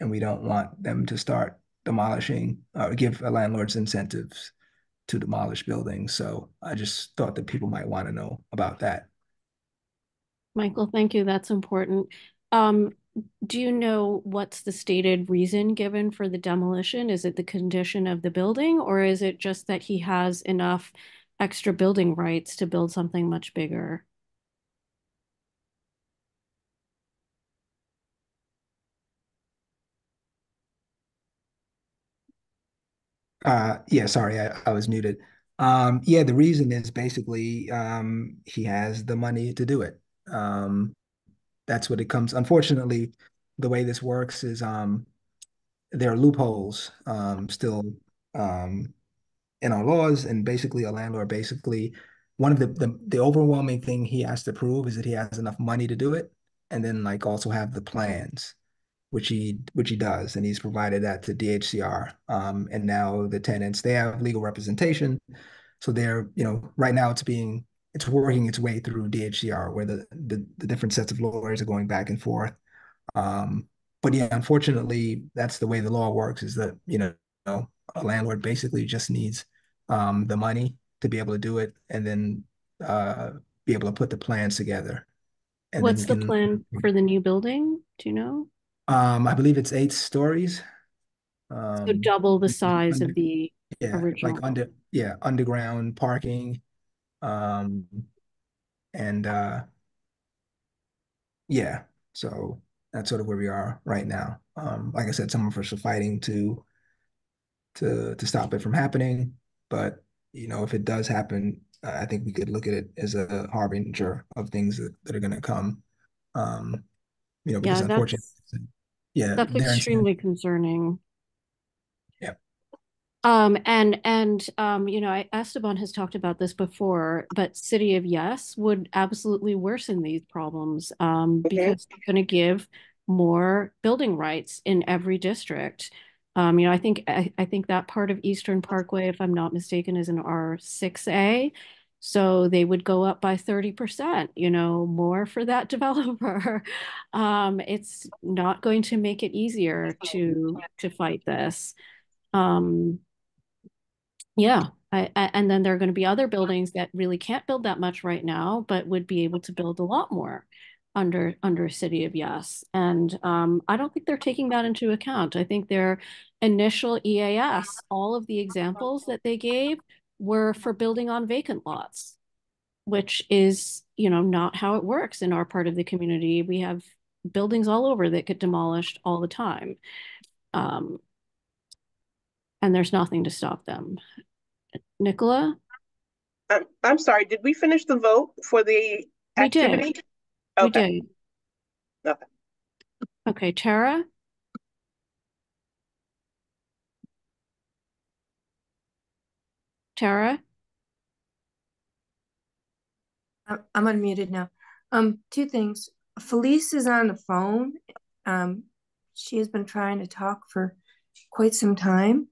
and we don't want them to start demolishing or give landlords incentives to demolish buildings. So I just thought that people might want to know about that. Michael, thank you. That's important. Um, do you know what's the stated reason given for the demolition? Is it the condition of the building, or is it just that he has enough extra building rights to build something much bigger. Uh, yeah, sorry, I, I was muted. Um, yeah, the reason is basically um, he has the money to do it. Um, that's what it comes. Unfortunately, the way this works is um, there are loopholes um, still um, in our laws, and basically a landlord basically one of the, the the overwhelming thing he has to prove is that he has enough money to do it, and then like also have the plans, which he which he does, and he's provided that to DHCR. Um, and now the tenants they have legal representation, so they're you know right now it's being it's working its way through DHCR where the the, the different sets of lawyers are going back and forth. Um, but yeah, unfortunately, that's the way the law works. Is that you know a landlord basically just needs um, the money to be able to do it and then uh, be able to put the plans together. And What's the can, plan for the new building? Do you know? Um, I believe it's eight stories. Um, so double the size under, of the yeah, original. like under yeah underground parking, um, and uh, yeah. So that's sort of where we are right now. Um, like I said, some of us are fighting to to to stop it from happening. But you know, if it does happen, I think we could look at it as a harbinger of things that, that are going to come. Um, you know, because yeah, unfortunately, yeah, that's extremely concerning. Yeah. Um, and and um, you know, I, Esteban has talked about this before, but City of Yes would absolutely worsen these problems um, because they're going to give more building rights in every district. Um, you know, I think I, I think that part of Eastern Parkway, if I'm not mistaken, is an R6A. So they would go up by 30%, you know, more for that developer. um, it's not going to make it easier to to fight this. Um, yeah, I, I, and then there are going to be other buildings that really can't build that much right now, but would be able to build a lot more under under City of Yes. And um, I don't think they're taking that into account. I think their initial EAS, all of the examples that they gave were for building on vacant lots, which is, you know, not how it works in our part of the community. We have buildings all over that get demolished all the time. Um, and there's nothing to stop them. Nicola? I'm, I'm sorry, did we finish the vote for the activity? We did. Okay. We did. Okay. Okay, Tara? Tara? I'm unmuted now. Um, two things. Felice is on the phone. Um, she has been trying to talk for quite some time,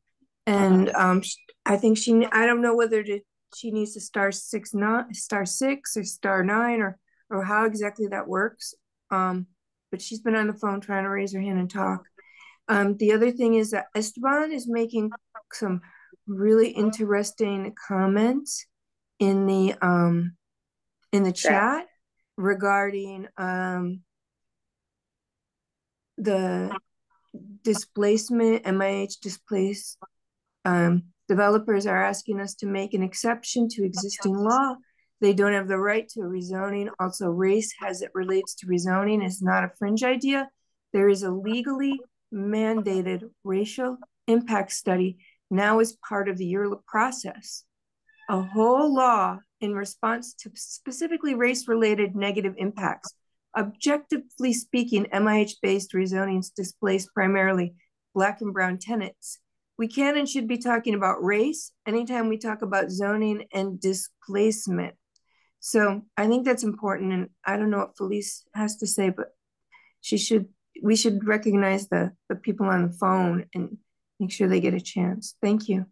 and um, I think she. I don't know whether to. She needs to star six not star six or star nine or or how exactly that works. Um, but she's been on the phone trying to raise her hand and talk. Um, the other thing is that Esteban is making some really interesting comments in the um in the chat. regarding um the displacement MIH displaced um developers are asking us to make an exception to existing law. They don't have the right to rezoning. Also race as it relates to rezoning is not a fringe idea. There is a legally mandated racial impact study now is part of the ULURP process. A whole law in response to specifically race-related negative impacts. Objectively speaking, MIH-based rezonings displace primarily Black and Brown tenants. We can and should be talking about race anytime we talk about zoning and displacement. So I think that's important. And I don't know what Felice has to say, but she should we should recognize the the people on the phone and make sure they get a chance. Thank you.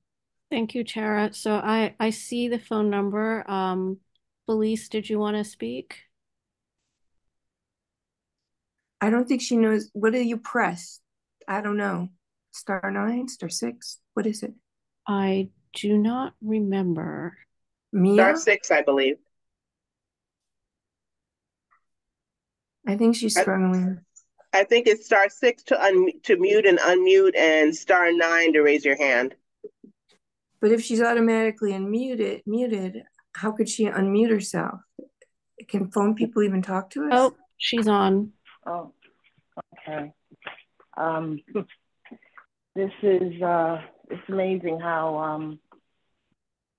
Thank you, Tara. So I I see the phone number. Um, Felice, did you want to speak? I don't think she knows. What do you press? I don't know. Star nine, star six. What is it? I do not remember. Mia? Star six, I believe. I think she's struggling. I think it's star six to un to mute and unmute and star nine to raise your hand. But if she's automatically unmuted, muted, how could she unmute herself? Can phone people even talk to us? Oh, she's on. Oh, okay. Um, this is uh, it's amazing how um,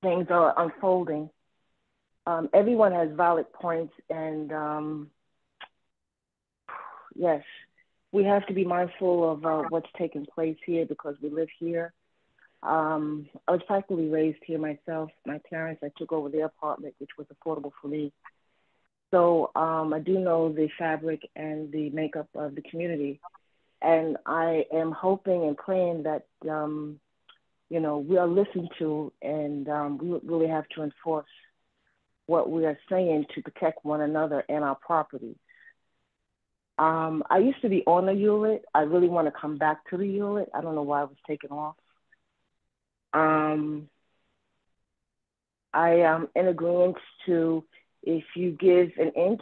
things are unfolding. Um, everyone has valid points, and um, yes, we have to be mindful of uh, what's taking place here because we live here. Um, I was practically raised here myself. My parents, I took over their apartment, which was affordable for me. So um, I do know the fabric and the makeup of the community. And I am hoping and praying that, um, you know, we are listened to and um, we really have to enforce what we are saying to protect one another and our property. Um, I used to be on the ULURP. I really want to come back to the ULURP. I don't know why I was taken off. Um, I am in agreement to if you give an inch,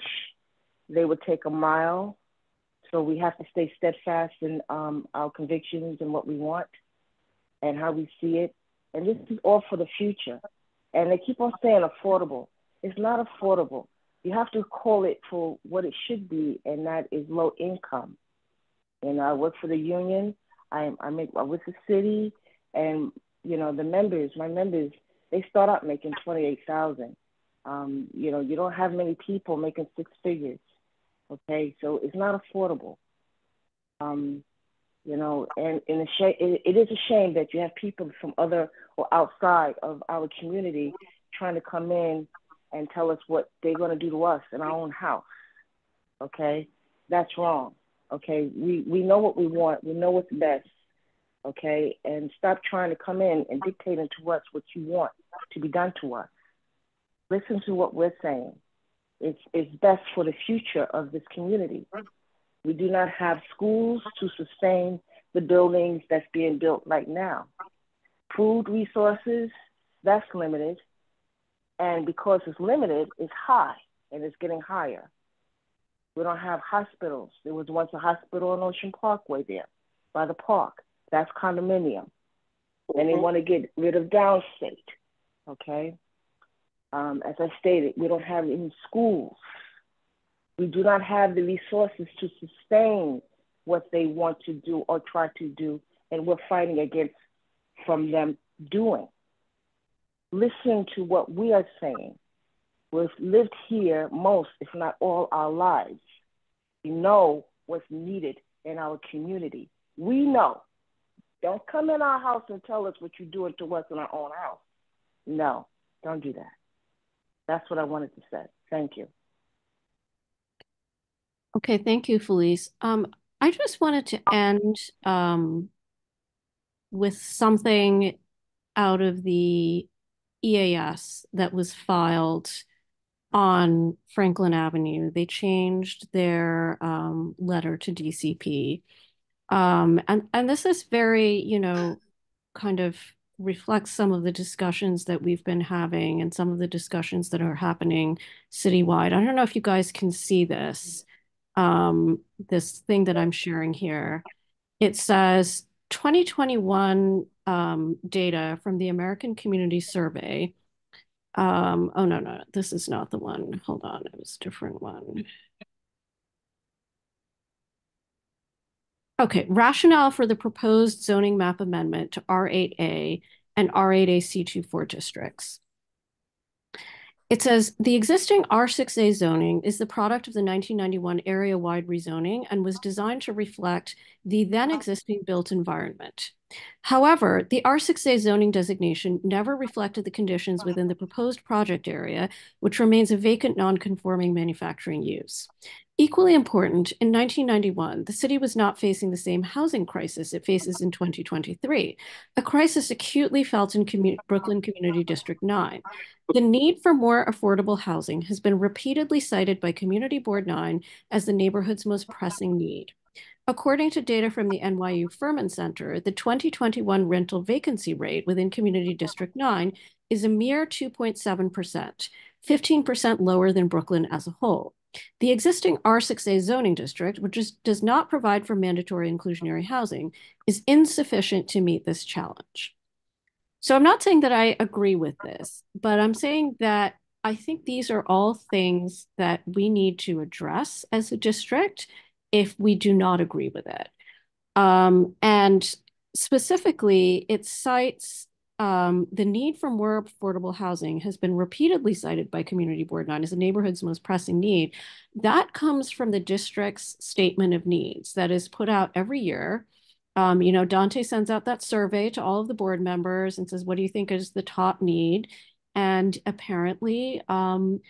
they would take a mile. So we have to stay steadfast in um, our convictions and what we want and how we see it. And this is all for the future. And they keep on saying affordable. It's not affordable you have to call it for what it should be, and that is low income. You know, I work for the union. I'm I make I with the city, and you know the members, my members, they start out making twenty eight thousand. Um, you know, you don't have many people making six figures. Okay, so it's not affordable. Um, you know, and in a sh- it, it is a shame that you have people from other or outside of our community trying to come in and tell us what they're going to do to us in our own house. Okay? That's wrong. Okay? We, we know what we want, we know what's best. Okay? And stop trying to come in and dictating to us what you want to be done to us. Listen to what we're saying. It's, it's best for the future of this community. We do not have schools to sustain the buildings that's being built right now. Food resources, that's limited. And because it's limited, it's high and it's getting higher. We don't have hospitals. There was once a hospital on Ocean Parkway there by the park. That's condominium. And they mm-hmm. want to get rid of downstate. Okay. Um, as I stated, we don't have any schools. We do not have the resources to sustain what they want to do or try to do, and we're fighting against from them doing listen to what we are saying. We've lived here most, if not all, our lives. We know what's needed in our community. We know. Don't come in our house and tell us what you're doing to us in our own house. No, don't do that. That's what I wanted to say. Thank you. Okay, thank you, Felice. Um, I just wanted to end um, with something out of the EAS that was filed on Franklin Avenue. They changed their um, letter to DCP. Um, and, and this is very, you know, kind of reflects some of the discussions that we've been having and some of the discussions that are happening citywide. I don't know if you guys can see this, um, this thing that I'm sharing here. It says 2021 um, data from the American Community Survey. Um, oh, no, no, this is not the one. Hold on, it was a different one. Okay, rationale for the proposed zoning map amendment to R8A and R8A C24 districts. It says the existing R6A zoning is the product of the 1991 area-wide rezoning and was designed to reflect the then existing built environment. However, the R6A zoning designation never reflected the conditions within the proposed project area, which remains a vacant non-conforming manufacturing use. Equally important, in 1991, the city was not facing the same housing crisis it faces in 2023, a crisis acutely felt in Brooklyn Community District 9. The need for more affordable housing has been repeatedly cited by Community Board 9 as the neighborhood's most pressing need. According to data from the NYU Furman Center, the 2021 rental vacancy rate within Community District 9 is a mere 2.7%, 15% lower than Brooklyn as a whole. The existing R6A zoning district, which is, does not provide for mandatory inclusionary housing, is insufficient to meet this challenge. So I'm not saying that I agree with this, but I'm saying that I think these are all things that we need to address as a district if we do not agree with it. Um, and specifically, it cites um, the need for more affordable housing has been repeatedly cited by Community Board 9 as the neighborhood's most pressing need. That comes from the district's statement of needs that is put out every year. Um, you know, Dante sends out that survey to all of the board members and says, what do you think is the top need? And apparently, um,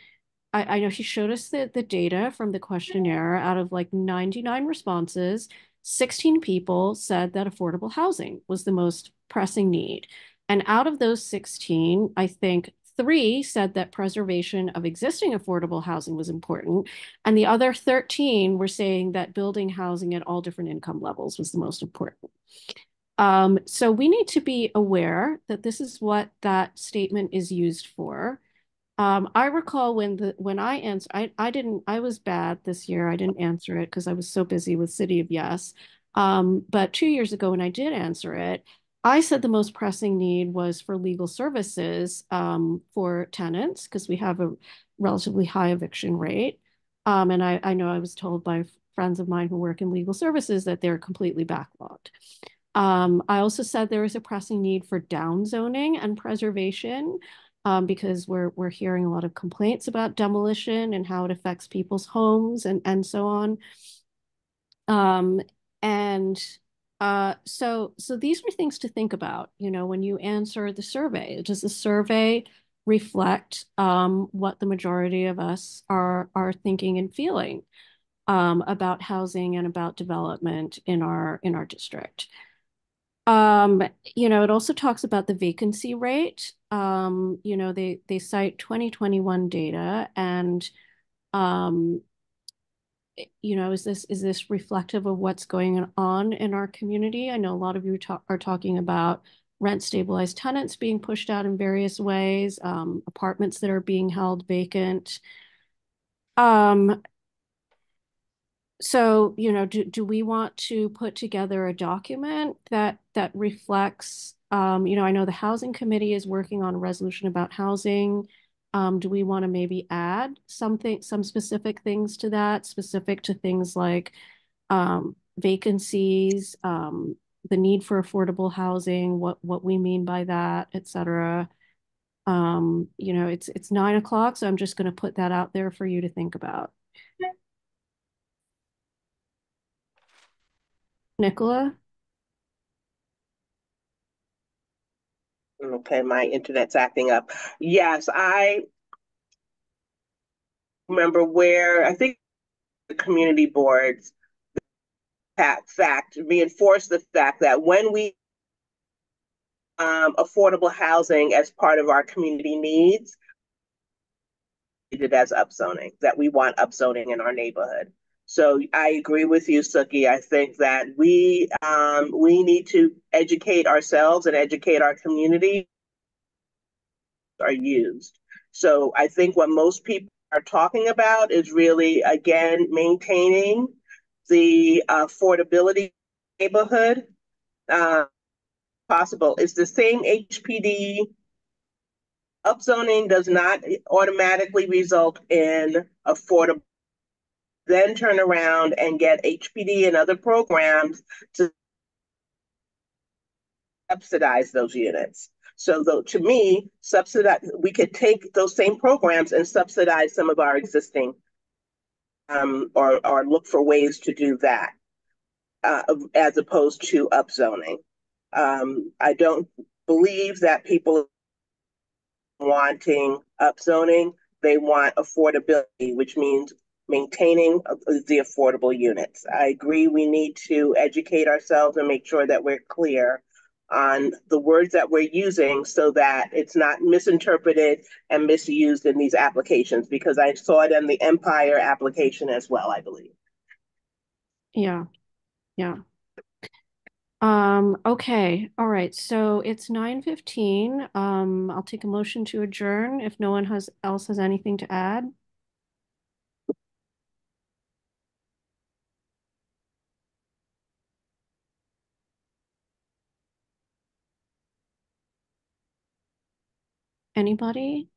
I, I know he showed us the, the data from the questionnaire out of like 99 responses, 16 people said that affordable housing was the most pressing need. And out of those 16, I think three said that preservation of existing affordable housing was important. And the other 13 were saying that building housing at all different income levels was the most important. Um, so we need to be aware that this is what that statement is used for. Um, I recall when the when I answered, I, I didn't, I was bad this year. I didn't answer it because I was so busy with City of Yes. Um, but two years ago when I did answer it, I said the most pressing need was for legal services um, for tenants because we have a relatively high eviction rate. Um, and I, I know I was told by friends of mine who work in legal services that they're completely backlogged. Um, I also said there is a pressing need for downzoning and preservation um, because we're we're hearing a lot of complaints about demolition and how it affects people's homes and and so on. Um, and uh, so, so these are things to think about, you know, when you answer the survey. Does the survey reflect um, what the majority of us are are thinking and feeling um, about housing and about development in our in our district? Um, you know, it also talks about the vacancy rate. Um, you know, they they cite 2021 data and um, you know, is this is this reflective of what's going on in our community? I know a lot of you talk, are talking about rent stabilized tenants being pushed out in various ways, um, apartments that are being held vacant. Um, so, you know, do, do we want to put together a document that that reflects, um, you know, I know the housing committee is working on a resolution about housing. Um, do we want to maybe add something, some specific things to that, specific to things like um, vacancies, um, the need for affordable housing, what what we mean by that, et cetera. Um, you know, it's it's nine o'clock, so I'm just going to put that out there for you to think about. Nicola? Okay, my internet's acting up. Yes, I remember where I think the community boards fact, fact reinforce the fact that when we um, affordable housing as part of our community needs, it as upzoning, that we want upzoning in our neighborhood. So I agree with you, Suki. I think that we um, we need to educate ourselves and educate our community are used. So I think what most people are talking about is really again maintaining the affordability neighborhood uh, possible. It's the same HPD. Upzoning does not automatically result in affordable. Then turn around and get HPD and other programs to subsidize those units. So though to me, subsidize we could take those same programs and subsidize some of our existing um, or, or look for ways to do that uh, as opposed to upzoning. Um, I don't believe that people wanting upzoning, they want affordability, which means maintaining the affordable units. I agree we need to educate ourselves and make sure that we're clear on the words that we're using so that it's not misinterpreted and misused in these applications because I saw it in the Empire application as well, I believe. Yeah. Yeah. Um, okay. All right. So it's 9:15. Um, I'll take a motion to adjourn if no one has else has anything to add. Anybody?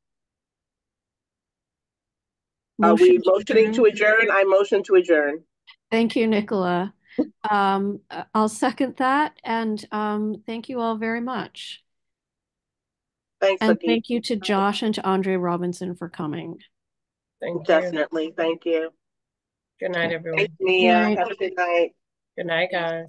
Are we Motion to motioning to adjourn? I motion to adjourn. Thank you, Nicola. Um, uh, I'll second that and um, thank you all very much. Thanks, And Suki. thank you to Josh and to Andre Robinson for coming. Thank you. Definitely. Thank you. Good night, everyone. Thanks, Mia. night. Have a good night. Good night, guys.